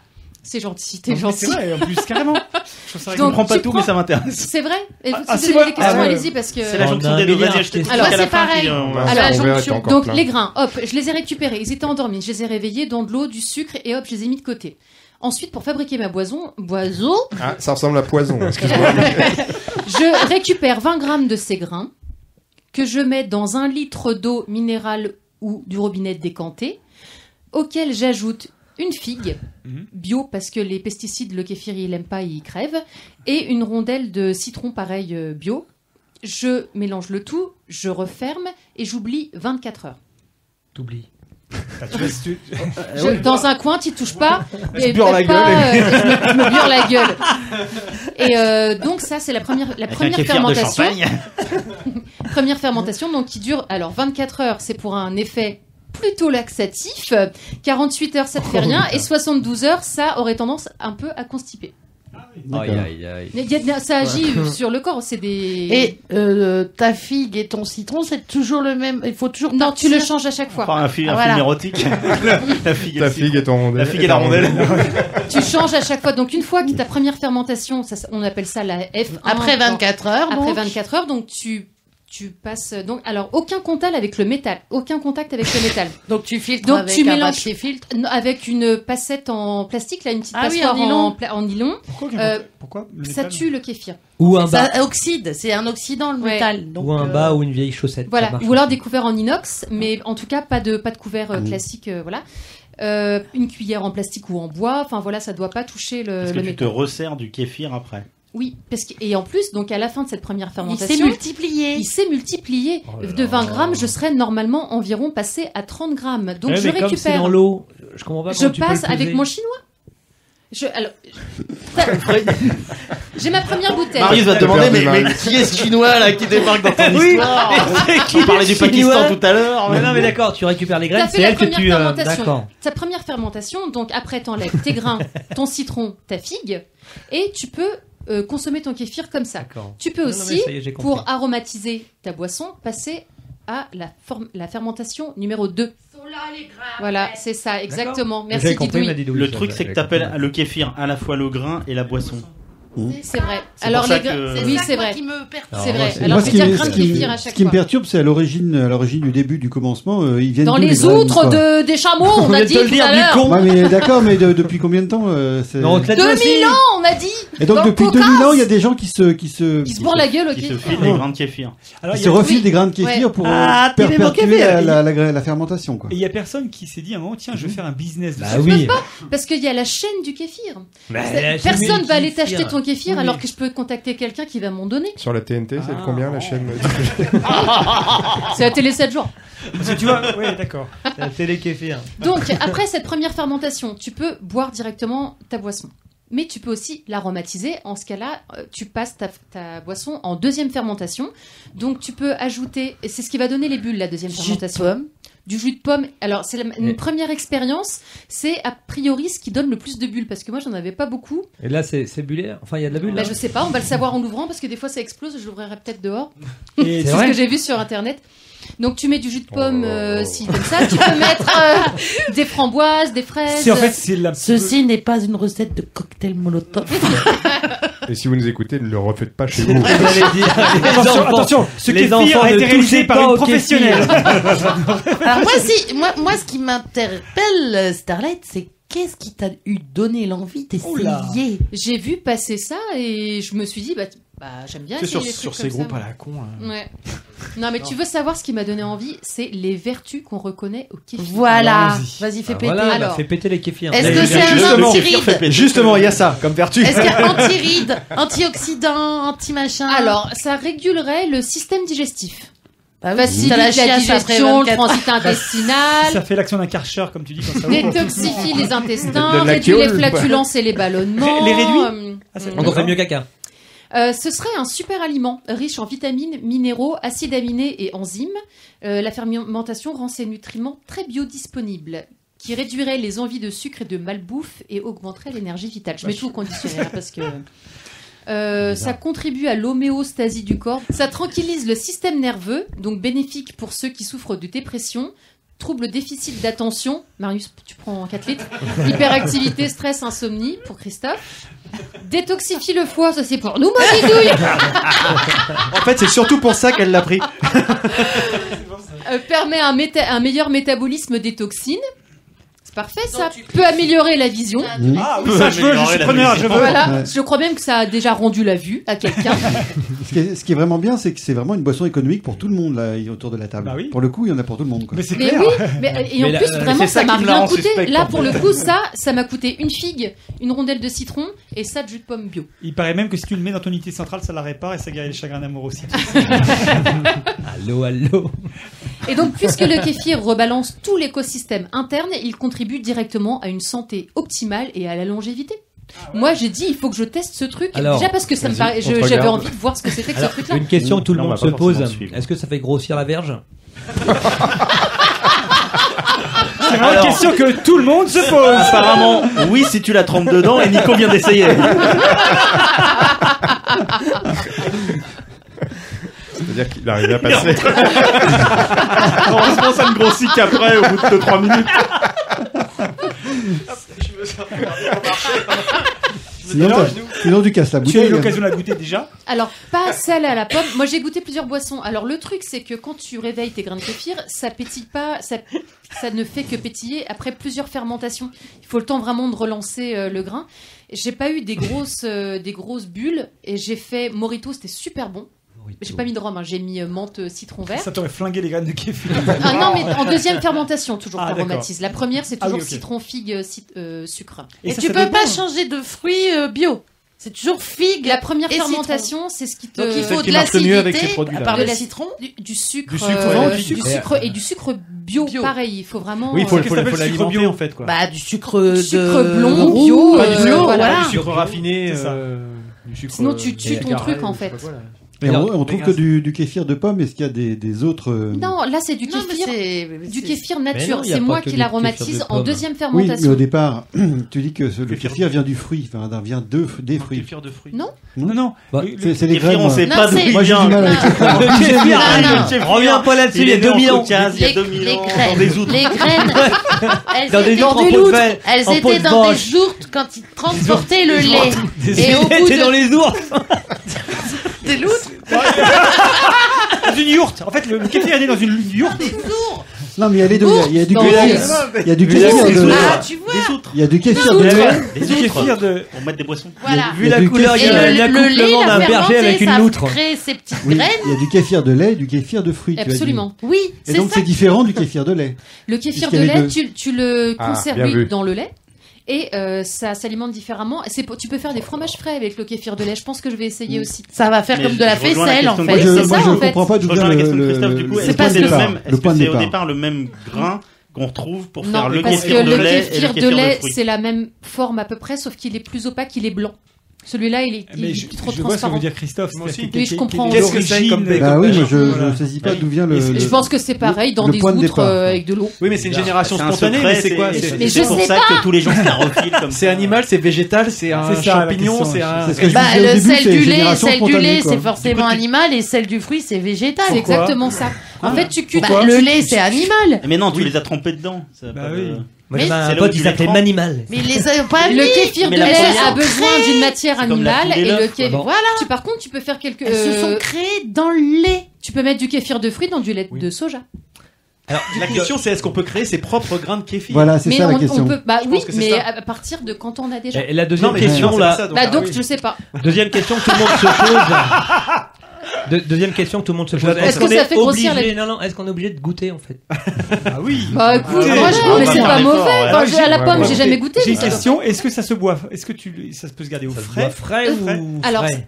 c'est gentil, t'es gentil. C'est vrai, en plus, carrément. Je Je comprends pas tout, prends- mais ça m'intéresse. C'est vrai Et Ah, si ah, vous avez voilà. des questions, Ah, allez-y parce que. C'est la On jonction des deux. Vas-y, Alors, c'est fin. pareil. puis, euh, la jonction. encore Donc plein. les grains, hop, je les ai récupérés. Ils étaient endormis. Je les ai réveillés dans de l'eau, du sucre et hop, je les ai mis de côté. Ensuite, pour fabriquer ma boisson, boiseau, Ah, ça ressemble à poison, excuse-moi. je récupère 20 grammes de ces grains que je mets dans un litre d'eau minérale ou du robinet décanté, auquel j'ajoute une figue bio parce que les pesticides, le kéfir, il aime pas, il crève, et une rondelle de citron pareil euh, bio. Je mélange le tout, je referme et j'oublie 24 heures. T'oublies. Ah, tu- Je- Dans un coin, tu touches pas. Se et beurre la peut-être pas, gueule. euh, je, me, je me beurre la gueule. Et euh, donc ça, c'est la première, la Avec un première kéfir de fermentation. champagne. Première fermentation, donc qui dure alors 24 heures, c'est pour un effet plutôt laxatif. 48 heures, ça ne fait rien. Et 72 heures, ça aurait tendance un peu à constiper. Aïe, aïe, aïe. Il y a- ça agit sur le corps, c'est des... Et euh, ta figue et ton citron, c'est toujours le même. Il faut toujours. Non, tu le changes à chaque fois. Enfin, un, fi- un Ah, voilà. film érotique. la figue et Ta figue est en rondelle. La figue et la rondelle. Tu changes à chaque fois. Donc une fois que ta première fermentation, ça, on appelle ça la F1. Après Bon, 24 heures. Après donc. 24 heures, donc tu tu passes donc alors aucun contact avec le métal, aucun contact avec le métal. Donc tu filtres Donc avec tu un mélanges papier filtre. Non, avec une passette en plastique là, une petite Ah oui, en nylon. pla- en nylon. Pourquoi, Euh, pourquoi le Ça tue le kéfir. Ou un bas. Ça oxyde, c'est un oxydant le Ouais. métal. Donc, Ou un euh, bas ou une vieille chaussette. Voilà, ou alors des couverts en inox, mais en tout cas pas de pas de couvert euh, Mm. classique, euh, voilà. Euh, une cuillère en plastique ou en bois, enfin voilà, ça doit pas toucher le, le que tu te resserres du kéfir après Oui, parce que et en plus, donc à la fin de cette première Il fermentation, s'est multiplié. il s'est multiplié. Oh de là. 20 grammes, je serais normalement environ passé à 30 grammes. Donc Ouais, je mais comme c'est récupère. dans l'eau, je comprends pas Je peux passe le avec mon chinois. Je, alors, j'ai ma première bouteille. Marius va te demander, mais, qui est ce chinois là qui débarque dans ton Oui, histoire qui On parlait du Pakistan tout à l'heure. Mais non, mais d'accord, tu récupères les graines, c'est elle que tu. euh. Ta première fermentation, donc après t'enlèves tes grains, ton citron, ta figue, et tu peux euh, consommer ton kéfir comme ça. Tu peux Non, aussi, est, pour aromatiser ta boisson, passer à la, la fermentation numéro 2. Voilà, c'est ça, exactement. Merci compris, Didouille. Le truc, c'est que t'appelles compris. le kéfir à la fois le grain et la boisson. C'est vrai. C'est Alors les grains, que- oui, c'est vrai. qui me perturbe. C'est vrai. c'est- Alors Moi, je ce vais qui, dire me- grain ce de qui me- kéfir qui perturbe, c'est à l'origine, à l'origine du début du commencement. euh, ils viennent Dans les graines, outres de, des chameaux, on, On a dit te le tout dire, à du l'heure. con. Ouais, mais d'accord, mais de- depuis combien de temps euh, c'est- Non, on te l'a dit 2000 aussi. ans, on a dit. Et donc dans le depuis Caucase. 2000 ans, il y a des gens qui se qui se Ils se bourrent la gueule, Qui ok. se filent des grains de kéfir. Alors, qui il y se refilent des grains de kéfir pour Ah, euh, t'es des perpétuer la, fermentation. Et il y a personne qui s'est dit à un moment, tiens, je vais faire un business Bah oui. Parce qu'il y a la chaîne du kéfir. Bah, C'est- Personne va aller kéfir. t'acheter ton kéfir Oui, alors que je peux contacter quelqu'un qui va m'en donner. Sur la TNT, c'est Ah, combien la chaîne C'est la télé 7 jours. Parce que tu vois, ouais, d'accord. C'est la télé kéfir. Donc, après cette première fermentation, tu peux boire directement ta boisson. Mais tu peux aussi l'aromatiser. En ce cas-là, euh, tu passes ta, ta boisson en deuxième fermentation. Donc, tu peux ajouter, et c'est ce qui va donner les bulles, la deuxième Jus de fermentation. Du jus de pomme. Alors, c'est une première expérience. C'est a priori ce qui donne le plus de bulles. Parce que moi, j'en avais pas beaucoup. Et là, c'est c'est bullaire. Enfin, il y a de la bulle. Bah, là je sais pas, on va le savoir en l'ouvrant parce que des fois ça explose, je l'ouvrirai peut-être dehors. C'est ce que j'ai vu sur internet. Donc tu mets du jus de pomme Oh. euh, si comme ça, tu peux mettre euh, des framboises, des fraises. c'est en fait, c'est la. Ceci n'est pas une recette de cocktail molotov. Et si vous nous écoutez, ne le refaites pas chez vous. J'allais dire, les Attention, enfants- attention, ce les kéfir enfants a ne été réalisé touchez par une au professionnelle. Alors moi, si, moi, moi, ce qui m'interpelle, euh, Starlight, c'est qu'est-ce qui t'a eu donné l'envie d'essayer? J'ai vu passer ça et je me suis dit bah, t- bah j'aime bien C'est sur, les sur trucs ces comme groupes ça, à la con. hein. Ouais. Non mais tu veux savoir ce qui m'a donné envie, c'est les vertus qu'on reconnaît au kéfir. Voilà. Allons-y. Vas-y, fais Bah péter. voilà, bah, Alors. fais péter les kéfirs. Est-ce Mais que c'est un Justement, anti-ride Justement, il y a ça comme vertu. Est-ce qu'il y a anti-ride, anti-oxydant, anti-machin? Alors, ça régulerait le système digestif. bah oui, Facilite t'as la, la chiasse après digestion, le 24 transit intestinal, Ça fait l'action d'un karcher, comme tu dis quand ça ouvre. détoxifie les intestins, De- de la réduit les flatulences et les ballonnements. Les réduit euh, Ah, c'est- mm. Donc on fait mieux caca. Euh, ce serait un super aliment, riche en vitamines, minéraux, acides aminés et enzymes. Euh, la fermentation rend ces nutriments très biodisponibles, qui réduirait les envies de sucre et de malbouffe et augmenterait l'énergie vitale. Je mets tout au conditionnel hein, parce que. Euh, ça contribue à l'homéostasie du corps. Ça tranquillise le système nerveux, donc bénéfique pour ceux qui souffrent de dépression, troubles déficit d'attention. Marius, tu prends 4 litres. Hyperactivité, stress, insomnie pour Christophe. Détoxifie le foie, ça c'est pour nous, ma bidouille. En fait, c'est surtout pour ça qu'elle l'a pris. Euh, permet un, méta- un meilleur métabolisme des toxines. Ça. Peut améliorer la vision. Ah oui, ça je veux, je suis preneur, je veux. Voilà, Ouais. je crois même que ça a déjà rendu la vue à quelqu'un. Ce qui, est, ce qui est vraiment bien, c'est que c'est vraiment une boisson économique pour tout le monde là autour de la table. Bah oui. Pour le coup, il y en a pour tout le monde. Quoi. Mais c'est Mais clair. oui, mais, euh, et en Mais plus euh, vraiment ça m'a rien coûté. Là pour le coup ça, ça m'a coûté une figue, une rondelle de citron et ça de jus de pomme bio. Il paraît même que si tu le mets dans ton unité centrale, ça la répare et ça guérit les chagrins d'amour aussi. Allô, allô. Et donc, puisque le kéfir rebalance tout l'écosystème interne, il contribue directement à une santé optimale et à la longévité. Moi, j'ai dit, il faut que je teste ce truc. Alors, déjà parce que ça me paraît, j'avais envie de voir ce que c'était que Alors, ce truc-là. une question que tout le monde se pose est-ce que ça fait grossir la verge C'est vraiment une question que tout le monde se pose. Apparemment, oui, si tu la trempes dedans, et Nico vient d'essayer. C'est-à-dire qu'il arrive à passer. Heureusement, ça ne grossit qu'après, au bout de 2-3 minutes. Sinon, Alors, t'as- sinon, tu casses la Tu as bouteille. eu l'occasion de la goûter déjà Alors, pas celle à la pomme. Moi, j'ai goûté plusieurs boissons. Alors, le truc, c'est que quand tu réveilles tes grains de kéfir, ça pétille pas, ça, ça ne fait que pétiller après plusieurs fermentations. Il faut le temps vraiment de relancer euh, le grain. J'ai pas eu des grosses, euh, des grosses bulles et j'ai fait Morito, c'était super bon. J'ai pas mis de rhum, hein, j'ai mis euh, menthe, citron vert. Ça t'aurait flingué les graines de kéfir. Ah non, mais en deuxième fermentation, toujours Ah, aromatise. La première, c'est Ah oui, toujours citron, figue, euh, cit- euh, sucre. Et, ça, tu ça peux dépend. pas changer de fruits euh, bio. C'est toujours figue. La première et fermentation, c'est ce qui te. Donc il faut de l'acidité à part De le la- citron. Du, du sucre, Du sucre euh, du du sucre et du sucre bio, Bio. pareil. Il faut vraiment. Oui, il faut, euh, faut, faut sucre l'alimenter bio en fait. Quoi. Bah du sucre de Sucre blond, bio, pas euh, du bio, voilà. voilà. du sucre raffiné, euh, du sucre. Sinon, tu tues ton truc, en fait. Et on, on trouve que du, du kéfir de pomme. Est-ce qu'il y a des, des autres euh, Non, là c'est du kéfir. Du c'est- kéfir Mais nature. C'est pas moi qui l'aromatise en deuxième Oui, mais fermentation. au départ, tu dis que ce- le kéfir vient du fruit, enfin, vient de, des fruits. Kéfir de fruits. Non Non, non. Bah, Le- le- C'est Kéfir, graines. on moi. sait Non, pas d'où il Moi, j'ai vient. du mal avec les graines. Ah, Kéfir, Non, non. reviens pas là-dessus, il y a est né en 2000 ans. Il y a les, 2000 les ans, graines, dans des outres. les graines, Dans des outres des Elles étaient dans des ourtes quand ils transportaient le lait. Et au bout T'es dans les ours des loutres, Dans une yourte. En fait, le, kéfir est né dans une yourte. Non, mais il y a les deux. Il y a du kéfir. Il y a du kéfir de. Ah, tu vois. Il y a du kéfir de Des kéfir de. Pour mettre des boissons. Voilà. Il Vu la couleur, il y Et a l'accouplement d'un berger avec une loutre. crée ces petites Oui, graines. il y a du kéfir de lait, du kéfir de fruits. Absolument. Oui, Et c'est donc c'est différent du kéfir de lait. Le kéfir de lait, tu, tu le Ah, conserves dans le lait. Et euh, ça s'alimente différemment. C'est pour- tu peux faire des fromages frais avec le kéfir de lait. Je pense que je vais essayer aussi. Ça va faire Mais comme je- de la je rejoins la faisselle en Moi, fait. je, c'est moi, ça, je en fait. comprends pas rejoins vient la le, question de le, Christophe du coup. Est-ce que c'est le même, Le est-ce point que de c'est au départ. le même grain qu'on trouve pour Non, faire le parce kéfir que de le lait et le kéfir de kéfir de lait, c'est la même forme à peu près, sauf qu'il est plus opaque, il est blanc. Celui-là, il est, il Mais est je, trop je vois ce que veut dire Christophe. Moi aussi. Oui, je comprends. que- Qu'est-ce que c'est comme des- Bah oui, je, je saisis pas Oui. d'où vient le. Je le- Je pense que c'est pareil dans des outres euh, avec de l'eau. Oui, mais c'est une génération C'est un spontanée, secret, mais c'est quoi c'est- C'est C'est pour sais ça pas. que tous les gens starophiles comme c'est animal, c'est végétal, c'est un C'est champignon, c'est un. c'est ce que je Bah, au le sel c'est du lait, celle du lait, c'est forcément animal et celle du fruit, c'est végétal. C'est exactement ça. En fait, tu cuis. Bah, le lait, c'est animal. Mais non, tu les as trompés dedans. Moi, Mais j'avais c'est un pote qui s'appelait. Manimal. Mais ils les ont pas mis. Le kéfir de la lait a besoin d'une matière animale et le kéfir. Voilà. Tu, par contre, tu peux faire quelques. Elles se euh, sont créées dans le lait. Tu peux mettre du kéfir de fruits dans du lait de soja. Alors, la question, c'est est-ce qu'on peut créer ses propres grains de kéfir? Voilà, c'est Mais ça on, la on question. peut. Bah oui, mais ça. à partir de quand on a déjà. Et la deuxième Non, mais question, là, ça, donc, Bah ah donc, oui. je sais pas. deuxième question que tout le monde se pose. De- deuxième question que tout le monde se pose. Est-ce que qu'on fait grossir obligé la- Non, non. Est-ce qu'on est obligé de goûter en fait Ah oui. Bah écoute, Ah, franchement, ouais, mais on c'est va pas mauvais. ouais. Enfin, j'ai- à la pomme, ouais. j'ai jamais goûté. J'ai une question. Est-ce que ça se boit Est-ce que tu, ça se peut se garder au Ça frais frais Frais. ou Alors, frais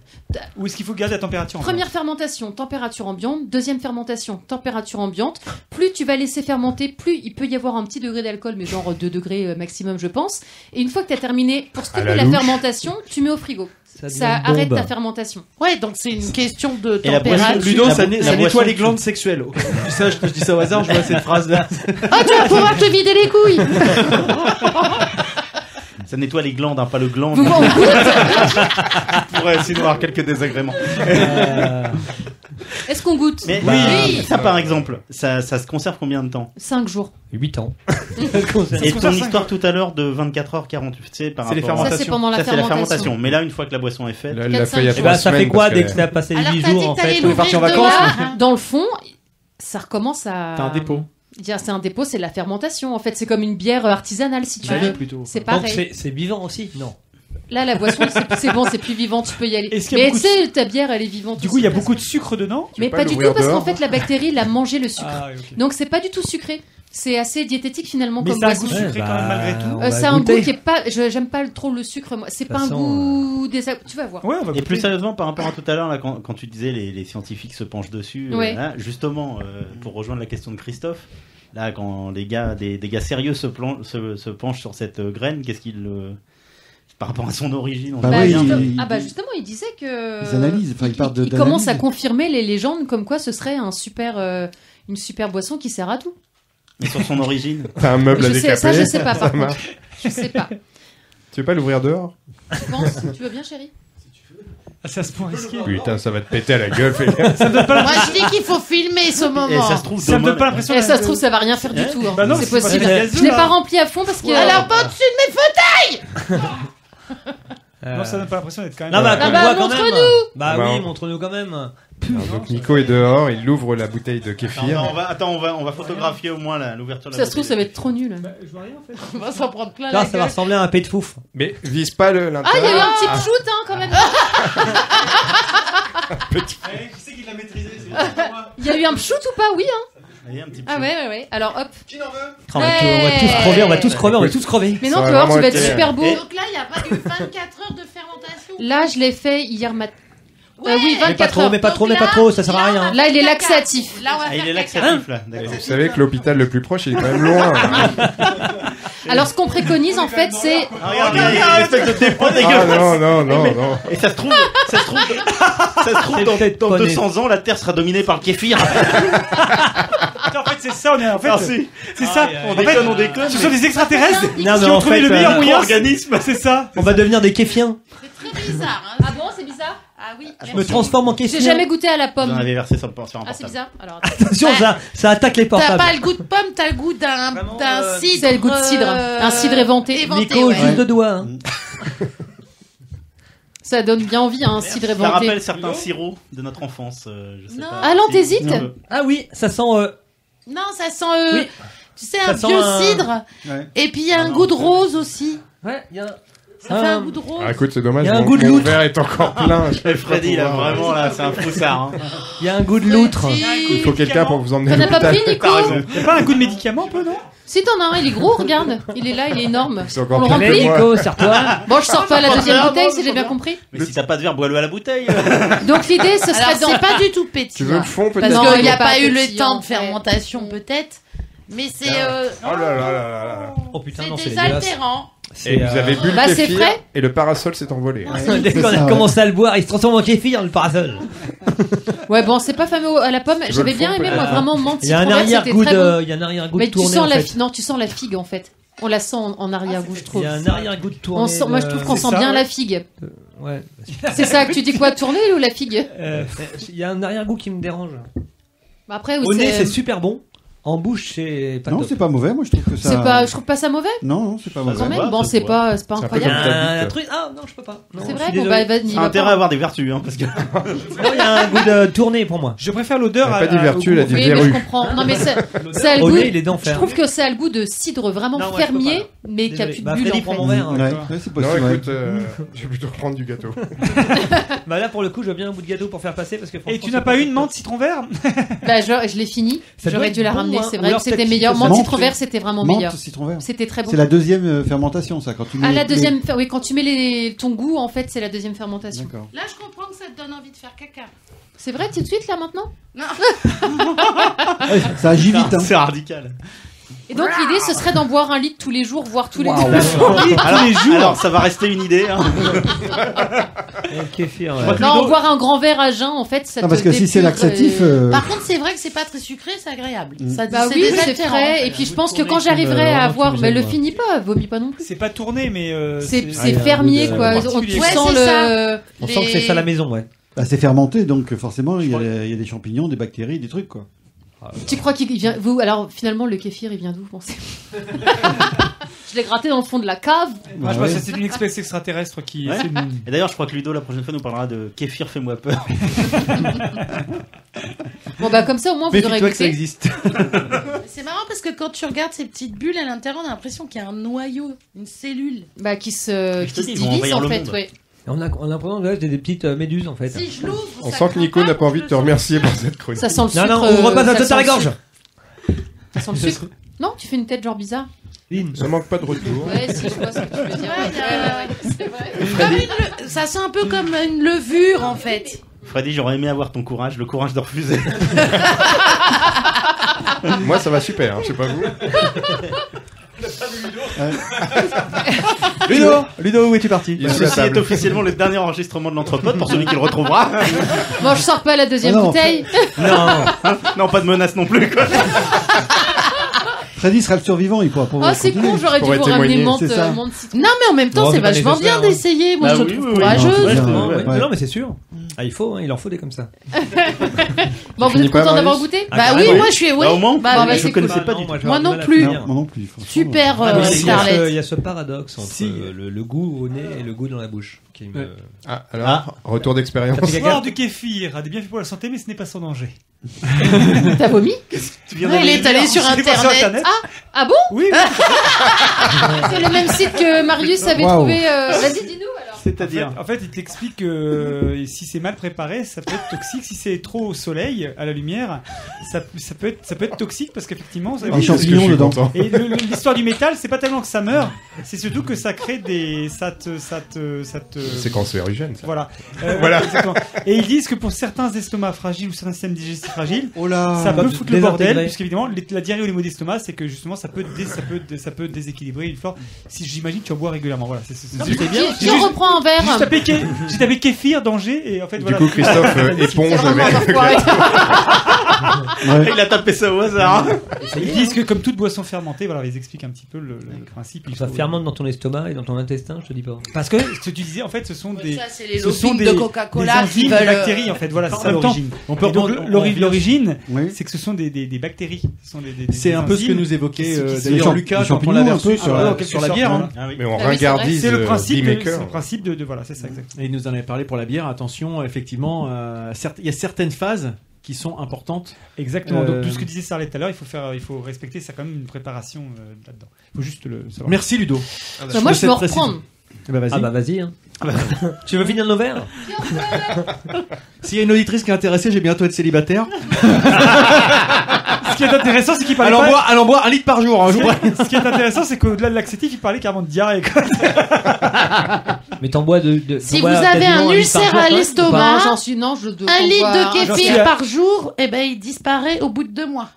ou est-ce qu'il faut garder à température ambiante Première fermentation, température ambiante. Deuxième fermentation, température ambiante. Plus tu vas laisser fermenter, plus il peut y avoir un petit degré d'alcool, mais genre 2 degrés euh, maximum, je pense. Et une fois que tu as terminé, pour stopper la la, fermentation, tu mets au frigo ça, arrête ta fermentation. Ouais, donc c'est une question de température. Ludo, ça, la ça nettoie les glandes sexuelles. ça, je, je, dis ça au hasard, je vois cette phrase-là. Ah, tu vas pouvoir te vider les couilles Ça nettoie les glandes, hein, pas le gland. Vous, vous, vous, pour quelques désagréments. Est-ce qu'on goûte Mais- bah, Oui. Ça, par exemple, ça, ça se conserve combien de temps 5 jours. 8 ans. Et ton histoire tout à l'heure de 24h48, tu sais, par C'est les rapport à- fermentations. Ça, c'est pendant la Ça, fermentation. Mais là, une fois que la boisson est faite, bah, ça fait quoi dès que- que t'as passé les Alors, 8 t'as dit jours en que t'allais fait l'ouvrir demain. Dans le fond, ça recommence à. T'as un dépôt. C'est un dépôt, c'est de la fermentation. En fait, c'est comme une bière artisanale, si tu bah, veux. C'est pareil. C'est vivant aussi Non. Là, la boisson, c'est bon, c'est plus vivant, tu peux y aller. mais tu sais, ta bière, elle est vivante. Du coup, il y a beaucoup de sucre dedans Mais pas, du tout, parce qu'en fait, la bactérie, elle a mangé le sucre. Ah, Donc, c'est pas du tout sucré. C'est assez diététique finalement mais comme ça a un goût sucré quand même malgré bah, tout. Euh, un goût qui est pas. J'aime pas trop le sucre. moi C'est pas un goût. Euh, des... Tu vas voir. Et plus sérieusement par rapport à tout à l'heure quand, tu disais les, scientifiques se penchent dessus. Euh, là, justement euh, pour rejoindre la question de Christophe. Là, quand les gars, des, gars sérieux se, penchent sur cette graine, qu'est-ce qu'ils par rapport à son origine. Bah bah, ah bah justement, il disait que. Ils analysent, enfin, ils partent de. Ils commencent à confirmer les légendes comme quoi ce serait un super, euh, une super boisson qui sert à tout. Mais sur son origine. T'as un meuble je à sais, Ça, je sais pas, par contre. Je sais pas. Tu veux pas l'ouvrir dehors? Je pense. Tu veux bien, chérie ah, ça se point Putain, ça va te péter à la gueule. ça Moi, je dis qu'il faut filmer ce moment. Et ça se trouve, ça me pas eh, ça se trouve, ça va rien faire du eh tout. Hein. Bah non, c'est possible. Je l'ai pas rempli à fond parce que. Elle a pas au-dessus de mes fauteuils euh... Non, ça donne pas l'impression d'être quand même. Non, bah, ah bah montre-nous Bah, ah bah oui, montre-nous quand même alors, donc Nico est dehors, il ouvre la bouteille de kéfir. Attends, on va, on va, photographier au moins l'ouverture de la Ça se trouve, ça va être trop nul. Bah, je vois rien en fait. on va s'en prendre plein. Là, ça va ressembler à un pet de fouf. Mais vise pas l'intérieur. Ah, il y a eu un petit ah. quand même. Petit... Eh, qui c'est qui l'a maîtrisé Il y a eu un shoot ou pas? Oui, hein. Allez, un petit ah peu. Ah ouais, ouais, ouais. Alors hop. Qui n'en veut on, va tous, crever, on va tous crever, on va tous crever. Mais non, dehors, tu vas être super beau. Donc là, il n'y a pas eu 24 heures de fermentation. Là, je l'ai fait hier matin. Euh, ouais. Euh, oui, Mais pas trop, mais pas trop, mais pas trop, ça sert à rien. Là, il est laxatif. Là, Ah, il est caca. laxatif là, d'accord. Vous savez que l'hôpital le plus proche, il est quand même loin. Alors, ce qu'on préconise, en fait, c'est. Ah, ah, non, non, non, non. Et ça se trouve, ça se trouve, ça se trouve dans, peut-être dans pas né. 200 ans, la Terre sera dominée par le kéfir. c'est ça, on est en fait. Merci. C'est ça. on déconne, on déconne. Ce sont des extraterrestres non, qui ont le meilleur euh, moyen. C'est ça. On va devenir des kéfiens. C'est très bizarre. Hein. Ah bon, c'est bizarre? Ah oui. Je me transforme en question. J'ai jamais goûté à la pomme. Vous en avez versé sur, le, sur un Ah, c'est bizarre. Alors, Attention, ça, ça, attaque les portables. T'as pas le goût de pomme, t'as le goût d'un euh, cidre. C'est le goût de euh, cidre. Un cidre euh, éventé. éventé Nico, ouais. juste deux doigts. Hein. Mm. Ça donne bien envie, hein, un cidre éventé. Ça rappelle certains sirops de notre enfance. Euh, je sais non. Pas. Ah, l'anthésite Ah oui, ça sent. Euh, non, ça sent. Euh. Tu sais, un vieux cidre. Ouais. Et puis il y a ah un goût de rose aussi. Ouais, il y a. Ça fait un ah. goût de rose. Ah, écoute, c'est dommage, Il y a un goût de mon loutre. verre est encore plein. Je Freddy, pas là, pouvoir, vraiment, là, c'est un foussard. Hein. Il y a un goût de loutre. Il faut quelqu'un pour vous emmener à T'en as pas pris, Nico T'as pas un goût de médicament, un peu, non? Si t'en as un, il est gros, regarde. Il est là, il est énorme. C'est encore On le remplit. moi. Bon, je sors pas la deuxième bouteille, si j'ai bien compris. Mais si t'as pas de verre, bois-le à la bouteille. Donc l'idée, ce serait Alors, pas du tout pétillant. Tu veux le fond peut-être Parce Non, qu'il il n'y a pas, eu le temps de fermentation, peut-être. Mais c'est. Ah euh, oh là là là là là. Oh putain, non, c'est désaltérant. Et vous avez euh, bu Bah, le c'est kéfir et le parasol s'est envolé. Dès qu'on a commencé à le boire, il se transforme en kéfir, le parasol. Ouais, bon, c'est pas fameux à la pomme. J'avais bien aimé, moi, vraiment menti. Il y a un arrière-goût il y a un arrière-goût. Mais tu sens la, non, tu sens la figue en fait. On la sent en arrière-goût, je trouve. Il y a un arrière-goût de tournée. Moi, je trouve qu'on sent bien la figue. Euh, ouais. C'est ça que tu dis quoi, tourner ou la figue? Euh, il y a un arrière-goût qui me dérange. Bah, après, c'est super bon. En bouche, c'est pas Non, c'est pas mauvais, moi je trouve que ça. C'est pas, je trouve pas ça mauvais? Non, non, c'est pas mauvais. Quand même, bon, c'est pas, c'est pas incroyable. Euh, un truc, ah non, je peux pas. C'est vrai, bon, bah, vas-y. intérêt à avoir des vertus, hein, parce que. il y a un goût de tournée pour moi. Je préfère l'odeur. Pas des vertus, la Oui, mais je comprends. Non, mais ça a le goût. Je trouve que c'est a le goût de cidre vraiment fermier, mais qui a plus de bah, bulles en hein, c'est possible. Non, écoute, euh, je vais plutôt prendre du gâteau. Bah là, pour le coup, je veux bien un bout de gâteau pour faire passer, parce que. Et tu n'as pas eu une menthe citron vert? Bah, je l'ai fini. J'aurais dû la ramener. C'est vrai que c'était meilleur. Menthe citron vert, c'était vraiment meilleur. C'était très bon. C'est la deuxième euh, fermentation, ça, quand tu ah, mets. La deuxième. Les... ton goût, en fait, c'est la deuxième fermentation. Là, je comprends que ça te donne envie de faire caca. C'est vrai, tout de suite, là, maintenant? Non. ça agit vite. Hein. C'est radical. Et donc l'idée, ce serait d'en boire un litre tous les jours, voire tous les Waouh. deux. alors, alors, ça va rester une idée. Hein. Kéfir, Non, Ludo- boire un grand verre à jeun, en fait, ça Non, te parce que si c'est dépure, laxatif, euh, euh, Par contre, c'est vrai que c'est pas très sucré, c'est agréable. Ça, Bah oui, c'est désaltérant. frais. Et puis je pense que quand j'arriverai euh, à avoir, mais le finis pas, vomis pas non plus. C'est pas tourné, mais. euh, C'est fermier goût de- quoi. On, particulier. tu Ouais, sens c'est le. On sent que c'est ça la maison, ouais. Bah, c'est fermenté, donc forcément, il y, a, il y a des champignons, des bactéries, des trucs, quoi. Tu crois qu'il vient vous Alors finalement le kéfir il vient d'où vous pensez Je l'ai gratté dans le fond de la cave. Moi, je pense que c'est une espèce extraterrestre qui. Ouais. c'est une- Et d'ailleurs, je crois que Ludo, la prochaine fois, nous parlera de kéfir, fais-moi peur. Bon bah comme ça au moins vous aurez que ça existe. C'est marrant parce que quand tu regardes ces petites bulles à l'intérieur, on a l'impression qu'il y a un noyau, une cellule. Bah qui se, qui divise en fait. monde. Ouais. On a, on a l'impression que des petites euh, méduses en fait. Si je l'ouvre, On ça sent que craint Nico n'a pas envie de le te remercier pour cette chronique. Ça sent le Non, sucre. non, euh, pas ça ta sent à la le gorge. Ça sent le sucre. Non, tu fais une tête genre bizarre. Ça manque pas de retour. Ouais, si je vois ce que tu veux dire. Ouais, il y a- Ouais, ouais, ouais, c'est vrai. Comme une le- Ça sent un peu comme une levure en fait. Freddy, j'aurais aimé avoir ton courage, le courage de refuser. Moi, ça va super, hein, je sais pas vous. Ludo, Ludo, où es-tu parti? Ceci est table. officiellement le dernier enregistrement de l'entrepôt pour celui qui le retrouvera. Bon, je sors pas la deuxième non, bouteille. non, non, pas de menace non plus. Quoi. Freddy sera le survivant, il pourra Oh, pouvoir c'est con, j'aurais dû vous ramener euh, menthe citron. Non, mais en même temps, Non, c'est c'est pas vachement bien hein. d'essayer. Moi, Bah je oui, trouve oui, oui. courageuse. Non, Ouais, ouais. ouais. Non, mais c'est sûr. Ah, il faut, hein, il en faut des comme ça. Bon, vous finis êtes pas, content d'avoir Marius goûté Bah Ah, oui, moi je suis. Oui. Bah, au moins, Bah, bah, je c'est connaissais cool. pas Ah, du non, tout. moi, non plus. Non, moi non plus. franchement. Super Ah, euh, mais il y a ce- Starlet. Il y a ce paradoxe entre Si. euh, le, le goût au nez et le goût dans la bouche. Qui me... Ouais. Ah, alors, retour d'expérience. Boire du kéfir a des bienfaits pour la santé, mais ce n'est pas sans danger. T'as vomi Tu viens Ouais, il est allé sur internet. Ah, ah bon Oui, C'est le même site que Marius avait trouvé. euh, Vas-y, dis-nous alors. En C'est-à-dire. fait, en fait, il t'explique que euh, si c'est mal préparé, ça peut être toxique. Si c'est trop au soleil, à la lumière, ça, ça, peut, être, ça peut être toxique parce qu'effectivement, ça- Des je champignons dedans. Et l'histoire du métal, c'est pas tellement que ça meurt, c'est surtout que ça crée des. Ça te. Ça te, ça te C'est cancérigène, ça. Voilà. Euh, Voilà. exactement. Et ils disent que pour certains estomacs fragiles ou certains systèmes digestifs fragiles, Oh là ça peut foutre le bordel, désintégré. puisqu'évidemment, les- la diarrhée ou les maux d'estomac, c'est que justement, ça peut, dé- ça peut, dé- ça peut déséquilibrer une flore. Si j'imagine, tu en bois régulièrement. Voilà, c'est c'est- c'est- c'est c'est bien. Reprend un J'ai juste verre tapé, ké- j'ai tapé kéfir, danger, et en fait, Du voilà. coup, Christophe euh, éponge. Ouais. Il a tapé ça au hasard. Ils disent que comme toute boisson fermentée, voilà, ils expliquent un petit peu le, le principe. il Ça faut- fermente dans ton estomac et dans ton intestin, je te dis pas. Parce que ce que tu disais, en fait, ce sont des. Ça, c'est les ce sont des, de Coca-Cola des qui enzymes, veulent. des euh, bactéries, en fait. Voilà, c'est ça l'origine. on peut l'origine, Oui. c'est que ce sont des, des, des bactéries. Ce sont des, des- des C'est un peu ce que nous évoquait euh, d'ailleurs Lucas des quand on champignons, l'avait un reçu peu, sur, ah, la- sur la bière. voilà. hein. Ah. Mais on Ah ringardise C'est le euh, principe, C'est de, de- voilà, c'est ça exactement. Et il nous en avait parlé pour la bière. Attention, effectivement, euh, certes- il y a certaines phases qui sont importantes. Exactement. Euh, Donc tout ce que disait Sarlet tout à l'heure, il faut faire, il faut respecter, ça quand même une préparation euh, là-dedans. Il faut juste le savoir. Merci Ludo. Bah, moi, De je peux cette précision. reprendre. Eh ben, vas-y. Ah bah vas-y. Hein. tu veux finir nos verres S'il y a une auditrice qui est intéressée, j'ai bientôt être célibataire. Ce qui est intéressant, c'est qu'il parlait Elle en pas- boit, elle en boit un litre par jour. hein. Ce qui est intéressant, c'est qu'au-delà de laxatif, il parlait carrément de diarrhée. quoi. Mais t'en bois de. de Si vous bois avez un ulcère à ou l'estomac, pas Non, j'en suis. Non, je dois. Un litre de kéfir par jour, et ben il disparaît au bout de deux mois.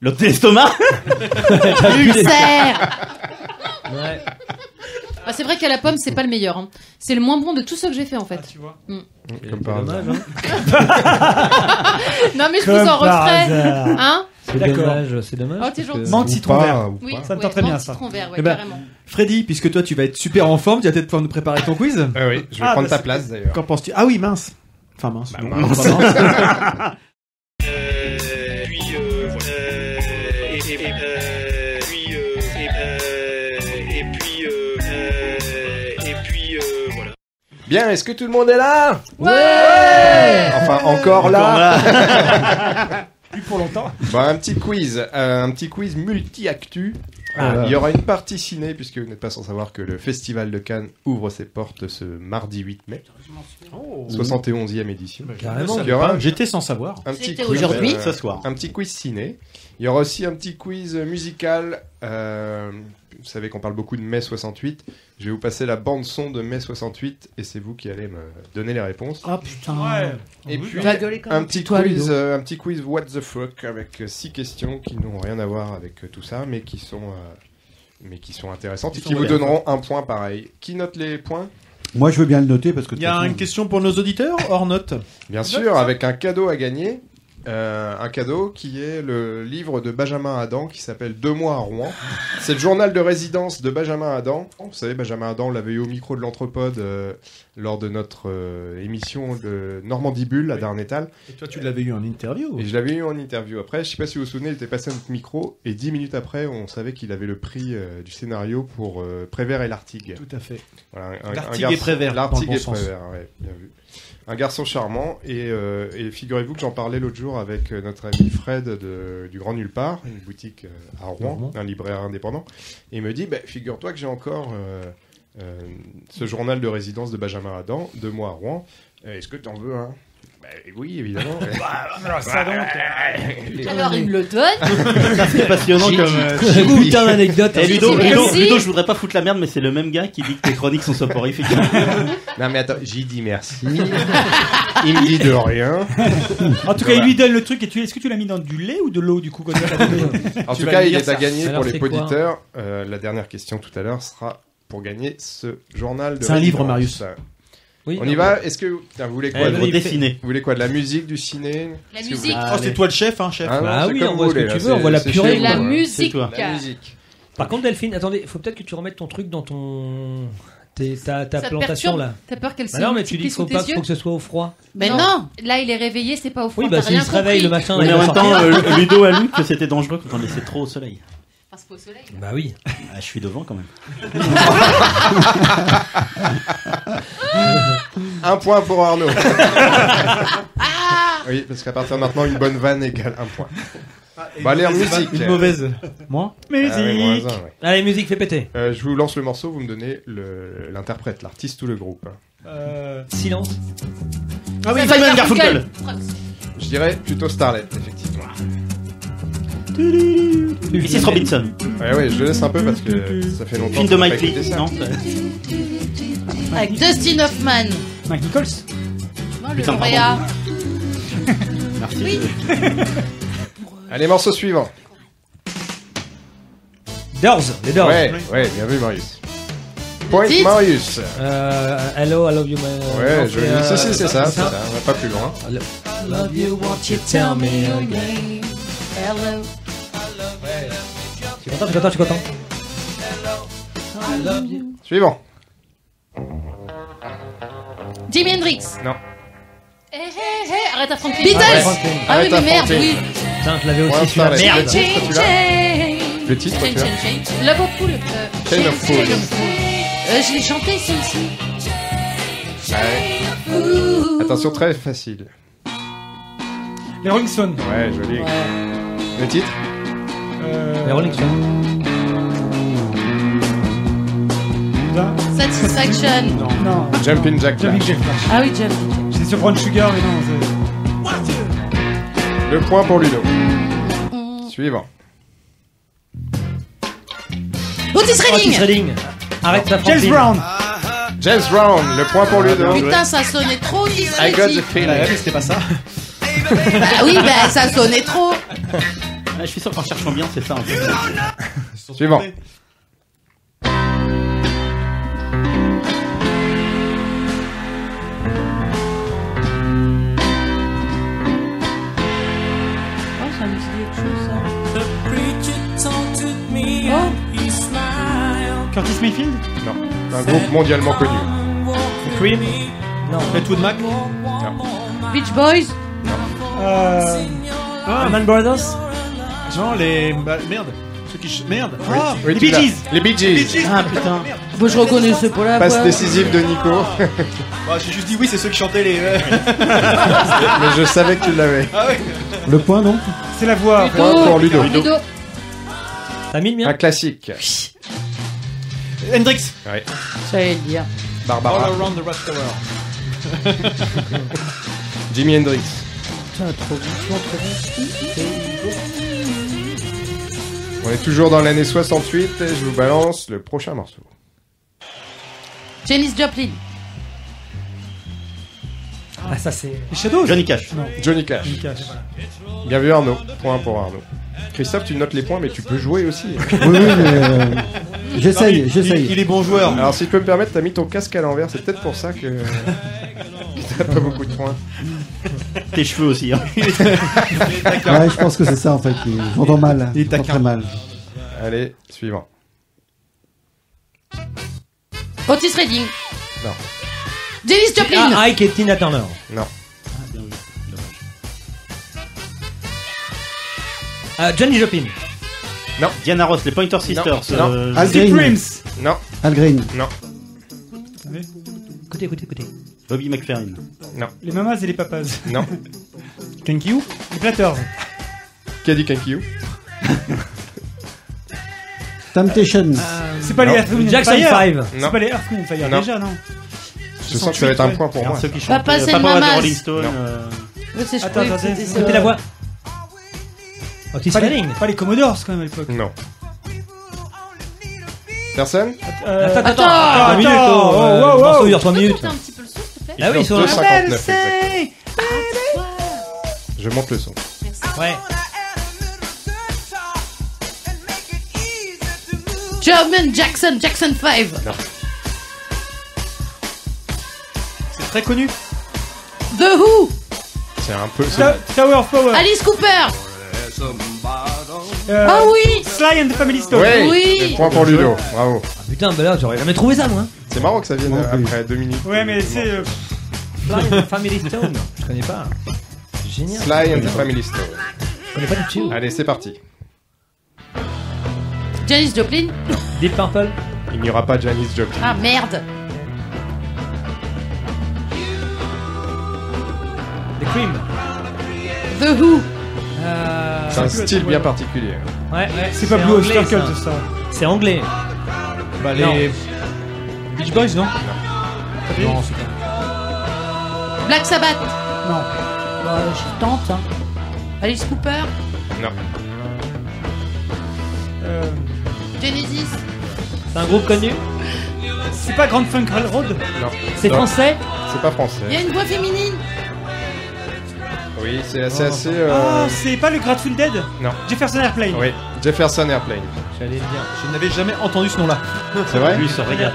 L'autre l'estomac Ulcère Ouais. Ah, c'est vrai qu'à la pomme, c'est pas le meilleur. hein. C'est le moins bon de tout ce que j'ai fait en fait. tu vois. Mm. Comme par hasard. Dommage, hein. Non, mais je Comme vous en referai. Hein C'est D'accord. dommage, c'est dommage. Oh, t'es gentil. Menthe Ou citron vert. ou Oui, pas. Ça me ouais, tente très bien, ça. citron vert, ouais, Eh ben, carrément. Freddy, puisque toi tu vas être super en forme, tu vas peut-être pouvoir nous préparer ton quiz. Ah oui, je vais Ah, prendre bah, ta place d'ailleurs. Qu'en penses-tu? Ah oui, mince. Enfin mince. Bah, non, mince. pas mince. puis euh, voilà. Euh, et, et, euh, puis euh, et, euh, et puis euh, euh, et puis euh, voilà. Bien, est-ce que tout le monde est là? Ouais Enfin, encore là Plus pour longtemps. Bah, un petit quiz, euh, un petit quiz multi-actu. Ah, il y aura une partie ciné, puisque vous n'êtes pas sans savoir que le Festival de Cannes ouvre ses portes ce mardi 8 mai. 71e édition. Carrément. Il y aura un, J'étais sans savoir. un petit C'était quiz, aujourd'hui. euh, Ce soir. Un petit quiz ciné. Il y aura aussi un petit quiz musical, euh, vous savez qu'on parle beaucoup de mai 68. Je vais vous passer la bande son de mai 68 et c'est vous qui allez me donner les réponses. Oh putain. Et Oui, puis un petit quiz, euh, un petit quiz what the fuck avec euh, six questions qui n'ont rien à voir avec euh, tout ça, mais qui sont euh, mais qui sont intéressantes Qui et sont qui vous donneront un point pareil. Qui note les points? Moi, je veux bien le noter parce que. Il y a une question pour nos auditeurs hors note. Bien sûr, avec un cadeau à gagner. Euh, un cadeau qui est le livre de Benjamin Adam qui s'appelle Deux mois à Rouen. C'est le journal de résidence de Benjamin Adam. Vous savez, Benjamin Adam, on l'avait eu au micro de l'Anthropode euh, lors de notre euh, émission de Normandie Bulle à Darnétal. Et toi, tu l'avais eu en interview. Et je l'avais eu en interview après. Je sais pas si vous vous souvenez, il était passé à notre micro et dix minutes après, on savait qu'il avait le prix du scénario pour Prévert et Lartigue. Tout à fait. Lartigue et Prévert, Lartigue bon et. Prévert, ouais, bien vu. Un garçon charmant et, euh, et figurez-vous que j'en parlais l'autre jour avec euh, notre ami Fred de- du Grand Nulle Part, une boutique euh, à Rouen, un libraire indépendant, et il me dit, bah, figure-toi que j'ai encore euh, ce journal de résidence de Benjamin Adam, deux mois à Rouen. Est-ce que tu en veux un? Bah, Oui, évidemment. alors, ça donc. Alors il me le donne. C'est passionnant comme. euh, Putain d'anecdote. Et Ludo, Merci. Ludo, Ludo, je voudrais pas foutre la merde, mais c'est le même gars qui dit que tes chroniques sont soporifiques. non mais attends, j'ai dit merci. il me dit de rien. En tout cas, il lui donne le truc et tu est-ce que tu l'as mis dans du lait ou de l'eau du coup quand tu l'as donné En Tu tout vas cas, me il dire est à ça. gagner Alors, pour les c'est quoi auditeurs. Euh, la dernière question tout à l'heure sera pour gagner ce journal de C'est un livre. Marius. Oui, On non, y va Est-ce que tiens, vous voulez Eh, quoi vas-y, de- dessiner. Vous voulez quoi de la musique, du ciné La vous musique. voulez Oh, c'est toi le chef, hein, chef. Ah, non, Bah oui, on vous voit ce que tu veux, on voit la purée, chez La vous, hein. musique. La musique. Par contre, Delphine, attendez, il faut peut-être que tu remettes ton truc dans ton ta, plantation perturbe là. T'as peur qu'elle se Bah non, mais tu dis qu'il faut pas, faut que ce soit au froid. Mais non. Là, il est réveillé, c'est pas au froid. Oui, bah s'il rien se réveille le matin, Oui, il mais en même temps, euh, Ludo a lu que c'était dangereux quand on laissait trop au soleil. Parce qu'au soleil. Bah oui. Ah, je suis devant quand même. Un point pour Arnaud. oui, parce qu'à partir de maintenant, une bonne vanne égale un point. Bah, allez, en musique. Une mauvaise. Moi Ah oui, moins Musique. un, ouais. Allez, musique, fais péter. Euh, je vous lance le morceau, vous me donnez l'interprète, l'artiste ou le groupe. Euh, Silence. Ah oui, Simon Garfunkel. Je dirais plutôt Starlet, effectivement. Mrs. Robinson. Ouais, ouais, je le laisse un peu parce que ça fait longtemps Film que de Mike Lee. ça. Non Avec Dustin Hoffman. Mike Nichols. Non, le Putain, lauréat. Merci. Oui. Allez, morceau suivant. Doors, les Doors. Ouais, ouais, bien vu, Marius. Point Marius. Euh, hello, I love you, my. Ouais, je c'est, euh, si, c'est ça, c'est ça. On va pas plus loin. I love you, won't you tell me your name? Hello. Tu es content, tu es content, tu es content. Suivant. Jimi Hendrix. Non. Hé, hé, hé, arrête à Franklin. Beatles. Ah oui, Arrête mais merde, Franklin. oui. Putain, je l'avais Ouais, aussi, celui-là. Starlet. Merde. Le titre, tu Love of Fool. euh, Chain of Fools. Euh, je l'ai chanté, celle-ci. Ouais. Attention, très facile. Les Rolling Stones. Ouais, joli. Le titre? Euh, Les Rolling Stones. Satisfaction. Non. Non. Jumpin' Jack Jumping. Jack Flash. Ah oui, Jump. J'étais sur Brown Sugar, mais non. Le point pour Ludo. Suivant. Otis Otis Redding. Redding. Arrête ta James. Brown. James Brown, le point pour Ludo. Putain, ça sonnait trop, Otis I got the Redding. feeling. C'était pas ça. Bah oui, bah ça sonnait trop. Ah, je suis sûr qu'en cherchant bien, c'est ça en fait. Suivant. Oh, ça me dit quelque chose, ça. Oh. Curtis Mayfield. Non, un groupe mondialement connu. Cream. Non. Fleetwood Mac. Beach Boys. Euh, Allman Brothers. Non, les. bah, merde. Ceux qui. ch- Merde. Ah, les Bee. Gees. Les Bee Gees. Ah putain. Bon, je reconnaissais pas la Passe voix. décisive de Nico. bah, j'ai juste dit oui, c'est ceux qui chantaient les. Mais je savais que tu l'avais. ah ouais. Le point, non C'est la voix. Point pour Ludo. Ludo. T'as mis le mien Un classique. Hendrix. Ouais. J'allais le dire. All Barbara. around the Rock Tower. Jimi Hendrix. Putain, trop vite, trop vite. On est toujours dans l'année 68 et je vous balance le prochain morceau. Janis Joplin. Ah, ça c'est. Les Shadows Johnny Cash. Non. Johnny Cash. Johnny Cash. Bien vu Arnaud. Point pour Arnaud. Christophe, tu notes les points, mais tu peux jouer aussi. Oui, oui, mais, euh, j'essaye, Il- j'essaye. Il est bon joueur. Alors, si tu peux me permettre, t'as mis ton casque à l'envers, c'est peut-être pour ça que t'as pas beaucoup de points. Tes cheveux aussi. hein. Ouais, je pense que c'est ça en fait. J'entends mal. Il est très mal. Allez, suivant. Otis Redding. Non. Janis Joplin. Ah, Ike et Tina Turner. Non. Euh, Johnny Joplin. Non. Diana Ross, les Pointer Sisters. Non. euh, Al Green. Non. Al Green. Non. Écoutez, écoutez, écoutez. Bobby McFerrin. Non. Les mamas et les papas. Non. Thank you. Les Platters. Qui a dit Thank you Temptations. C'est pas les. Earth, Wind and Jackson Fire. 5. C'est Non. pas les Earth, Wind and Fire Non. déjà, non Je sens que ça va être un point pour moi. ceux qui chantent. Papa, euh, c'est Papa le. Rolling Stone. Non. euh, Ouais, c'est- je Attends, croyais que attendez, c'était ça. La voix. Otis pas les, Redding. pas les Commodores quand même à l'époque. Non. Personne Euh, Attends, attends, Attends, attends, attends, une minute, oh, oh, euh, oh, oh, le morceau oh. dure 3 minutes. Monter un petit peu le son, s'il te plaît. Ah oui, ils sont 2,59 exact. Je monte le son. Ouais. German Jackson, Jackson 5. C'est très connu. The Who. C'est un peu. c'est- Ta- Tower of Power. Alice Cooper. Euh, Ah oui. Sly and the Family Stone. Ouais, Oui. Point pour Ludo. Bravo. Ah, putain, bah là, j'aurais jamais trouvé ça, moi. C'est marrant que ça vienne euh, après deux minutes. Ouais, mais c'est. euh, Fly and Family Stone. Je connais pas. Génial. Sly and the Family Stone. Je connais pas du tout. Allez, c'est parti. Janis Joplin. Deep Purple. Il n'y aura pas Janis Joplin. Ah merde. The Cream. The Who. Euh... C'est un style bien particulier. Ouais, ouais. C'est pas Blue Oyster ça. Cult, ça. C'est anglais. Bah, Non. les Beach Boys, non Non, c'est pas. Black Sabbath. Non. Bah, je tente. Hein. Alice Cooper. Non. Euh, Genesis. C'est un groupe connu. c'est pas Grand Funk Railroad Non. C'est Non. français. C'est pas Il y a français. une voix féminine. Oui, c'est assez. assez euh, Ah, c'est pas le Grateful Dead Non. Jefferson Airplane. Oui, Jefferson Airplane. J'allais le dire. Je n'avais jamais entendu ce nom-là. C'est vrai Lui, se régale.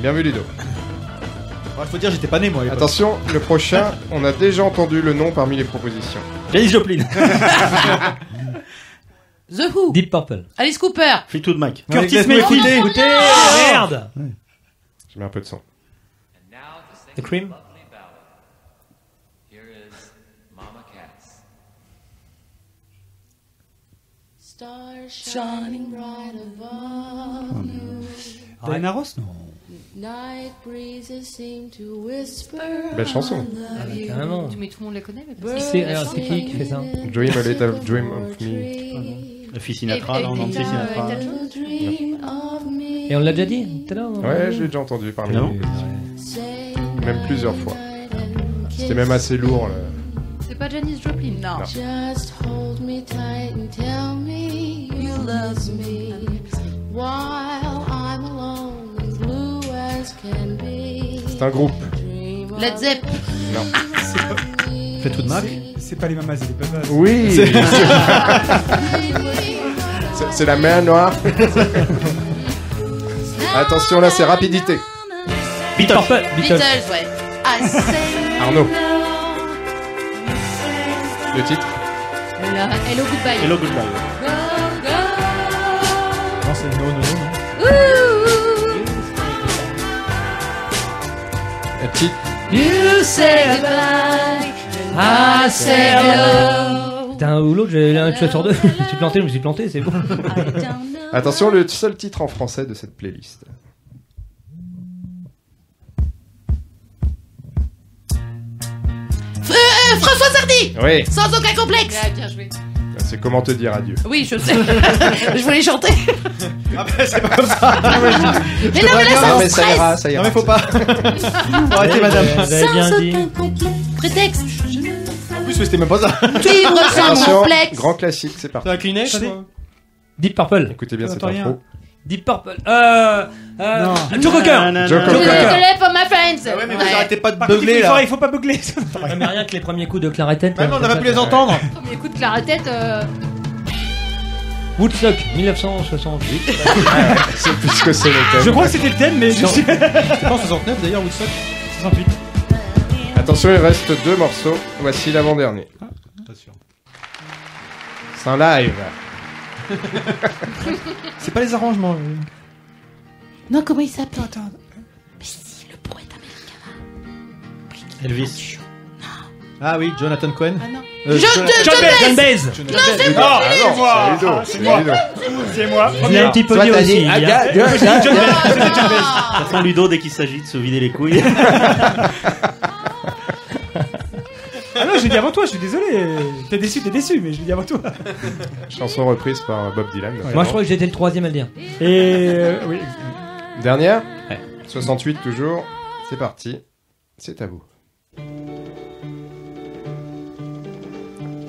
Bien vu, Ludo. Il faut dire, j'étais pas né, moi. Attention, le prochain, on a déjà entendu le nom parmi les propositions. Janis Joplin. The Who. Deep Purple. Alice Cooper. Fleetwood Mac. Curtis Mayfield. Écoutez, merde. Je mets un peu de son. The Cream. Stars shining bright above you. Diana Ross, non Night breezes seem to whisper. Belle chanson. Ah, bah, carrément. Mais tout le monde les connaît. C'est alors, c'est qui qui fait ça Dream a little dream of me. La fille Sinatra, non, non, Et- c'est et- Sinatra. et- will dream of me. Et on l'a déjà dit tout à l'heure. non? Ouais, je l'ai déjà entendu parmi propositions. Même plusieurs fois. C'était même assez lourd. là. C'est pas Janis Joplin. Non. Just hold me tight and tell me you love me while I'm alone and blue as can be. C'est un groupe. Led Zepp. Non. Fleetwood Mac. C'est pas les mamas et les papas. Oui C'est- C'est c'est la main noire. Attention là, c'est rapidité. Beatles. Beatles. Beatles, ouais. I say Arnaud. Le titre. Hello Goodbye. Hello, goodbye. go, go. Non, c'est no, no, no. non. Le titre You say goodbye. Ah, say hello. Putain, ou l'autre, j'ai un tueur sur deux. Je me suis planté, je me suis planté, c'est bon. I don't know. Attention, le seul titre en français de cette playlist. Oui, Sans aucun complexe. Ah, bien joué. c'est comment te dire adieu. Oui, je sais. je voulais chanter. Ah, bah, c'est pas comme ça. Mais non, mais là, ça Non, me mais ça stresse. ira, ça Non, ira. mais faut pas. Faut arrêter, madame. Vous avez bien Sans dit. aucun complexe. Prétexte. En plus, c'était même pas ça. Vivre sans Attention, complexe. grand classique, c'est parti. C'est un Kleenex Attendez. quoi Deep Purple. Écoutez bien cette J'entends rien. info. Deep Purple. Euh. euh Non. Joe Cocker. Joe. Cocker. For my friends. Ah ouais, mais vous arrêtez pas de beugler il faut, là. il faut pas beugler. Mais rien que les premiers coups de clarinette. Même on n'a pas pu les entendre. Premier coup de clarinette. euh, Woodstock, 1968. C'est plus ce que c'est le thème. Je crois que c'était le thème, mais je suis. C'est pas en 69 d'ailleurs Woodstock 68. Attention, il reste deux morceaux. Voici l'avant-dernier. Sûr. C'est un live. C'est pas les arrangements. euh. Non, comment il s'appelle Elvis. Ah oui, Jonathan Cohen. Ah non. Euh, Je John je Baez. John Baez. Jonathan. Ah non, moi. c'est. Ah, C'est c'est moi. Ludo. C'est moi. Il y a un petit peu Toi, dit t'as aussi. dit, ah, gars, Moi. De toute façon, Ludo, dès qu'il s'agit de se vider les couilles. Non, j'ai dit avant toi, je suis désolé. T'es déçu, t'es déçu, mais je l'ai dit avant toi. Chanson reprise par Bob Dylan. Moi, je crois que j'étais le troisième à le dire. Et euh, oui. Dernière 68 toujours. C'est parti. C'est à vous.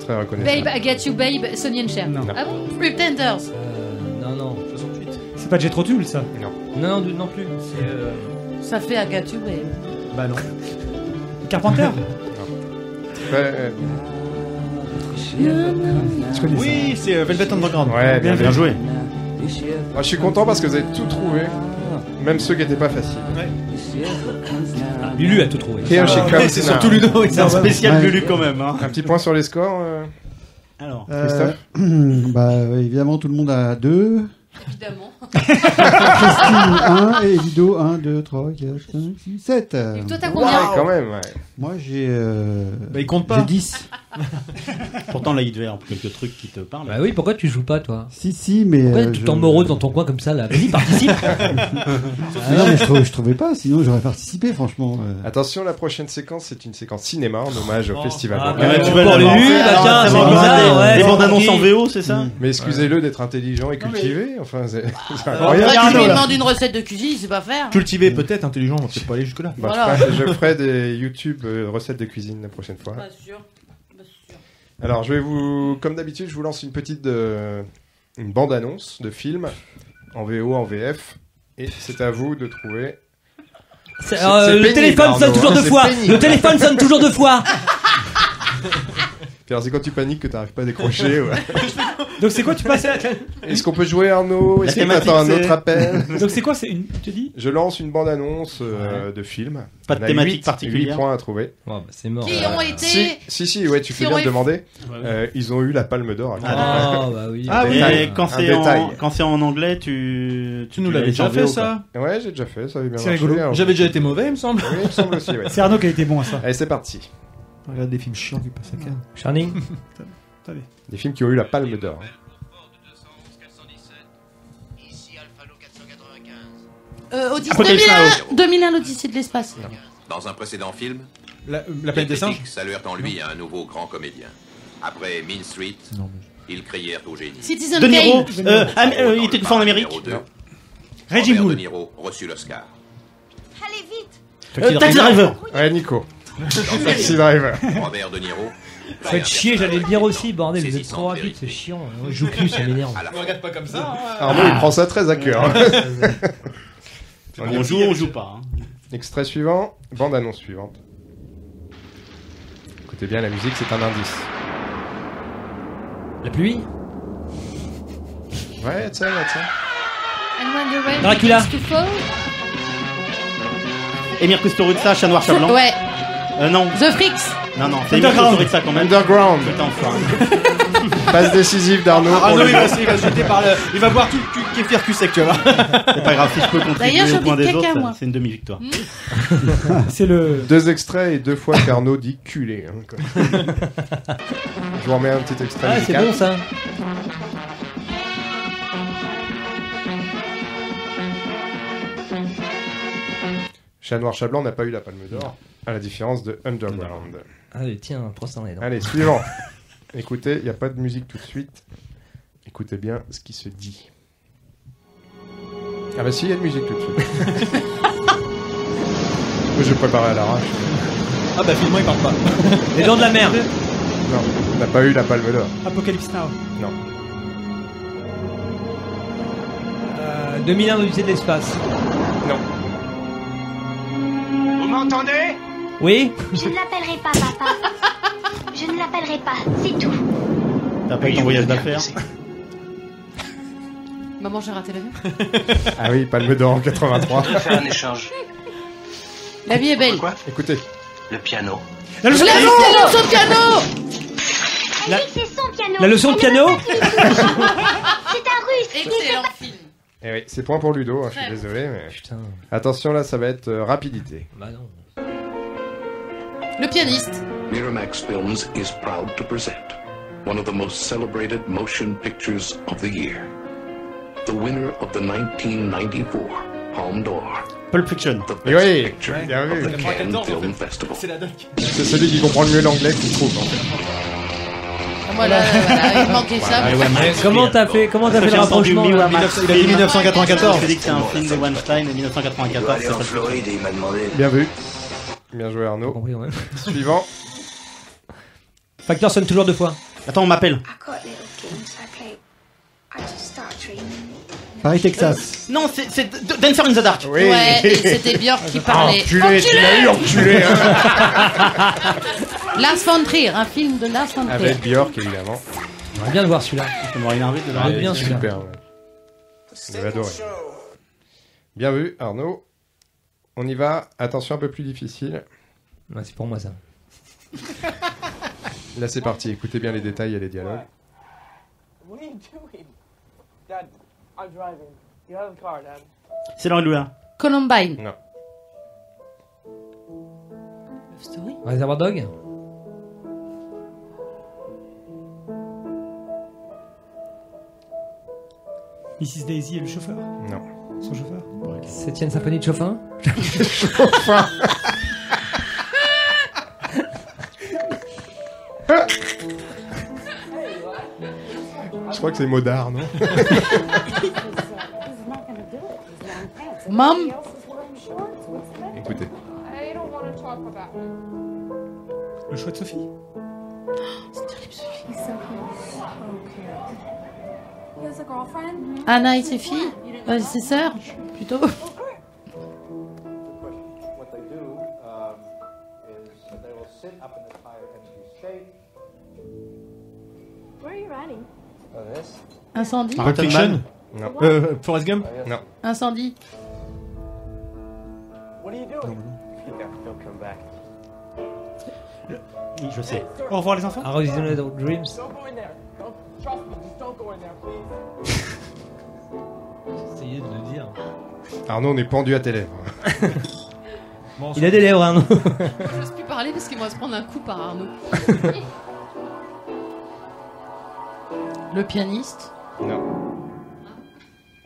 Très reconnaissable. Babe, I Got You, Babe, Sonny and Cher. Non. Ah bon Pretenders. Euh, non, non. 68. C'est pas Jetro Tull, ça. Non, non, non plus. C'est. euh, Ça fait Agathe Babe. Bah non. Carpenter. Oui, c'est euh, Velvet Underground. Ouais, bien, Bien joué. Moi, je suis content parce que vous avez tout trouvé. Même ceux qui n'étaient pas faciles. Lulu a tout trouvé. Comes c'est surtout Ludo. C'est un spécial Ouais. Lulu quand même. Hein. Un petit point sur les scores. euh, Alors. Euh, Christophe Bah, évidemment, tout le monde a 2. Évidemment. Christine 1 et Ludo 1, 2, 3, 4, 5, 6, 7. Et toi, t'as Ouais, combien quand même, ouais. Moi, j'ai. Euh... Bah, il compte pas. J'ai 10. Pourtant, là, il devait y avoir quelques trucs qui te parlent. Bah oui, pourquoi tu joues pas, toi? Si, si, mais. Pourquoi euh, tu je- t'en moroses dans ton coin comme ça, là? Vas-y, participe Ah non, mais je, trouvais, je trouvais pas, sinon j'aurais participé, franchement. euh. Attention, la prochaine séquence, c'est une séquence cinéma en hommage au festival. ah, bah, tu vas pour l'avoir. Lulu, bah Alors, tiens, c'est bizarre, ouais, c'est bandes annonces en. VO, c'est ça? Mais excusez-le d'être intelligent et cultivé. Enfin, c'est c'est Après, incroyable. tu lui demandes une recette de cuisine, il sait pas faire. Cultivé peut-être, intelligent, on va peut-être pas aller jusque-là. Bah, Voilà. je, ferai, je ferai des YouTube euh, recettes de cuisine la prochaine fois. Pas sûr. Pas sûr. Alors, je vais vous, comme d'habitude, je vous lance une petite euh, une bande annonce de film en VO, en VF, et c'est à vous de trouver. C'est- C'est- euh, c'est Le pénible, téléphone sonne toujours hein, deux c'est fois pénible. Le téléphone sonne toujours deux fois Puis alors, c'est quand tu paniques que tu n'arrives pas à décrocher. ouais. Donc c'est quoi, tu passes à... Est-ce qu'on peut jouer Arnaud? Est-ce thématique, t'attends un autre appel? Donc c'est quoi, c'est une... Tu dis? Je lance une bande annonce euh, de film. Pas de On a thématique huit- particulière. huit points à trouver. Oh, bah, C'est mort. Qui ont été. Si, si, si, ouais, tu Qui fais ont bien de demander. Euh, ils ont eu la Palme d'Or. Ah, bah oui. Ah oui. Détail. Quand Un c'est détail. en, quand c'est en anglais, tu, Tu nous l'avais déjà fait ça Ouais, j'ai déjà fait, ça avait bien C'est marché. rigolo. alors- J'avais déjà été mauvais, il me semble. Oui, il me semble aussi, ouais. C'est Arnaud qui a été bon à ça. Allez, c'est parti. Regarde des films chiants qui passent à Cannes. Shining. Des films qui ont eu la Palme d'Or. Euh, Odyssée Apocalypse 2001, 2001, l'Odyssée de l'espace. Dans un précédent film, La, la les planète des singes critiques saluèrent en lui un nouveau grand comédien. Après Mean Street, Non, ils crièrent au génie. Citizen De Niro, Kane. euh, euh, il était une fois en Amérique. numéro deux, Reggie Robert Bull. De Niro reçut l'Oscar. Euh, Taxi Driver. Ouais, Nico. Taxi Driver. Robert De Niro. Faites chier, j'allais le dire aussi, bordel, vous êtes trop rapide, c'est chiant. Moi, Je joue plus, ça m'énerve. Fois. regarde pas comme ça. hein. Arnaud, il prend ça très à cœur. On joue, on joue pas. hein. Extrait suivant, bande annonce suivante. Écoutez bien, la musique, c'est un indice. La pluie? Ouais, tiens, ouais, tiens. And when the rain Dracula. begins to fall. Emir Kusturica, Chat Noir, Chat Blanc. Ouais. Euh, non. The Freaks. Non, non, c'est Underground. Kusturica quand même. Underground. Putain, enfin. Passe décisive d'Arnaud. pour Arnaud, il va, se- il va se jeter par le. Il va boire tout le cul- kéfir cul sec, tu vois. C'est pas grave, si je peux D'ailleurs, contribuer au point de des caca, autres, moi. c'est une demi-victoire. C'est le... Deux extraits et deux fois qu'Arnaud dit culé. hein. Je vous remets un petit extrait Ah, c'est bon ça Chat Noir, Chat Blanc n'a pas eu la Palme d'Or, à la différence de Underground. Allez, tiens, prends ça dans les dents. Allez, suivant. Écoutez, il n'y a pas de musique tout de suite. Écoutez bien ce qui se dit. Ah bah si, il y a de musique tout de suite. Moi, je vais préparer à l'arrache. Ah bah finalement, il parle pas. Les dents de la mer Non, on n'a pas eu la Palme d'Or. Apocalypse Now. Non. 2001 l'Odyssée de l'espace. Non. Vous m'entendez Oui Je ne l'appellerai pas papa. Je ne l'appellerai pas, c'est tout. T'as pas eu ton voyage d'affaires Maman, j'ai raté l'avion. Ah oui, Palme d'Or en 83. On va faire un échange. La vie est belle. Écoutez. Le piano. La leçon de piano La leçon de piano que c'est son piano. La leçon de piano. C'est un russe. Excellent film. Eh oui, c'est point pour Ludo, hein, je suis désolé. Mais... Putain. Attention, là, ça va être euh, rapidité. Bah non. Le pianiste. Miramax Films is proud to present one of the most celebrated motion pictures of the year. The winner of the 1994 Palme d'Or. Pulp Fiction. The Et best oui, picture bien vu. of the Cannes Film Festival. C'est la doc. C'est celui qui comprend le mieux l'anglais qui trouve, en fait. Voilà, voilà, il manquait ça. Mais comment t'as fait, comment t'as fait le rapprochement là Il a dit Film. 1994. Je dis que c'est un film de Weinstein et Je dois 1994 aller c'est en Pulp Fiction. Floride et il m'a demandé. Bien vu. Bien joué, Arnaud. Compris, ouais. Suivant. Facteur sonne toujours deux fois. Attends, on m'appelle. I got little games I play. I just start dreaming. Paris, Texas. Non, c'est Dancer in the Dark. Oui. Ouais, et c'était Björk qui parlait. Enculé, tu l'as eu, enculé hein. Lars von Trier, un film de Lars von Trier. Avec Björk, évidemment. On va bien le voir celui-là. Ça m'aurait énervé de le Ah, regarder. bien celui-là. Super, ouais. On va adorer. Bien vu, Arnaud. On y va. Attention, un peu plus difficile. Ouais, c'est pour moi ça. Là, c'est parti. Écoutez bien les détails et les dialogues. What are you doing? Dad, I'm driving. Out of the car, Dad. C'est Laurent Loulin. Columbine. Non. Love Story. Reservoir Dog Mrs. Daisy et le chauffeur Non. Son chauffeur Septième symphonie de Chopin Je crois que c'est Modard, non Mom? Écoutez. I don't want to talk about it. Le choix de Sophie He's so cute. He has a girlfriend? Anna et ses filles? Euh, Ses sœurs, plutôt. What they do um, is that they will sit up in this high empty state. Where are you riding? Incendie Pulp Fiction Non. Euh, Forrest Gump Non. Incendie. What are you doing? Yeah, don't come back. Oui, je sais. Au revoir les enfants Arizona Dreams Don't go in there. Don't trust me. Just don't go in there, please. Essayez de le dire. Arnaud, on est pendu à tes lèvres. Il a des lèvres, Arnaud. Je n'ose plus parler parce qu'il va se prendre un coup par Arnaud. Le pianiste. Non.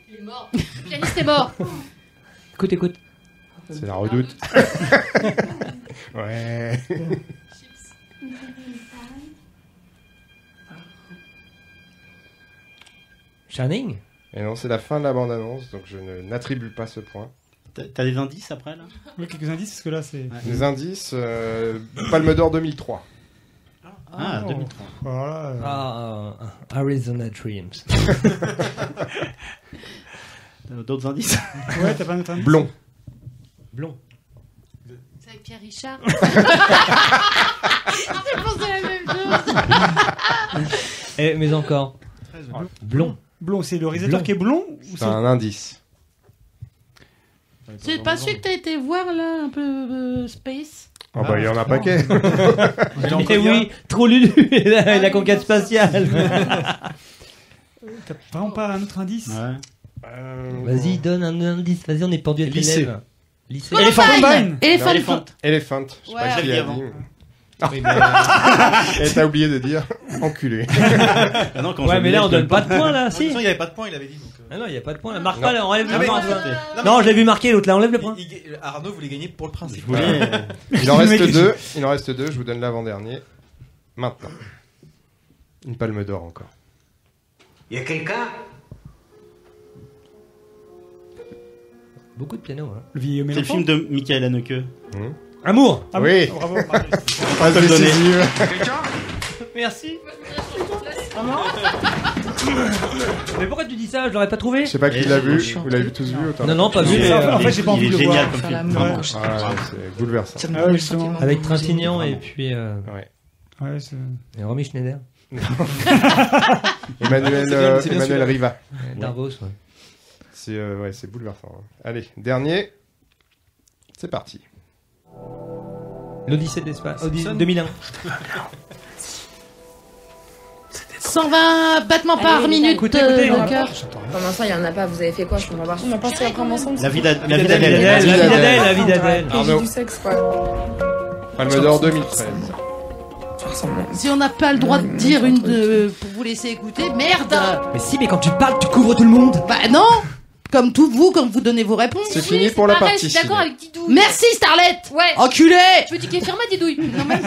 Il est mort. Le pianiste est mort. Écoute, écoute. C'est la redoute. ouais. Shining Et non, c'est la fin de la bande-annonce, donc je ne- n'attribue pas ce point. T'as des indices après là? Oui, quelques indices, parce que là, c'est. Les indices, euh, Palme d'Or 2003. Ah, Oh. 2003. Voilà. euh, Ah, ah, Arizona Dreams. T'as D'autres indices Ouais, t'as pas un autre indice Blond. Blond. C'est avec Pierre Richard. J'ai pensé la même chose. Eh, mais encore. Blond. Blond, c'est le réalisateur Blond. qui est blond ou C'est un indice. C'est pas celui que t'as été voir là, un peu euh, space? Ah bah, il y en a un paquet. Eh oui, trop Lulu et la, et la conquête spatiale. T'as vraiment pas un autre indice Ouais. Euh, Vas-y, donne un indice. Vas-y, on est pendu à tes Lycée. lèvres. Lycée. Elephant Combine. Elephant. Elephant. Elephant. Je sais Ouais. pas qui a dit avant. dit. Oui, mais- Et t'as oublié de dire enculé. Ah non, quand Ouais, mais là, on donne pas de points là, De toute façon, si. il n'y avait pas de point, il avait dit. donc, euh. Ah non, il y a pas de point là. Marque Non. pas là, enlève Ah, le point. non, Non, je l'ai vu marquer l'autre là, enlève le point. Il- il- Arnaud voulait gagner pour le principe. Il en reste est- deux. Il en reste deux. Je vous donne l'avant-dernier. Maintenant. Une palme d'or encore. Y a quelqu'un? Beaucoup de piano. Hein. Le vieil homme C'est le film de Michael Haneke. Hum. Amour. Oui. Bravo. Décisive. Quelqu'un Merci. Mais pourquoi tu dis ça Je l'aurais pas trouvé. Je sais pas qui l'a vu. Vous l'avez vu tous vu autant Non, non, pas vu. Mais, euh, en fait, j'ai pas envie de le génial voir. comme Sur la film. Vraiment. Ah, c'est bouleversant. Ça me Ah donne oui, le justement. sentiment Avec de Trintignant et puis euh, Ouais. Ouais, c'est- et Romy Schneider. Emmanuel, C'est bien- euh, c'est bien Emmanuel celui-là. Riva. Ouais, Darvos, ouais. C'est euh, ouais, c'est bouleversant. hein. Allez, dernier. C'est parti. L'Odyssée de l'espace. Odyssée Simpson 2001. 120 battements par minute Écoutez, euh, écoutez, on de cœur. Comment ça, il y en a pas Vous avez fait quoi Je comprends pas. On a passé après ensemble. La vie d'Ad- la La vie vie d'Adèle, d'Adèle. la vie d'Adèle, la vie d'Adèle. Du sexe, quoi. Palme d'Or 2013. Si on n'a pas le droit de dire une de... pour vous laisser écouter, merde Mais si, mais quand tu parles, tu couvres tout le monde. Bah non Comme tout vous, quand vous donnez vos réponses. C'est fini pour la Pareil, partie. je suis d'accord avec Didou. Merci Starlet Ouais. Enculé Je veux dire qu'il firme Didouille. Non, mais...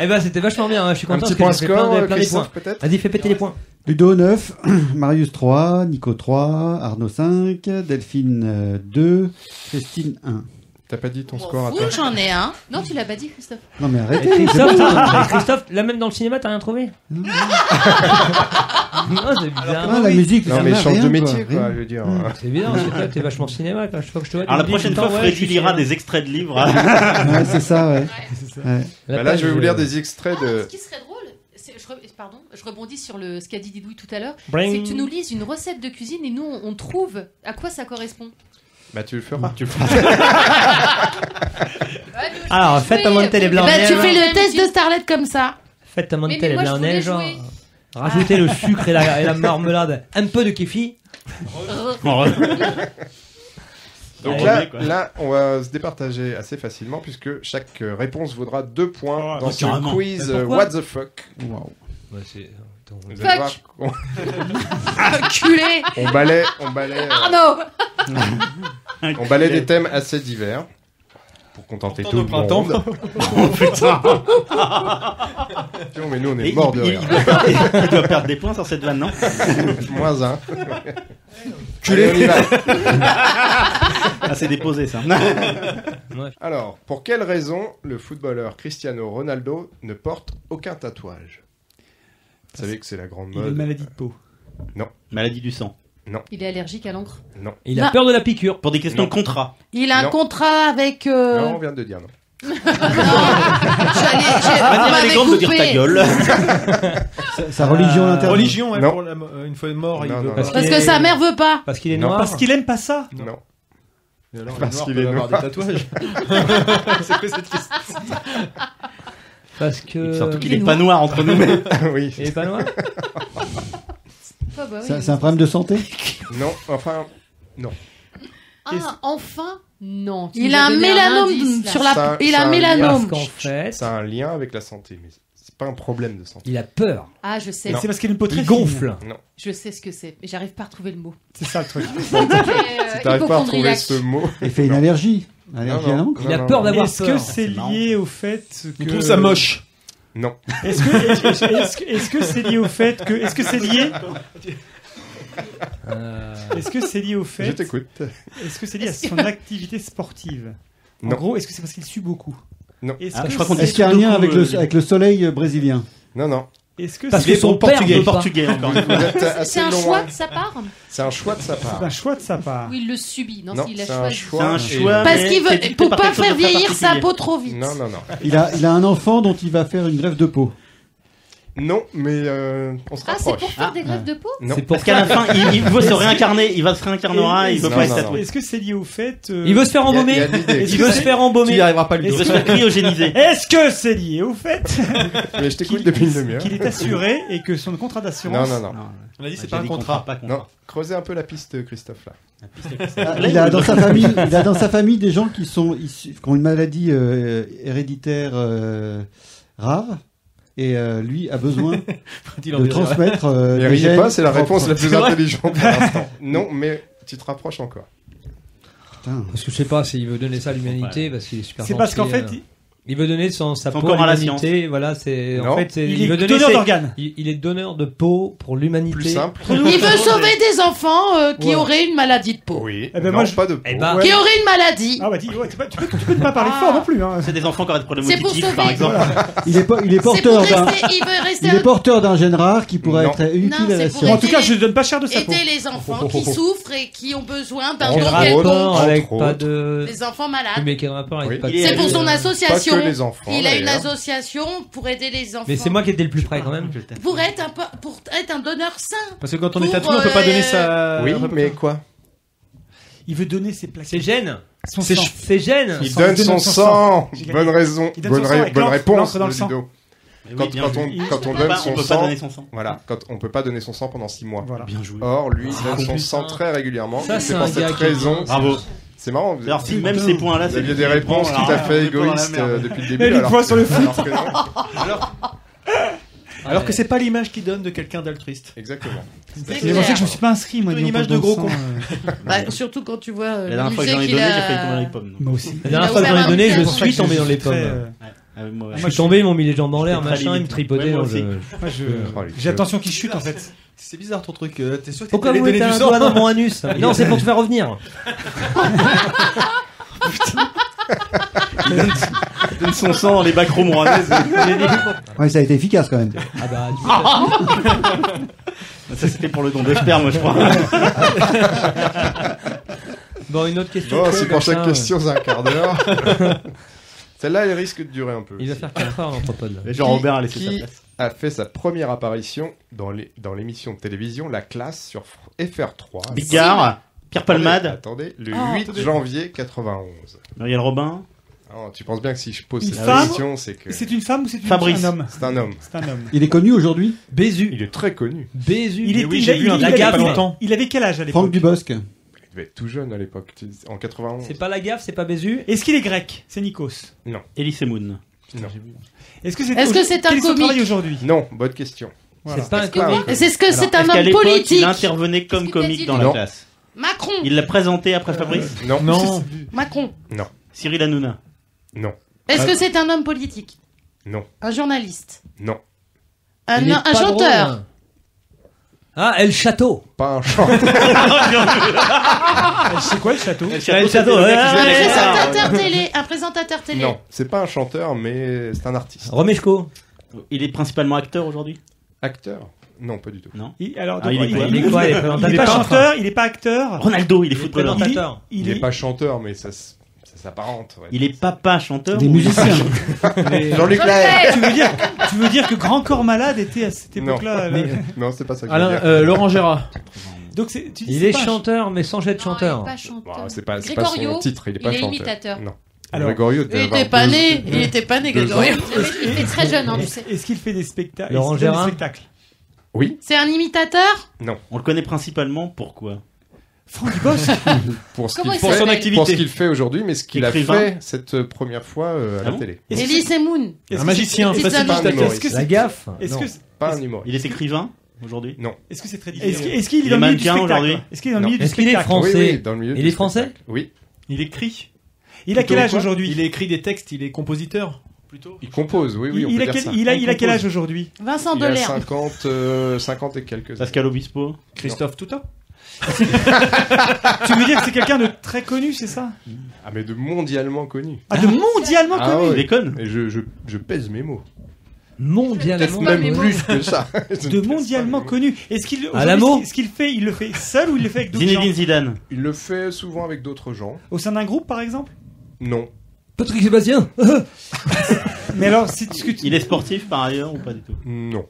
Eh ben, c'était vachement bien. hein. Je suis Un content petit parce que point j'ai fait plein score, de, plein de Christophe, points. peut-être Vas-y, fais péter les points. Ludo 9, Marius 3, Nico 3, Arnaud 5, Delphine euh, 2, Christine 1. T'as pas dit ton score à toi j'en ai un. Non, tu l'as pas dit, Christophe. Non mais Et arrêtez Christophe, Christophe, là même dans le cinéma, t'as rien trouvé Non, c'est bizarre. Ah, la musique, Non, mais change de métier, quoi, je veux dire. C'est bizarre, parce que toi, t'es vachement cinéma. Quand je que je te vois, tu Alors la prochaine fois, temps, ouais, je Freddy suis lira cinéma. des extraits de livres. Ouais, c'est ça, ouais. Bah là, je vais vous lire des extraits de. Ce qui serait drôle, c'est- je, pardon, je rebondis sur le, ce qu'a dit Didouille tout à l'heure, c'est que tu nous lises une recette de cuisine et nous on trouve à quoi ça correspond. Bah, tu le feras. Tu le Alors, faites à monter les blancs Bah, tu fais le test de Starlet comme ça. Faites à Mais- monter les blancs voulais neige. jouer. Rajoutez le sucre et la, et la marmelade. Un peu de kéfi. Donc là, on va se départager assez facilement puisque chaque réponse vaudra deux points dans bah, ce quiz What the fuck. Waouh. Vous allez voir qu'on- Enculé on balaie, on balaie, euh, Arnaud on balaie des thèmes assez divers pour contenter tout le printemps. monde. Oh putain Tiens, mais nous on est Et morts il, de il- rire. il doit perdre, il doit perdre des points sur cette vanne, non Moins un. Allez, on y va. Ah, c'est déposé ça. Alors, pour quelle raison le footballeur Cristiano Ronaldo ne porte aucun tatouage? Vous savez que c'est la grande Il a une mode. maladie de peau. Non, Maladie du sang. non, Il est allergique à l'encre. non. Il a Non. peur de la piqûre. Pour des questions Non. de contrat. Il a un Non. contrat avec. euh, Non, on vient de dire non. J'allais- j'ai- on m'avait Alexandre, de dire ta coupé. gueule. Sa, sa religion Euh, l'interdit. Religion, ouais, Non. pour la- euh, une fois mort, il veut non, pas. Parce que est- sa mère veut pas. Parce qu'il est Non, noir. Parce qu'il aime pas ça. Non. Et alors, Parce noirs qu'il peuvent est avoir noir. des tatouages. c'est quoi cette question? Parce que. Surtout qu'il est pas noir entre nous. mais- oui. Il est pas noir Ah, bah oui. C'est c'est un problème de santé Non, enfin, non. Ah, enfin Non. tu Il nous a un donné mélanome indice, là. sur la. Ça- Il ça a a un un lien Parce mélanome. qu'en fait, Ça a un lien avec la santé, mais c'est pas un problème de santé. il a peur. Ah, je sais. Non. C'est parce qu'il a une peau très Il fine. gonfle. Non. Je sais ce que c'est, mais j'arrive pas à retrouver le mot. C'est ça le truc. Si t'arrives pas à retrouver ce mot. Il fait une allergie. Allergie Non, à non. l'encre. Il a peur d'avoir Est-ce peur. que c'est lié au fait que. Il trouve ça moche. Non. Est-ce que est-ce est-ce que est-ce que c'est lié au fait que est-ce que c'est lié Euh, est-ce que c'est lié au fait Je t'écoute. est-ce que c'est lié à son activité sportive En Non. gros, est-ce que c'est parce qu'il sue beaucoup Non. Est-ce Ah, que je crois qu'on c'est- Est-ce qu'il y a un lien avec euh, le, avec le soleil euh, brésilien Non, non. Est-ce que Parce c'est que son père portugais, veut pas. portugais encore une Vous fois. êtes C'est un choix de sa part C'est un choix de sa c'est part. un choix de sa part Ou il le subit Non, Non, s'il a c'est un choisi. choix. C'est un choix. Parce mais qu'il c'est veut. dicté Pour par pas quelque chose faire très vieillir sa particulier. peau trop vite. Non, non, non. il a, il a un enfant dont il va faire une greffe de peau. Non, mais euh, on se Ah, c'est rapproche. pour faire des greffes de peau Non. C'est pour Parce qu'à la fin, il, il veut se réincarner, il va se réincarnera, Et- il veut non, pas non, être non. tatoué. Est-ce que c'est lié au fait euh, Il veut se faire Il y a- embaumer. il Il veut c'est- se faire embaumer. Tu n'y arriveras pas, Ludo. Il veut se faire cryogéniser. Est-ce que c'est lié au fait Mais je t'écoute depuis une demi-heure. qu'il est assuré et que son contrat Non, d'assurance non, non. On a dit c'est pas un contrat. pas Non, creusez un peu la piste, Christophe, là. Ah, il a dans sa famille, il a dans sa famille des gens qui sont issus, qui ont une maladie euh, héréditaire euh, rare. Et euh, lui a besoin de transmettre. Euh, Mais des riez pas, c'est la réponse la plus intelligente pour l'instant. Non, mais tu te rapproches encore. Putain. Parce que je sais pas s'il veut donner ça à l'humanité parce qu'il est super C'est parce qu'en fait, euh. Il veut donner son, sa son peau à l'humanité. Voilà, c'est en fait, il, il, veut donneur d'organes. Il, est donneur de peau pour l'humanité. simple. Il veut sauver des enfants euh, qui auraient une maladie de peau. Oui. Eh ben moi, je... pas de eh ben, Qui auraient une maladie. Ah bah dis, ouais, tu, peux, tu, peux, tu, pas parler ah. fort non plus. Hein. C'est des enfants qui auraient des problèmes auditifs, par exemple. Voilà. il est il est porteur d'un. Il, est porteur d'un gène rare qui pourrait être utile à la science. En tout cas, je ne donne pas cher de sa peau. Aider les enfants qui oh. souffrent et qui ont besoin d'un don quelconque. Avec pas enfants malades. C'est pour son association les enfants. Il a une association pour aider les enfants. Mais c'est moi qui étais le plus près quand même. Pour être un, pour être un donneur sain. Parce que quand on est tatoué, on peut euh, pas donner sa. Oui, mais quoi? Il veut donner ses plaques. C'est gêne. Il donne son, sang. Bonne raison. Bonne, réponse. Dans le sang. Quand, on, ah, donne pas, son, sang, son, sang, voilà, quand on peut pas donner son sang pendant 6 mois. Bien joué. Or, lui, il ah, donne son sang hein. très régulièrement. C'est pour cette raison. Bravo. C'est marrant. Même ces points-là. Il y a des réponses tout à fait ah, égoïstes euh, depuis le début. Et alors, sur le foot. Alors que, c'est pas l'image qui donne de quelqu'un d'altruiste. Exactement. C'est clair. que je me suis pas inscrit, moi. Une image de gros con. Euh. Bah, surtout quand tu vois. Euh, la dernière fois que j'en ai donné, j'ai failli tomber dans les pommes. Moi aussi. La dernière fois que j'en ai donné, je suis tombé dans les pommes. Moi, je suis tombé, ils m'ont mis les jambes en l'air, machin, ils me tripodaient. Oh, j'ai attention qu'il chute en fait. C'est bizarre ton truc. Euh, t'es sûr que Pourquoi vous mettez un du sang doigt dans mon anus ah, Non, c'est pour te faire revenir. Donne son sang dans les bacs romoises. Ouais, ça a été efficace quand même. Ah bah, du coup, Ça c'était pour le don de sperme, je crois. Bon, une autre question. Oh, c'est pour chaque question, c'est un quart d'heure. Celle-là, elle risque de durer un peu. Il va faire 4 heures l'anthropode. là. Jean Robert a laissé sa place a fait sa première apparition dans l'émission de télévision La Classe sur FR3. Bigard, Pierre Palmade. Attendez, le ah, 8 janvier 91. Muriel Robin. Oh, tu penses bien que si je pose une cette question, c'est que. C'est une femme ou c'est un homme C'est un homme. C'est un homme. Il est connu aujourd'hui Bézu. Il est très connu. Bézu. Il, il déjà, il, il, avait, longtemps. il avait quel âge à l'époque Franck Dubosc. Il devait être tout jeune à l'époque, en 91. C'est pas la gaffe, c'est pas Bézu. Est-ce qu'il est grec? C'est Nikos? Non. Elie Moon. Non. Est-ce que c'est un quel aujourd'hui? Non, bonne question. C'est ce que c'est un homme politique. Il intervenait comme comique dans la classe? Macron. Il l'a présenté après euh, Fabrice? Non. Non. Macron. Non. Cyril Hanouna? Non. Est-ce que euh, c'est un homme politique? Non. Un journaliste? Non. Un, un chanteur? Hein. Ah, El Château. Pas un chanteur. c'est quoi le château El Château. Un présentateur télé. Non, c'est pas un chanteur, mais c'est un artiste. Romeshko. Il est principalement acteur aujourd'hui? Acteur? Non, pas du tout. Non. Il, alors, ah, il, est, il, est, Il est, pas chanteur, il est pas acteur? Ronaldo, il est footballeur. Il, est pas chanteur, mais ça se il est papa chanteur. Des musiciens. Jean-Luc Tu veux dire, que Grand Corps Malade était à cette époque-là euh, euh, Non, c'est pas ça que je euh, Laurent Gérard. Il est, chanteur, mais sans jet de chanteur. C'est pas, c'est pas, pas titre. Il est pas il est imitateur. Non. Alors, Grégorio il était pas né, il était pas né, Grégorio. Il est très jeune, hein, tu sais. Est-ce qu'il fait des spectacles? Laurent Gérard. Oui. C'est un imitateur? Non. On le connaît principalement pourquoi Franck Dubosc pour, ce son activité. Pour ce qu'il fait aujourd'hui, mais ce qu'il a fait cette euh, première fois euh, à la ah télé. Elise Moon. Un magicien. Ça, c'est pas un humoriste. La gaffe? Non, pas un humoriste. Il est écrivain aujourd'hui? Non. Est-ce que c'est très difficile Est-ce qu'il est, dans le milieu du spectacle Est-ce qu'il est dans le Est-ce qu'il est français Il est français Oui. Il écrit Il a quel âge aujourd'hui? Il écrit des textes, il est compositeur Plutôt, il compose, oui, oui. Il, a, quel, âge aujourd'hui? Vincent Delerme. Il a 50, 50 euh, et quelques. Pascal Obispo. Christophe Touta? tu veux dire que c'est quelqu'un de très connu, c'est ça? Ah, mais de mondialement connu. Ah, de mondialement ah, connu. Déconne. Je, je, pèse mes mots. Mondialement connu. même plus que ça. De mondialement connu. Est-ce qu'il à fait il le fait seul ou il le fait avec d'autres gens? Zidane. Il le fait souvent avec d'autres gens. Au sein d'un groupe par exemple? Non. Patrick Sébastien. Mais alors si tu... il est sportif par ailleurs ou pas du tout? Non.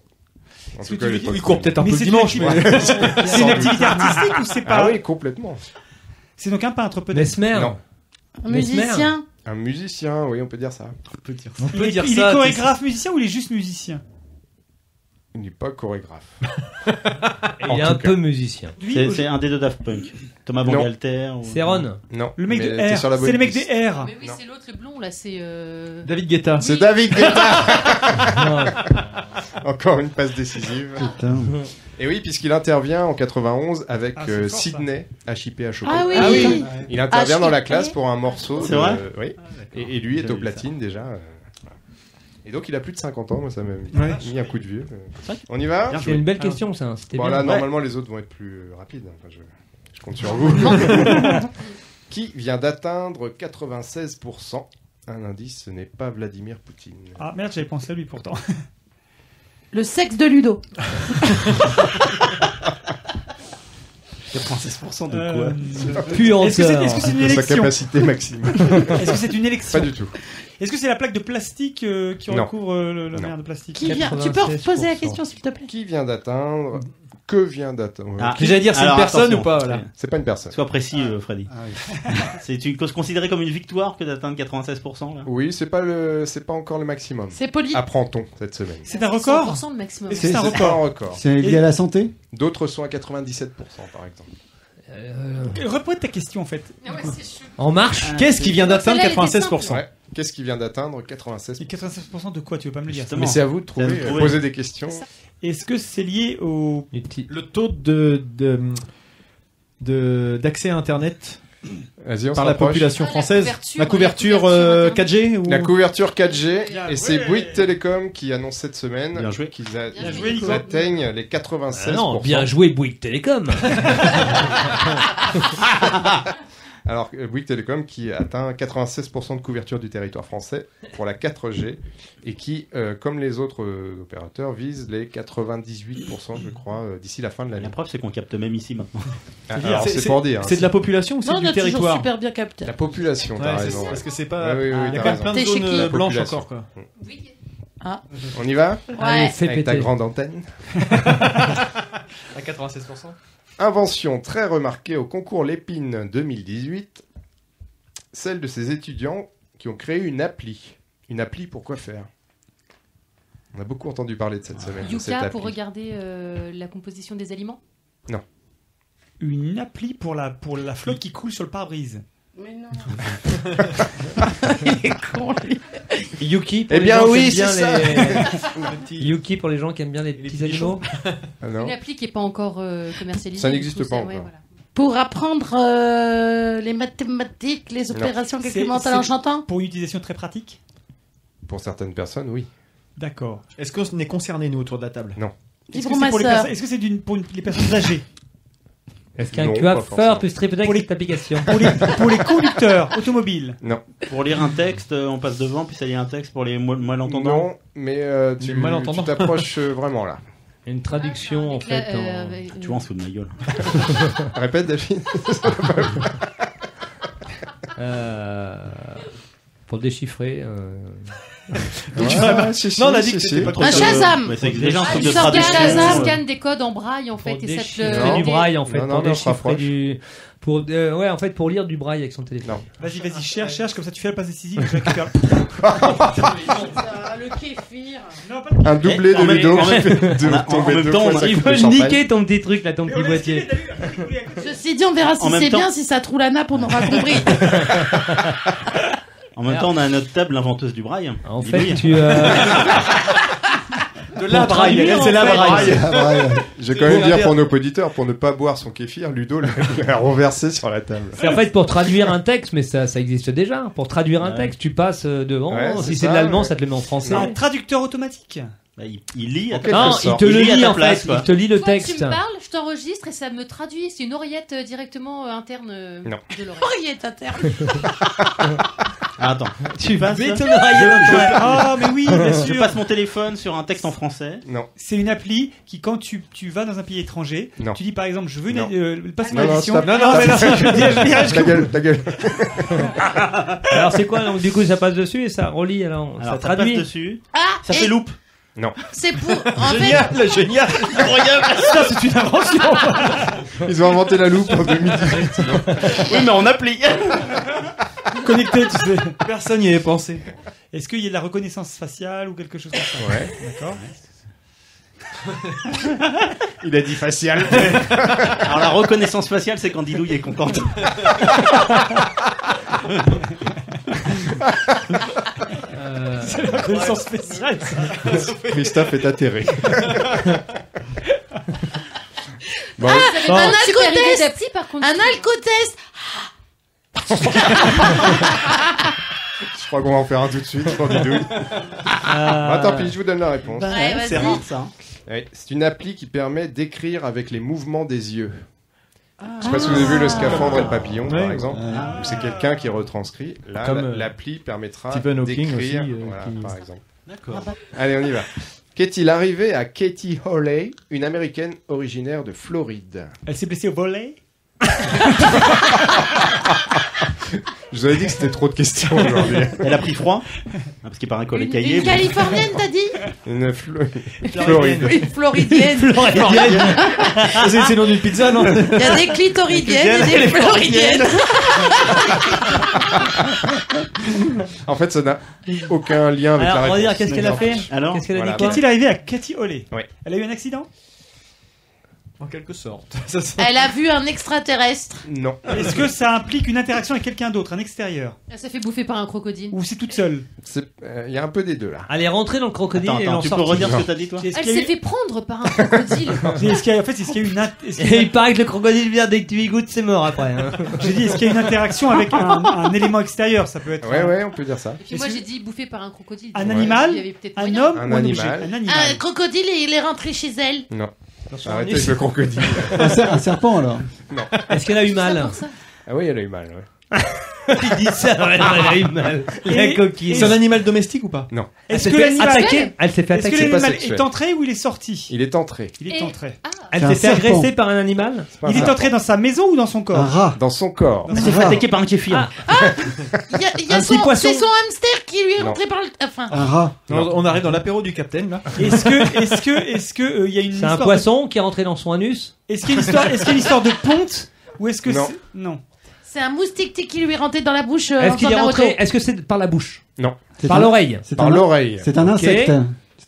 En tout cas, il, court peut-être un peu le dimanche. C'est une activité artistique ou c'est ah pas Ah oui, complètement. C'est donc un peintre peut-être. Non. Un musicien. Un musicien, oui, on peut dire ça. On peut dire, ça. Il est chorégraphe musicien ou il est juste musicien? Il n'est pas chorégraphe. il est un peu musicien. C'est un des deux Daft Punk. Thomas Van Galter. Ou... C'est Ron. Non. Le mec de R. C'est le mec des R. Mais oui, c'est l'autre est blond là. C'est. Euh, David Guetta. C'est David Guetta. Encore une passe décisive. Putain. Et oui, puisqu'il intervient en 91 avec ah, euh, fort, Sydney, HIPHOP. Ah oui, ah, oui. Il intervient ah, dans la classe pour un morceau. C'est vrai. Oui. Ah, et, lui est au platine déjà. Euh, euh, Et donc il a plus de 50 ans, moi ça m'a mis, Ouais. mis un coup de vieux. Euh, On y va C'est une belle question, ça. Bon, bien. là, normalement les autres vont être plus euh, rapides. Enfin, je, je compte sur vous. Qui vient d'atteindre 96% Un indice, ce n'est pas Vladimir Poutine. Ah merde, j'avais pensé à lui pourtant. Le sexe de Ludo. 96% de Euh, quoi Puanteur. Est-ce que c'est est-ce que c'est une De sa élection? capacité maximum. Est-ce que c'est une élection? Pas du tout. Est-ce que c'est la plaque de plastique euh, qui Non. recouvre euh, le, Non. mer de plastique? Qui vient Tu peux reposer la question, s'il te plaît Qui vient d'atteindre Que vient d'atteindre Ah, J'allais dire, c'est une alors, personne attention. ou pas, voilà. C'est pas une personne. Sois précis, euh, Freddy. c'est une cause considérée comme une victoire que d'atteindre 96% là Oui, c'est pas le, c'est pas encore le maximum. C'est poli. Apprend-on cette semaine. C'est un record? 100% le maximum. Est-ce que c'est un C'est pas un record. C'est lié à la santé? D'autres sont à 97% par exemple. Euh, Repose ta question en fait. En marche Qu'est-ce qui vient d'atteindre Celle-là, elle était 96% Ouais. Qu'est-ce qui vient d'atteindre 96% Et 96% de quoi? Tu veux pas me le dire Justement. Mais c'est à vous de trouver, de euh, poser des questions. Est-ce que c'est lié au Le taux de de- de- d'accès à Internet Vas-y, on par la population Ah, la française? couverture, La la couverture couverture euh, Internet. 4G ou... La couverture 4G, Bien et c'est. Bouygues Télécom qui annonce cette semaine Bien joué. qu'ils a- atteignent les 96%. Ah non, bien joué Bouygues Télécom. Alors, Bouygues Télécom qui atteint 96% de couverture du territoire français pour la 4G et qui, euh, comme les autres euh, opérateurs, vise les 98%, je crois, euh, d'ici la fin de l'année. La preuve, c'est qu'on capte même ici maintenant. Ah, Alors, c'est pour dire. hein, C'est de la population ou c'est Non, on du a toujours territoire super bien capté. La population, Ouais, t'as raison. Parce que c'est pas. Ouais, oui, oui, Il y t'as a quand même raison. plein de T'es chez zones qui? blanches encore, quoi. Ah. On y va? Allez, Ouais. fais Avec ta grande antenne. À 96%. Invention très remarquée au concours Lépine 2018, celle de ces étudiants qui ont créé une appli. Une appli pour quoi faire? On a beaucoup entendu parler de cette semaine. de cette Yuka appli. pour regarder euh, la composition des aliments? une appli pour la, pour la flotte qui coule sur le pare-brise Mais non. Yuki pour Eh les bien gens qui oui, c'est ça. les... Yuki pour les gens qui aiment bien les petits animaux. Ah. Une appli qui n'est pas encore euh, commercialisée. Ça n'existe pas encore. ouais, voilà. Pour apprendre euh, les mathématiques, les opérations calcules en chantant Pour une utilisation très pratique Pour certaines personnes, oui. D'accord. Est-ce qu'on est concernés, nous, autour de la table? Non. Est-ce que c'est pour, les que une- les personnes âgées? Est-ce qu'un coiffeur peut se tripoter avec cette application pour les, pour les conducteurs automobiles Non. Pour lire un texte, euh, on passe devant, puis ça lit un texte pour les mo- malentendants. Non, mais euh, tu Les malentendants. tu t'approches euh, vraiment là. Une traduction en Avec la- fait. en- euh, Tu vois, on se fout de ma gueule. Répète, Daphine. Euh, pour déchiffrer. euh, Ouais, si, si, Non, on a dit si, que si. c'était pas trop Un. Shazam Ah, truc il de. Shazam, scanne des codes en braille en fait pour et ça te du braille en fait. Non, non, non, du. Pour, euh, ouais, en fait, pour lire du braille avec son téléphone. Non. Vas-y, vas-y, cherche, cherche, comme ça tu fais la passe décisive et je récupère. Le kéfir. non, pas le Un doublé de Ludo en même- de temps, de veulent champagne. niquer ton petit truc là, ton petit boîtier. Ceci dit, on verra si c'est temps- bien, si ça trouve la nappe, on aura compris. En même temps, on a à notre table l'inventeuse du braille. En fait, tu. euh, De la braille, c'est la braille. Je vais quand même dire dire- pour nos auditeurs, pour ne pas boire son kéfir, Ludo l'a renversé sur la table. C'est en fait pour traduire un texte, mais ça, ça existe déjà. Pour traduire un texte, tu passes euh, devant. Ouais, c'est si c'est de l'allemand, ouais. ça te le met en français. Un traducteur automatique. Bah, il, il lit à En ta Non, place. il te Il le lit en place, fait. quoi. Il te lit le Toi, texte. tu me parles, je t'enregistre et ça me traduit. C'est une oreillette euh, directement interne Non. de l'oreille. Il est interne. Ah, attends. Tu passes. Ouais. Ah, mais oui, bien Je sûr. passe mon téléphone sur un texte en français. Non. C'est une appli qui, quand tu, tu vas dans un pays étranger, Non. tu dis par exemple, je veux une, Non. euh, Non, non, édition. stop. non, non, mais non, je veux dire, je veux dire, je- Ta gueule, ta gueule. Alors c'est quoi donc du coup ça passe dessus et ça relie alors, Alors, ça ça passe traduit. dessus. Ah, Ça et fait loupe. Non. c'est pour. En fait, Génial, génial. Ça, c'est une invention. Ils ont inventé la loupe en 2018. Oui, mais on appli. Connecté, tu sais. Personne n'y avait pensé. Est-ce qu'il y a de la reconnaissance faciale ou quelque chose comme ça Ouais. D'accord. Il a dit facial. Alors, la reconnaissance faciale, c'est quand Didouille est contente. Euh, C'est la reconnaissance spéciale. ça. Christophe est atterré. Bon, Ah, Bon. un alcotest d'appli par contre. Un alcotest crois qu'on va en faire un tout de suite, je crois, Didouille. Ah, tant pis, je vous donne la réponse. Bah ouais, c'est rare, ça, hein. Ouais, c'est une appli qui permet d'écrire avec les mouvements des yeux. Je sais pas si vous avez vu le scaphandre et le papillon, par exemple, Ah. où c'est quelqu'un qui retranscrit. Là, euh, l'appli permettra d'écrire, euh, voilà, qui- par exemple. D'accord. Allez, on y va. Qu'est-il arrivé à Katie Hawley, une américaine originaire de Floride? Elle s'est blessée au volet? Je vous avais dit que c'était trop de questions aujourd'hui. Elle a pris froid Ah, Parce qu'il paraît qu'on les cahiers. une californienne, t'as dit Une Flo- Floridienne. Une floridienne. Floridienne. c'est c'est le nom d'une pizza, non Il y a des clitoridiennes et des floridiennes. En fait, ça n'a aucun lien avec Alors, la on va dire, qu'est-ce qu'elle a fait Alors Qu'est-ce qu'elle a Voilà. dit Qu'est-il arrivé à Cathy Holly Ouais. Elle a eu un accident En quelque sorte. Elle a vu un extraterrestre. Non. Est-ce que ça implique une interaction avec quelqu'un d'autre, un extérieur Elle s'est fait bouffer par un crocodile. Ou c'est toute seule euh, Il y a un peu des deux là. Elle est rentrée dans le crocodile Attends, et attends, l'en tu peux sortir. redire ce que t'as dit, toi Est-ce Elle qu'il y a s'est eu- fait prendre par un crocodile. Est-ce qu'il y a- En fait, est-ce qu'il y a eu une, int- est-ce qu'il y a Et une- il paraît que le crocodile vient dès que tu y goûtes, c'est mort après. hein. J'ai dit, est-ce qu'il y a une interaction avec un, un élément extérieur? Ça peut être Ouais, un, ouais, on peut dire ça. Et puis moi j'ai dit bouffé par un crocodile. un animal, Il y avait peut-être un moyen. homme Un ou un animal. objet Un Un animal. crocodile et il est rentré chez elle. Non. Arrêtez avec le crocodile. Un, ser- un serpent alors. non. Est-ce qu'elle a eu mal. Ah oui, elle a eu mal. Ouais. Il dit ça, ouais, elle a eu mal. La Et- coquille. C'est un animal domestique ou pas Non. Elle Est-ce s'est que fait l'animal attaquer. Elle s'est fait Est-ce que pas l'animal sexuel. est entré ou il est sorti Il est entré. Il est Et- entré. Elle C'est s'est un fait agresser par un animal. pas un Il est serpent. entré dans sa maison ou dans son Un corps rat. Dans son corps. Elle s'est fait attaquer par un kéfir. Il y a, il y a Un son, petit poisson. c'est son hamster qui lui est rentré par le. Enfin. Un rat. On, on arrive dans l'apéro du capitaine là. Est-ce que, est-ce que, est-ce que, euh, il y a une C'est histoire un de- poisson qui est rentré dans son anus. Est-ce qu'il y a une histoire, est-ce qu'il y a une histoire de ponte ou est-ce que Non. c'est- non C'est un moustique qui lui est rentré dans la bouche. euh, en Est-ce qu'il est de la rentré moto. Est-ce que c'est par la bouche Non. C'est Par un- l'oreille C'est Par un, l'oreille. c'est un Ok. insecte.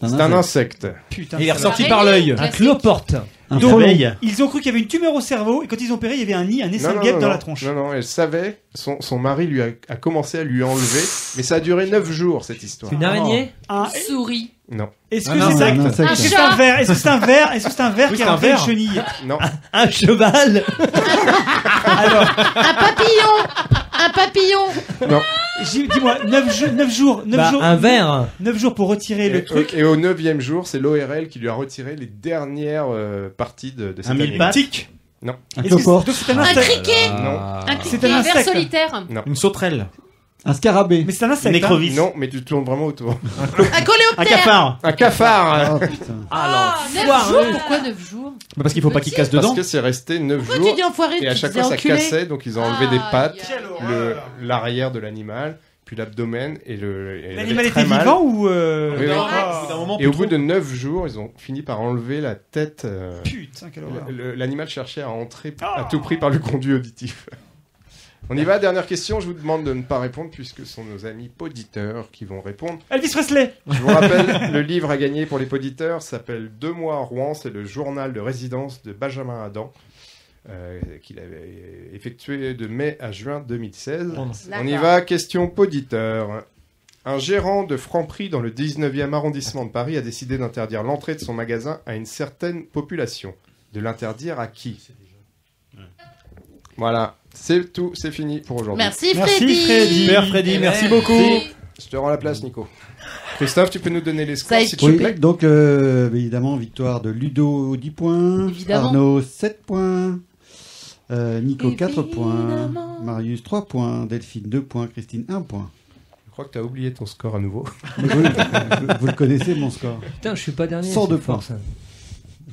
C'est un insecte. Putain. Et il est ressorti par l'œil. Un cloporte. Un Donc, frelon. Ils ont cru qu'il y avait une tumeur au cerveau et quand ils ont opéré, il y avait un nid, un essaim de guêpe dans la tronche. Non, non, elle savait. Son, son mari lui a, a commencé à lui enlever, mais ça a duré 9 jours cette histoire. Une araignée. Un- Souris. Non, Est-ce Ah que non, c'est c'est ça un. Est-ce que c'est un ver Est-ce que c'est un ver Est-ce que c'est un ver Oui, qui c'est a un rentré une ver. chenille non. Un cheval. Un papillon Un papillon non. J'ai- Dis-moi, 9, jours, 9 Bah, jours, un ver. 9 jours pour retirer Et, le truc. et au neuvième jour, c'est l'ORL qui lui a retiré les dernières euh, parties de, de cet Un mille animal. pattes Non, Un Est-ce que c'est- donc c'est un Un insecte criquet non, Un criquet un insecte. solitaire. Une sauterelle. Un scarabée. Mais c'est un Une insecte. écrevisse. non, mais tu tournes vraiment autour. Un Un coléoptère cafard. Un cafard Oh putain. Ah, 9 jours Pourquoi 9 jours Bah, parce qu'il faut pas qu'il casse Parce dedans. que c'est resté 9 Pourquoi jours. tu dis enfoiré Et à chaque fois, ça enculé cassait, donc ils ont enlevé des pattes, le- l'arrière de l'animal, puis l'abdomen et le. et elle L'animal était mal. vivant ou. euh, Oui, oui. Au bout d'un moment, Et au bout de 9 jours, ils ont fini par enlever la tête. euh, Putain, quelle horreur. le- le- L'animal cherchait à entrer à tout prix par le conduit auditif. On y va, dernière question. Je vous demande de ne pas répondre puisque ce sont nos amis poditeurs qui vont répondre. Elvis Presley Je vous rappelle, le livre à gagner pour les poditeurs s'appelle Deux mois à Rouen. C'est le journal de résidence de Benjamin Adam. euh, qu'il avait effectué de mai à juin 2016. On y va, question poditeur. Un gérant de Franprix dans le 19e arrondissement de Paris a décidé d'interdire l'entrée de son magasin à une certaine population. De l'interdire à qui? Voilà, c'est tout, c'est fini pour aujourd'hui. Merci, Merci, Freddy. Freddy. Super Freddy, merci beaucoup. Je te rends la place, Nico. Christophe, tu peux nous donner les scores, s'il te Oui, plaît donc euh, évidemment, victoire de Ludo 10 points, Évidemment. Arnaud 7 points, euh, Nico 4 points, Évidemment. Marius 3 points, Delphine 2 points, Christine 1 point. Je crois que tu as oublié ton score à nouveau. Mais vous, vous- vous le connaissez, mon score. Putain, je suis pas dernier. 102 c'est fort, points. ça.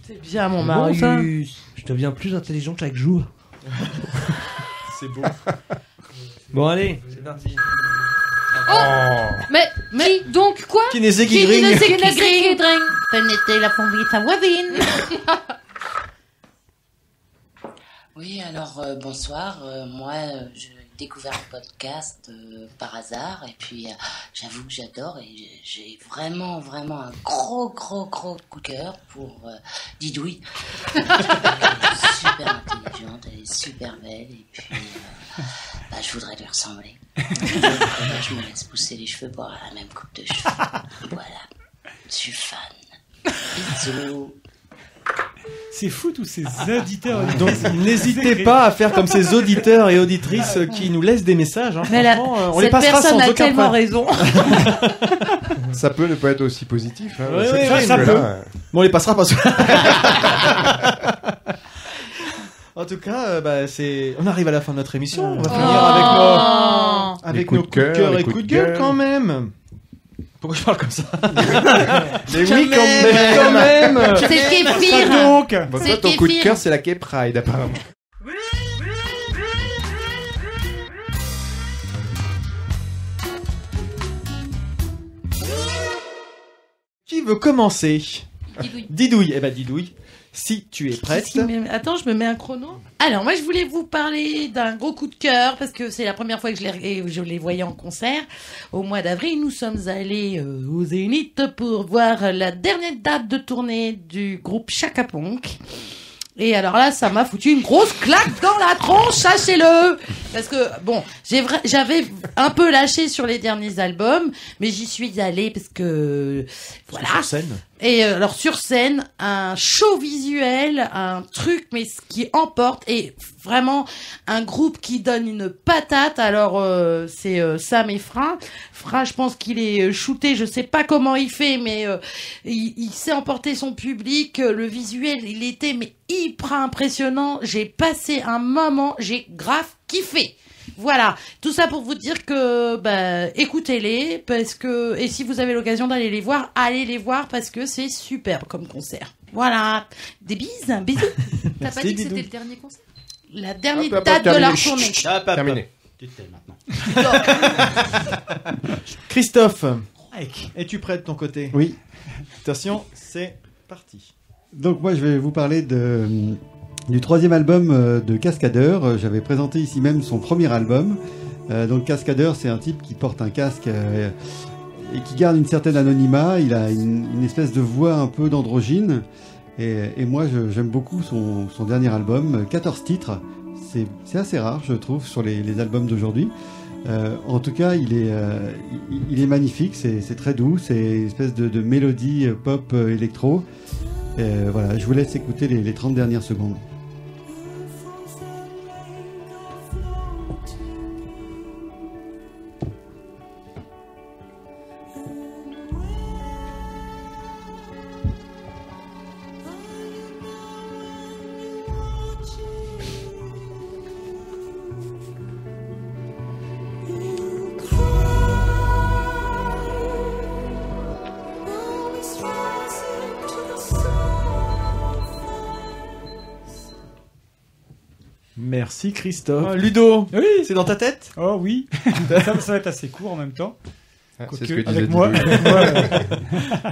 C'est bien, mon bon, Marius. Je deviens plus intelligent chaque jour. C'est beau. Bon, allez, c'est parti. Mais, mais donc quoi la de sa voisine. Oui, alors euh, bonsoir. Euh, moi, euh, découvert le podcast euh, par hasard et puis euh, j'avoue que j'adore et j'ai- vraiment, vraiment un gros, gros, gros coup de cœur pour euh, Didouille. Elle est super intelligente, elle est super belle et puis euh, bah, je voudrais lui ressembler. Je me laisse pousser les cheveux pour avoir la même coupe de cheveux. Voilà, je suis fan. Bisous. C'est fou tous ces auditeurs. Donc n'hésitez pas à faire comme ces auditeurs et auditrices qui nous laissent des messages. hein. Mais la- euh, on les cette passera personne sans a aucun tellement problème. raison. Ça peut ne pas être aussi positif. Hein, que ça peut. Bon, on les passera parce que. en tout cas, euh, bah, c'est. On arrive à la fin de notre émission. On va finir avec nos, avec Les coups nos de coups de cœur, cœur les et coups de de gueule gueule. quand même. Pourquoi je parle comme ça Mais oui, quand même, quand même. C'est le kéfir. Donc, Bon, C'est toi, ton coup de cœur, c'est la Gay Pride, apparemment. Qui veut commencer? Didouille. Didouille. Eh ben, Didouille, si tu es prête. Attends, je me mets un chrono. Alors, moi, je voulais vous parler d'un gros coup de cœur parce que c'est la première fois que je les, je les voyais en concert. Au mois d'avril, nous sommes allés euh, au Zénith pour voir la dernière date de tournée du groupe Chaka Ponk. Et alors là, ça m'a foutu une grosse claque dans la tronche, sachez-le Parce que, bon, j'avais un peu lâché sur les derniers albums, mais j'y suis allée parce que... Voilà. Sur scène. Et euh, alors sur scène, un show visuel, un truc mais ce qui emporte et vraiment un groupe qui donne une patate. Alors euh, c'est euh, Sam et Fra. Fra, je pense qu'il est euh, shooté, je sais pas comment il fait, mais il, il sait emporter son public. Le visuel, il était mais hyper impressionnant. J'ai passé un moment, j'ai grave kiffé. Voilà, tout ça pour vous dire que bah, écoutez-les parce que et si vous avez l'occasion d'aller les voir, allez les voir parce que c'est superbe comme concert. Voilà, des bises, un bisou. T'as pas dit que c'était le dernier concert? La dernière Hop, hop, hop, date de terminé. leur Chut, tournée. chut, chut. Hop, hop, Terminé. Tu te tais maintenant. Christophe, es-tu prêt de ton côté? Oui. Attention, c'est parti. Donc moi je vais vous parler de, du troisième album euh, de Cascadeur. Euh, J'avais présenté ici même son premier album. Euh, donc Cascadeur c'est un type qui porte un casque et qui garde une certaine anonymat. Il a une, espèce de voix un peu d'androgyne. Et, moi j'aime beaucoup son, dernier album, euh, 14 titres. C'est assez rare je trouve sur les, albums d'aujourd'hui. En tout cas, il est, il, est magnifique, c'est très doux, c'est une espèce de, mélodie pop électro. Voilà, je vous laisse écouter les, les 30 dernières secondes. Merci Christophe. Oh, Ludo, Oui. c'est dans ta tête? Oh oui, ça, ça va être assez court en même temps. Ah, c'est ce que avec disait moi, euh,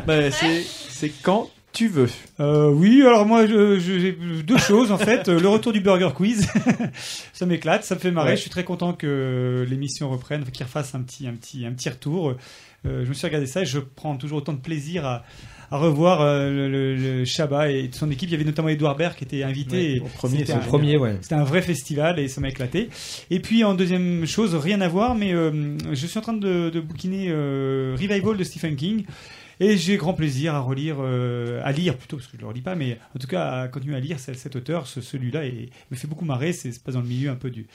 Bah, c'est, quand tu veux. Euh, oui, alors moi j'ai deux choses en fait. Euh, Le retour du Burger Quiz, ça m'éclate, ça me fait marrer. Ouais. Je suis très content que l'émission reprenne, qu'il refasse un petit, un petit, un petit retour. Euh, je me suis regardé ça et je prends toujours autant de plaisir à, à revoir euh, le, le, le Chabat et son équipe. Il y avait notamment Edouard Baird qui était invité. Ouais, premier, c'était un- premier, ouais. C'était un vrai festival et ça m'a éclaté. Et puis en deuxième chose, rien à voir, mais euh, je suis en train de, de bouquiner euh, Revival de Stephen King. Et j'ai grand plaisir à relire, euh, à lire plutôt, parce que je ne le relis pas, mais en tout cas à continuer à lire cet, cet auteur, ce- celui-là, et me fait beaucoup marrer. C'est passe dans le milieu un peu du,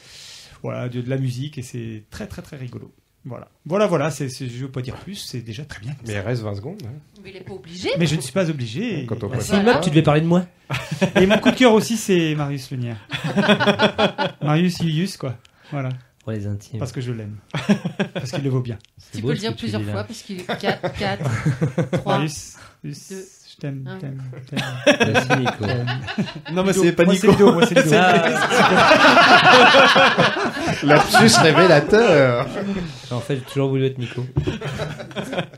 voilà, de, de la musique, et c'est très très très rigolo. Voilà, voilà, voilà. C'est, c'est- je ne veux pas dire plus. C'est déjà très bien. Mais il reste 20 secondes. hein. Mais il est pas obligé. Mais je ne suis pas obligé. Quand on Bah, préfère si, pas. Matt, Tu devais parler de moi Et mon coup de cœur aussi, c'est Marius Lenière. Marius Ilius, quoi. Voilà. Pour les intimes. Parce que je l'aime. Parce qu'il le vaut bien. Tu peux le dire plusieurs fois parce qu'il est 4, 4, 3, Marius, deux, t'aime, un. t'aime, t'aime. Merci, Nico. T'aime. Non, mais c'est pas Moi, Nico. Ludo, moi, c'est Ludo. Lapsus révélateur. En fait, j'ai toujours voulu être Nico.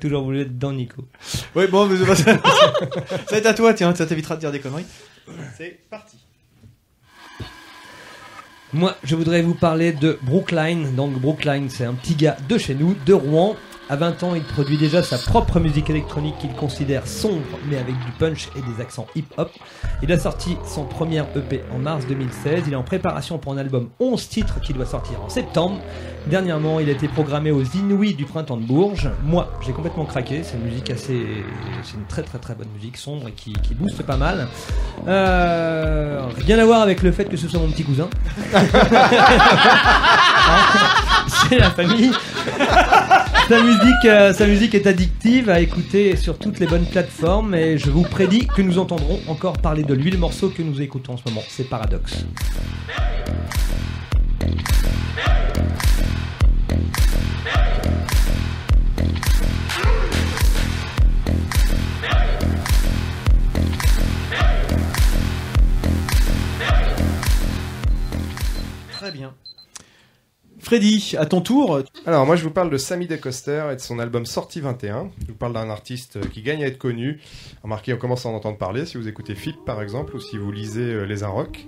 toujours voulu être dans Nico. Oui, bon, mais c'est pas ça. ça va être à toi, tiens, ça t'évitera de dire des conneries. C'est parti. Moi, je voudrais vous parler de Brookline. Donc, Brookline, c'est un petit gars de chez nous, de Rouen. À 20 ans, il produit déjà sa propre musique électronique qu'il considère sombre, mais avec du punch et des accents hip-hop. Il a sorti son premier EP en mars 2016. Il est en préparation pour un album 11 titres qui doit sortir en septembre. Dernièrement, il a été programmé aux Inouïs du printemps de Bourges. Moi, j'ai complètement craqué. C'est une musique assez. C'est une très très très bonne musique, sombre et qui, qui booste pas mal. Euh, rien à voir avec le fait que ce soit mon petit cousin. C'est la famille. Sa musique, euh, sa musique est addictive à écouter sur toutes les bonnes plateformes et je vous prédis que nous entendrons encore parler de lui. Le morceau que nous écoutons en ce moment, c'est Paradoxe. Très bien. Freddy, à ton tour. Alors moi je vous parle de Sammy DeCoster et de son album Sortie 21. Je vous parle d'un artiste qui gagne à être connu. Remarquez, on commence à en entendre parler si vous écoutez FIP par exemple ou si vous lisez euh, Les Inrocks.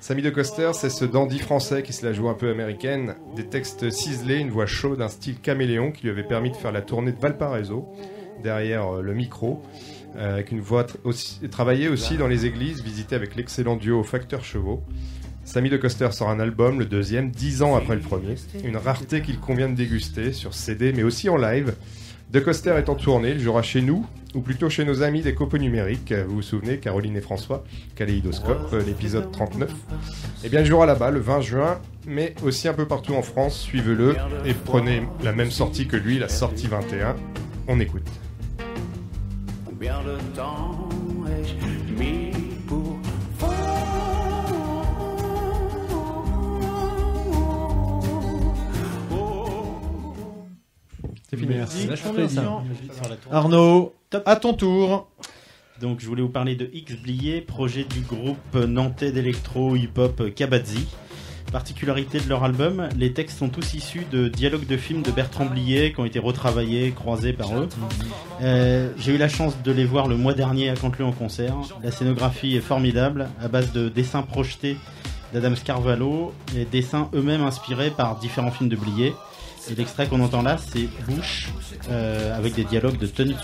Sammy DeCoster, c'est ce dandy français qui se la joue un peu américaine, des textes ciselés, une voix chaude, un style caméléon qui lui avait permis de faire la tournée de Valparaiso derrière euh, le micro, euh, avec une voix travaillée aussi dans les églises, visitée avec l'excellent duo Facteur Chevaux. Sammy DeCoster sort un album, le deuxième, dix ans après le premier. Une rareté qu'il convient de déguster sur CD, mais aussi en live. DeCoster est en tournée, il jouera chez nous, ou plutôt chez nos amis des copeaux numériques. Vous vous souvenez, Caroline et François, Kaléidoscope, l'épisode 39. Eh bien, il jouera là-bas le 20 juin, mais aussi un peu partout en France. Suivez-le et prenez la même sortie que lui, la sortie 21. On écoute. Combien de temps C'est fini. Merci. Arnaud, à ton tour. Donc je voulais vous parler de X Blié, projet du groupe nantais d'électro hip-hop Kabadzi. Particularité de leur album, les textes sont tous issus de dialogues de films de Bertrand Blier qui ont été retravaillés, croisés par eux. Euh, J'ai eu la chance de les voir le mois dernier à Canteleu en concert. La scénographie est formidable, à base de dessins projetés d'Adam Scarvalho, et dessins eux-mêmes inspirés par différents films de Blier. Et l'extrait qu'on entend là, c'est Bouche, euh, avec des dialogues de tenue de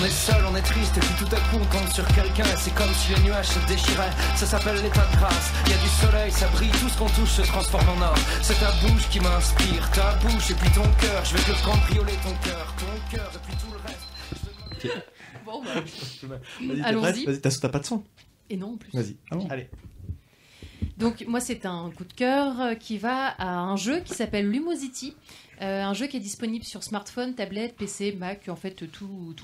On est seul, on est triste, et puis tout à coup on tombe sur quelqu'un, et c'est comme si les nuages se déchiraient. Ça s'appelle l'état de grâce. Il y a du soleil, ça brille, tout ce qu'on touche se transforme en or. C'est ta bouche qui m'inspire, ta bouche et puis ton cœur. Je vais te cambrioler ton cœur, ton cœur, et puis tout le reste. Bon, bah, Allons-y. Vas-y, t'as t'as pas de son Et non, en plus. Vas-y. Allez. Donc moi c'est un coup de cœur euh, qui va à un jeu qui s'appelle Lumosity, Euh, un jeu qui est disponible sur smartphone, tablette, PC, Mac, en fait tout tout,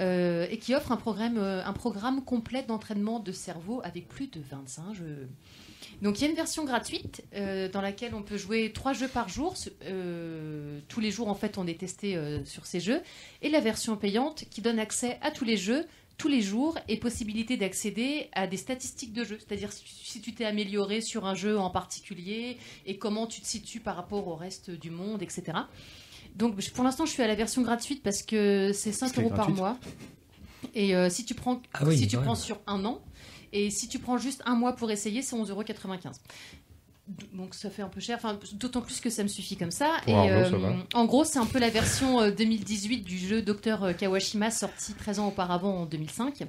Euh, et qui offre un programme euh, un programme complet d'entraînement de cerveau avec plus de 25 jeux. Donc il y a une version gratuite euh, dans laquelle on peut jouer trois jeux par jour. Tous les jours en fait on est testé sur ces jeux et la version payante qui donne accès à tous les jeux tous les jours et possibilité d'accéder à des statistiques de jeu, c'est-à-dire si tu t'es amélioré sur un jeu en particulier et comment tu te situes par rapport au reste du monde, etc. Donc pour l'instant je suis à la version gratuite parce que c'est 5 Parce qu'elle est euros par mois. Et euh, si tu prends, Ah oui, si tu prends sur un an, et si tu prends juste un mois pour essayer, c'est 11,95 euros. Donc ça fait un peu cher, enfin, d'autant plus que ça me suffit comme ça. Pour et Arnaud, ça va. en gros, c'est un peu la version euh, 2018 du jeu Dr Kawashima sorti 13 ans auparavant en 2005.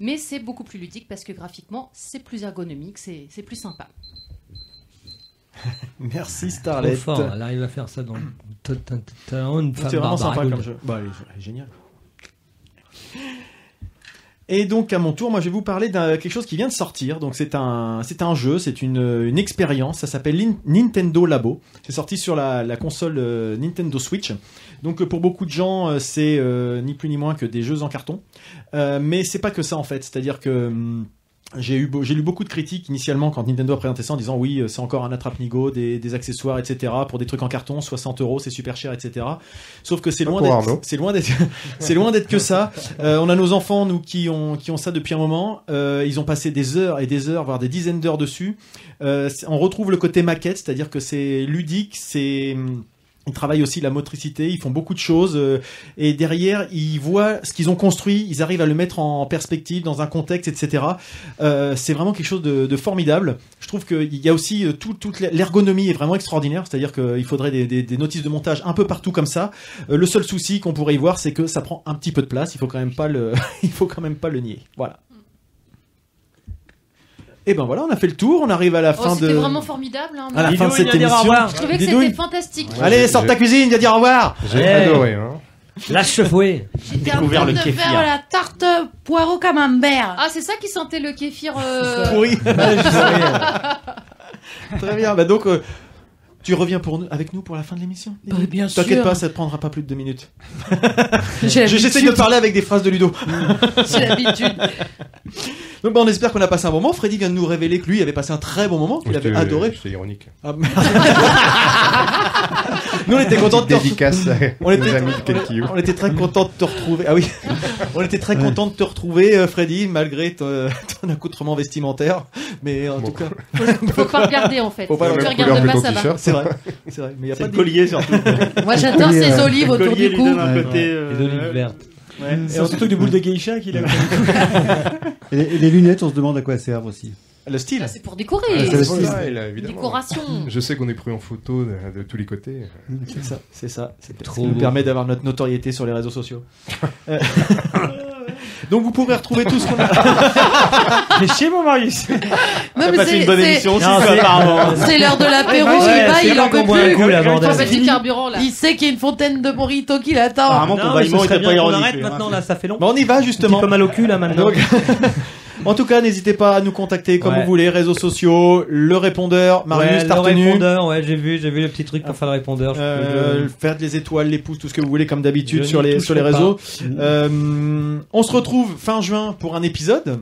Mais c'est beaucoup plus ludique parce que graphiquement, c'est plus ergonomique, c'est c'est plus sympa. Merci Trop Starlet. fort, elle arrive à faire ça dans femme C'est vraiment sympa comme jeu. Bah, elle est- géniale. Et donc à mon tour, moi je vais vous parler d'un quelque chose qui vient de sortir. Donc c'est un c'est un jeu, c'est une, une expérience. Ça s'appelle Nintendo Labo. C'est sorti sur la, la console euh, Nintendo Switch. Donc euh, pour beaucoup de gens, euh, c'est euh, ni plus ni moins que des jeux en carton. Euh, mais c'est pas que ça en fait. C'est-à-dire que hum, J'ai eu, j'ai lu beaucoup de critiques initialement quand Nintendo a présenté ça en disant oui, euh, c'est encore un attrape-nigo, des, des accessoires, etc. Pour des trucs en carton, 60 euros, c'est super cher, etc. Sauf que c'est loin d'être, c'est loin d'être, c'est loin d'être que ça. Euh, on a nos enfants, nous, qui ont, qui ont ça depuis un moment. Euh, ils ont passé des heures et des heures, voire des dizaines d'heures dessus. Euh, on retrouve le côté maquette, c'est-à-dire que c'est ludique, c'est hum, ils travaillent aussi la motricité, ils font beaucoup de choses euh, et derrière ils voient ce qu'ils ont construit, ils arrivent à le mettre en perspective dans un contexte, etc. Euh, c'est vraiment quelque chose de, de formidable. Je trouve qu'il y a aussi euh, tout, toute l'ergonomie est vraiment extraordinaire, c'est-à-dire qu'il faudrait des, des- des notices de montage un peu partout comme ça. Euh, le seul souci qu'on pourrait y voir, c'est que ça prend un petit peu de place. Il faut quand même pas le, il faut quand même pas le nier. Voilà. Et ben voilà, on a fait le tour, on arrive à la Oh, fin c'était de. vraiment formidable. hein, À la mais- fin de cette émission. Je trouvais que c'était fantastique. Allez, sors de ta cuisine, viens dire au revoir. J'ai Eh. adoré. Hein. Lâche le fouet. J'étais en train de faire la tarte poireau camembert. Ah, c'est ça qui sentait le kéfir. euh, Pourri. Très bien, bah donc euh, tu reviens pour nous, avec nous pour la fin de l'émission Bah, bien T'inquiète sûr. pas, ça te prendra pas plus de deux minutes. J'essaie de parler avec des phrases de Ludo. J'ai l'habitude. Donc bah, on espère qu'on a passé un bon moment. Freddy vient de nous révéler que lui avait passé un très bon moment, qu'il avait adoré. C'était ironique. Ah. Nous on était contents de te Dédicace on était, on très contents de te retrouver. Ah oui, on était très contents de te retrouver, euh, Freddy, malgré ton, ton accoutrement vestimentaire. Mais en tout cas, Faut pas regarder en fait. Faut pas Si tu regardes regarder. pas, ça va. C'est vrai, c'est vrai. Mais il y a pas de collier surtout. Moi j'adore ces euh, olives Le autour du cou. côté. Les euh, olives vertes. ouais. C'est un truc de boule de geisha qu'il a. Et et les lunettes, on se demande à quoi elles servent aussi. le style. Ah, c'est pour décorer. Ah, c'est le style. Ouais, là, évidemment. Décoration. Je sais qu'on est pris en photo de, de tous les côtés. C'est ça, c'est ça. C'est Trop qui nous permet d'avoir notre notoriété sur les réseaux sociaux. Donc vous pourrez retrouver tout ce qu'on a. Mais chez moi, Marius. Non, mais c'est- une bonne émission c'est- apparemment. C'est l'heure de l'apéro, Ouais, il va, il en peut un coup, plus. là, bordel. On va mettre du carburant là. Il sait qu'il y a une fontaine de morito qui l'attend. Apparemment, ton pas qu'on ironique. arrête maintenant, là, ça fait long. On y va Un justement. peu mal au cul là maintenant. En tout cas, n'hésitez pas à nous contacter comme Ouais. vous voulez, réseaux sociaux, le répondeur, Marius, ouais, le t'as retenu. répondeur, ouais, j'ai vu, j'ai vu le petit truc pour faire le répondeur. je- Euh, je- faire les étoiles, les pouces, tout ce que vous voulez comme d'habitude sur les sur les réseaux. pas. Euh, on se retrouve fin juin pour un épisode.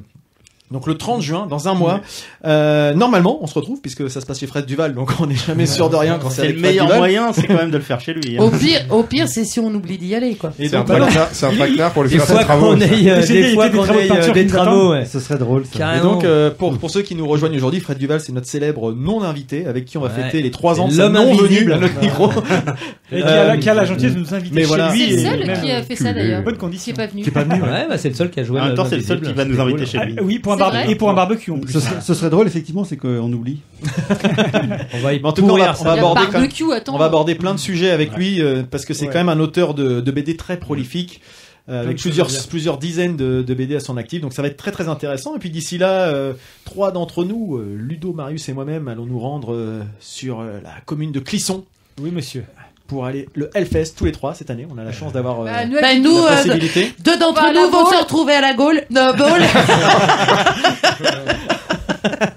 Donc le 30 juin, dans un mois. Euh, normalement, on se retrouve puisque ça se passe chez Fred Duval, donc on n'est jamais sûr de rien quand c'est avec le Fred meilleur Duval. moyen, c'est quand même de le faire chez lui. hein. Au pire, au pire, c'est si on oublie d'y aller, quoi. Et C'est un traquenard- c'est un traquenard pour lui Des faire ses fois travaux. qu'on ait, euh, des bien, fois il y a qu'on des travaux de ait euh, peinture des qui travaux, ouais. Ce serait drôle. Ça. Et Carrément. donc, euh, pour, pour ceux qui nous rejoignent aujourd'hui, Fred Duval, c'est notre célèbre non-invité avec qui on va Ouais. fêter les 3 ans de C'est sa l'homme non-venue invisible. à notre micro. Et qui a, la- Euh, qui a la gentillesse de nous inviter mais chez voilà. lui. C'est le et seul même, qui a euh, fait ça d'ailleurs. Bonne Qui condition. est pas venu. Qui est pas venu. Ouais, bah c'est le seul qui a joué. En même temps, c'est le seul qui va nous inviter chez Ah, lui. oui, pour un et pour un barbecue en plus. Ce serait, ce serait drôle, effectivement, c'est qu'on oublie. On va y en tout cas, on va, on va aborder même- on va aborder plein de sujets avec lui euh, parce que c'est Ouais. quand même un auteur de, de BD très prolifique. euh, avec plusieurs, plusieurs dizaines de, de BD à son actif, donc ça va être très très intéressant. Et puis d'ici là, euh, trois d'entre nous, euh, Ludo, Marius et moi-même, allons nous rendre euh, sur euh, la commune de Clisson Oui, monsieur. Pour aller le Hellfest tous les trois cette année. On a la chance d'avoir euh, Bah, nous, Bah, nous, la euh, possibilité. deux d'entre Bah, nous vont se retrouver à la Gaule. No, Gaule.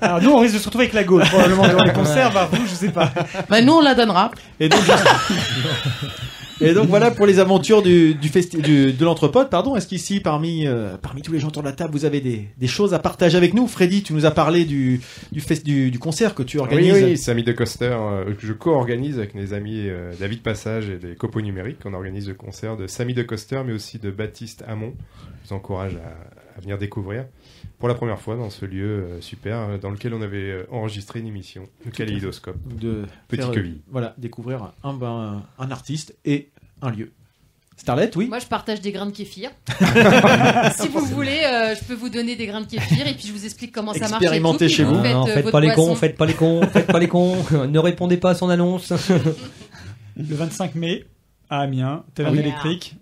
Alors nous, on risque de se retrouver avec la Gaule, probablement dans les concerts. Bah, vous, je sais pas. bah, nous, on la donnera. Et donc, et donc voilà pour les aventures du, du, festi- du- de l'entrepode. Pardon, est-ce qu'ici parmi euh, parmi tous les gens autour de la table, vous avez des, des choses à partager avec nous? Freddy, tu nous as parlé du du, fest- du, du concert que tu organises. Oui, oui, Samy de Coster, euh, que je co-organise avec mes amis euh, David Passage et des copeaux numériques. On organise le concert de Samy de Coster, mais aussi de Baptiste Hamon. Je vous encourage à, à venir découvrir pour la première fois dans ce lieu euh, super euh, dans lequel on avait euh, enregistré une émission, le Kaléidoscope. de Petit faire, queville. Voilà, découvrir un, ben, un artiste et un lieu. Starlet, oui. Moi, je partage des grains de kéfir. si vous voulez, euh, je peux vous donner des grains de kéfir et puis je vous explique comment ça marche. Expérimentez chez vous. faites, Non, faites votre pas les cons, faites pas les cons, faites pas les cons. Ne répondez pas à son annonce. Le 25 mai, à Amiens, Taverne Ah oui. électrique.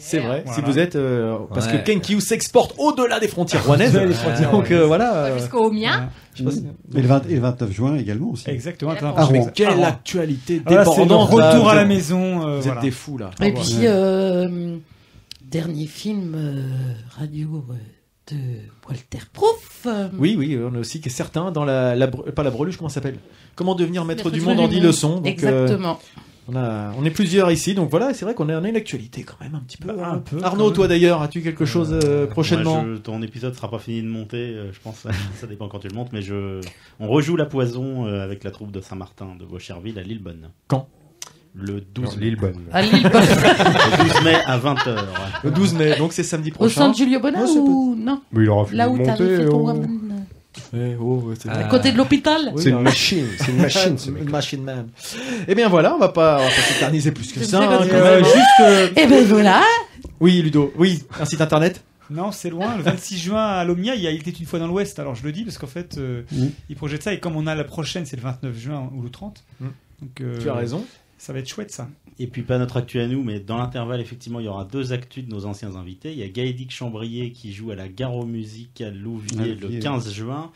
C'est vrai. Voilà. Si vous êtes, euh, parce Ouais. que Kenkyu s'exporte au-delà des frontières rouennaises. Au-delà des frontières donc euh, voilà. Euh, Jusqu'au mien. je sais pas si- Et le, 20 et le 29 juin également aussi. Exactement. Ah, bon. Quelle Ah, actualité Ah, débordante. là, retour à la maison. euh, Vous voilà. êtes des fous là. Et puis, euh, dernier film euh, radio de Walter Proof. Oui, oui, on a aussi que certains dans la, pas la breluche, comment ça s'appelle? Comment devenir maître, Maître du monde en monde. 10 leçons. donc, euh, Exactement. On, a, on est plusieurs ici, donc voilà, c'est vrai qu'on a, on a une actualité quand même un petit peu. Bah, hein. un peu, Arnaud, toi d'ailleurs, as-tu quelque chose euh, prochainement je- ton épisode sera pas fini de monter, euh, je pense. ça dépend quand tu le montes, mais je, on rejoue la poison euh, avec la troupe de Saint-Martin de Vaucherville à Lillebonne. Quand? Le 12 Non, mai. Lillebonne. À Lillebonne. Le 12 mai à 20h. Le 12 mai, donc c'est samedi Au prochain. centre Julio c'est ou non? Mais il aura fini Là de où monter. fait ton oh, ouais, À bien. côté de l'hôpital Oui, C'est une machine, c'est une machine, ce une machine man. Eh bien voilà, on va pas, on va pas s'éterniser plus que ça. hein, même. Juste, euh, Eh ben voilà oui, Ludo, oui, un site internet. Non, c'est loin. Le 26 juin à Lomia, il y a Il était une fois dans l'Ouest. Alors je le dis parce qu'en fait, euh, Mm. ils projettent ça et comme on a la prochaine, c'est le 29 juin ou le 30. Mm. Donc, euh, Tu as raison. Ça va être chouette ça. Et puis pas notre actu à nous, mais dans l'intervalle, effectivement, il y aura deux actus de nos anciens invités. Il y a Gaëdic Chambrier qui joue à la Gare aux Musiques à Louviers Ah, le oui, 15 juin.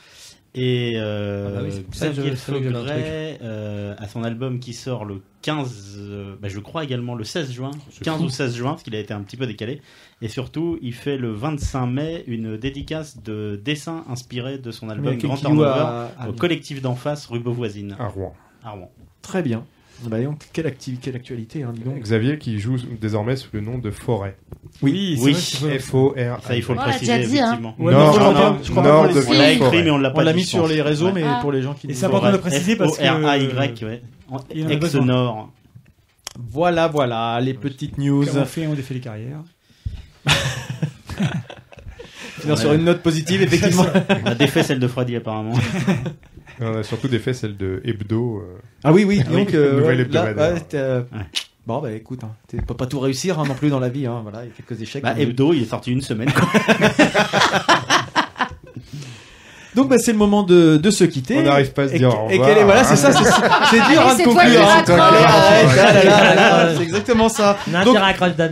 Et euh, Ah bah oui, Xavier Fogret euh, a son album qui sort le 15, euh, bah, je crois également le 16 juin, C'est 15 fou. ou 16 juin, parce qu'il a été un petit peu décalé. Et surtout, il fait le 25 mai une dédicace de dessins inspirés de son album Grand Turnover à- à au collectif d'en face, rue Beauvoisine, À Rouen. à Rouen. Très bien. Bah, donc, quelle, activité, quelle actualité, hein, dis donc. Xavier qui joue désormais sous le nom de Forêt. Oui, c'est Oui. c'est. F-O-R. Ça, il faut le préciser, hein. effectivement. Nord, mais Non, faut- non, je crois pas nord qu'on de le On l'a écrit, mais on l'a pas On l'a mis sur les réseaux, mais Ah. pour les gens qui Et nous c'est voient. important de le préciser parce que- F-O-R-A-Y, ouais. Ex-Nord. Voilà, voilà, les petites news. On fait, on défait les carrières. Finir sur une note positive, effectivement. On a défait celle de Freddy, apparemment. Et on a surtout des faits, celle de Hebdo. euh, Ah oui, oui, Ah donc, euh, ouais, là, ouais, euh, Bon, bah écoute, hein, tu peux pas tout réussir hein, non plus dans la vie. Hein, voilà, il y a quelques échecs. Bah, Hebdo, il est sorti une semaine. quoi. Donc bah, c'est le moment de, de se quitter. On n'arrive pas à se Et- dire au Et revoir. quelle est, voilà, c'est ça, c'est c'est dur Allez, hein, de conclure. hein. c'est exactement ça. Donc,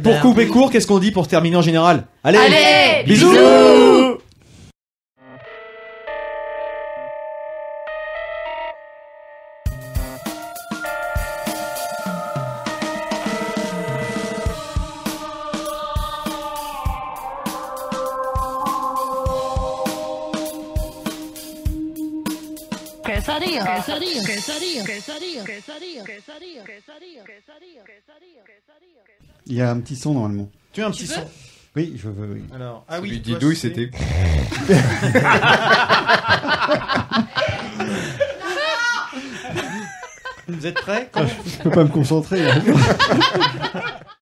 pour couper court, qu'est-ce qu'on dit pour terminer en général? Allez, Allez, bisous. bisous. Il y a un petit son normalement. Tu as un petit son? Oui, je veux. oui. Alors, ah Celui oui, d'Idouille, c'était. Vous êtes prêts? Je peux pas me concentrer.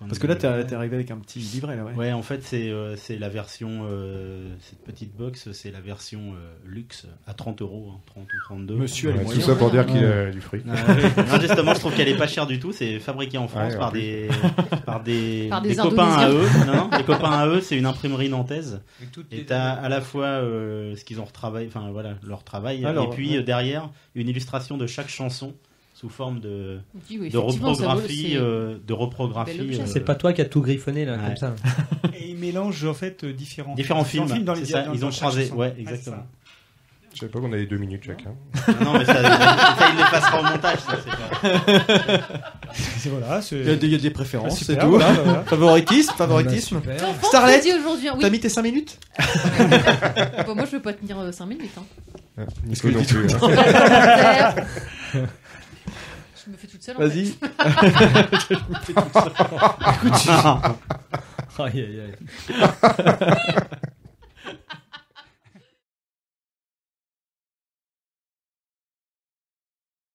hein. Parce que là, t'es t'es arrivé avec un petit livret là, ouais. Ouais, en fait, c'est euh, c'est la version, euh, cette petite box, c'est la version euh, luxe à 30 euros, hein, 30 ou 32. Monsieur les Ouais, tout ça pour dire qu'il Ouais. a du fric. Ah, oui. Non, justement, je trouve qu'elle est pas chère du tout. C'est fabriqué en France Ouais, par, des, par des Par des copains à eux. Non, des copains à eux. C'est une imprimerie nantaise. Et t'as à la fois euh, ce qu'ils ont retravaillé, enfin voilà, leur travail, Alors, et puis ouais. euh, derrière une illustration de chaque chanson sous forme de, Oui, oui, de reprographie, c'est- euh, de reprographie. euh, C'est pas toi qui as tout griffonné là, Ouais. comme ça. Et ils mélangent en fait euh, différents, différents films. dans les ça, dans- ils ont croisé, ouais, c'est exactement. Je savais pas qu'on avait deux minutes chacun. Ah non, mais ça, ça, il les passera au montage. Ça, c'est voilà, Il y, a des, il y a des préférences, Ah, c'est tout. voilà, voilà. Favoritisme, favoritisme. Bah, super. Starlet, aujourd'hui, oui. t'as mis tes 5 minutes Bon, moi, je peux pas tenir 5 minutes. Hein. Ah, Nico que Je me fais toute seule. Vas-y. je me fais toute seule. Écoute, je- Aïe, aïe, aïe.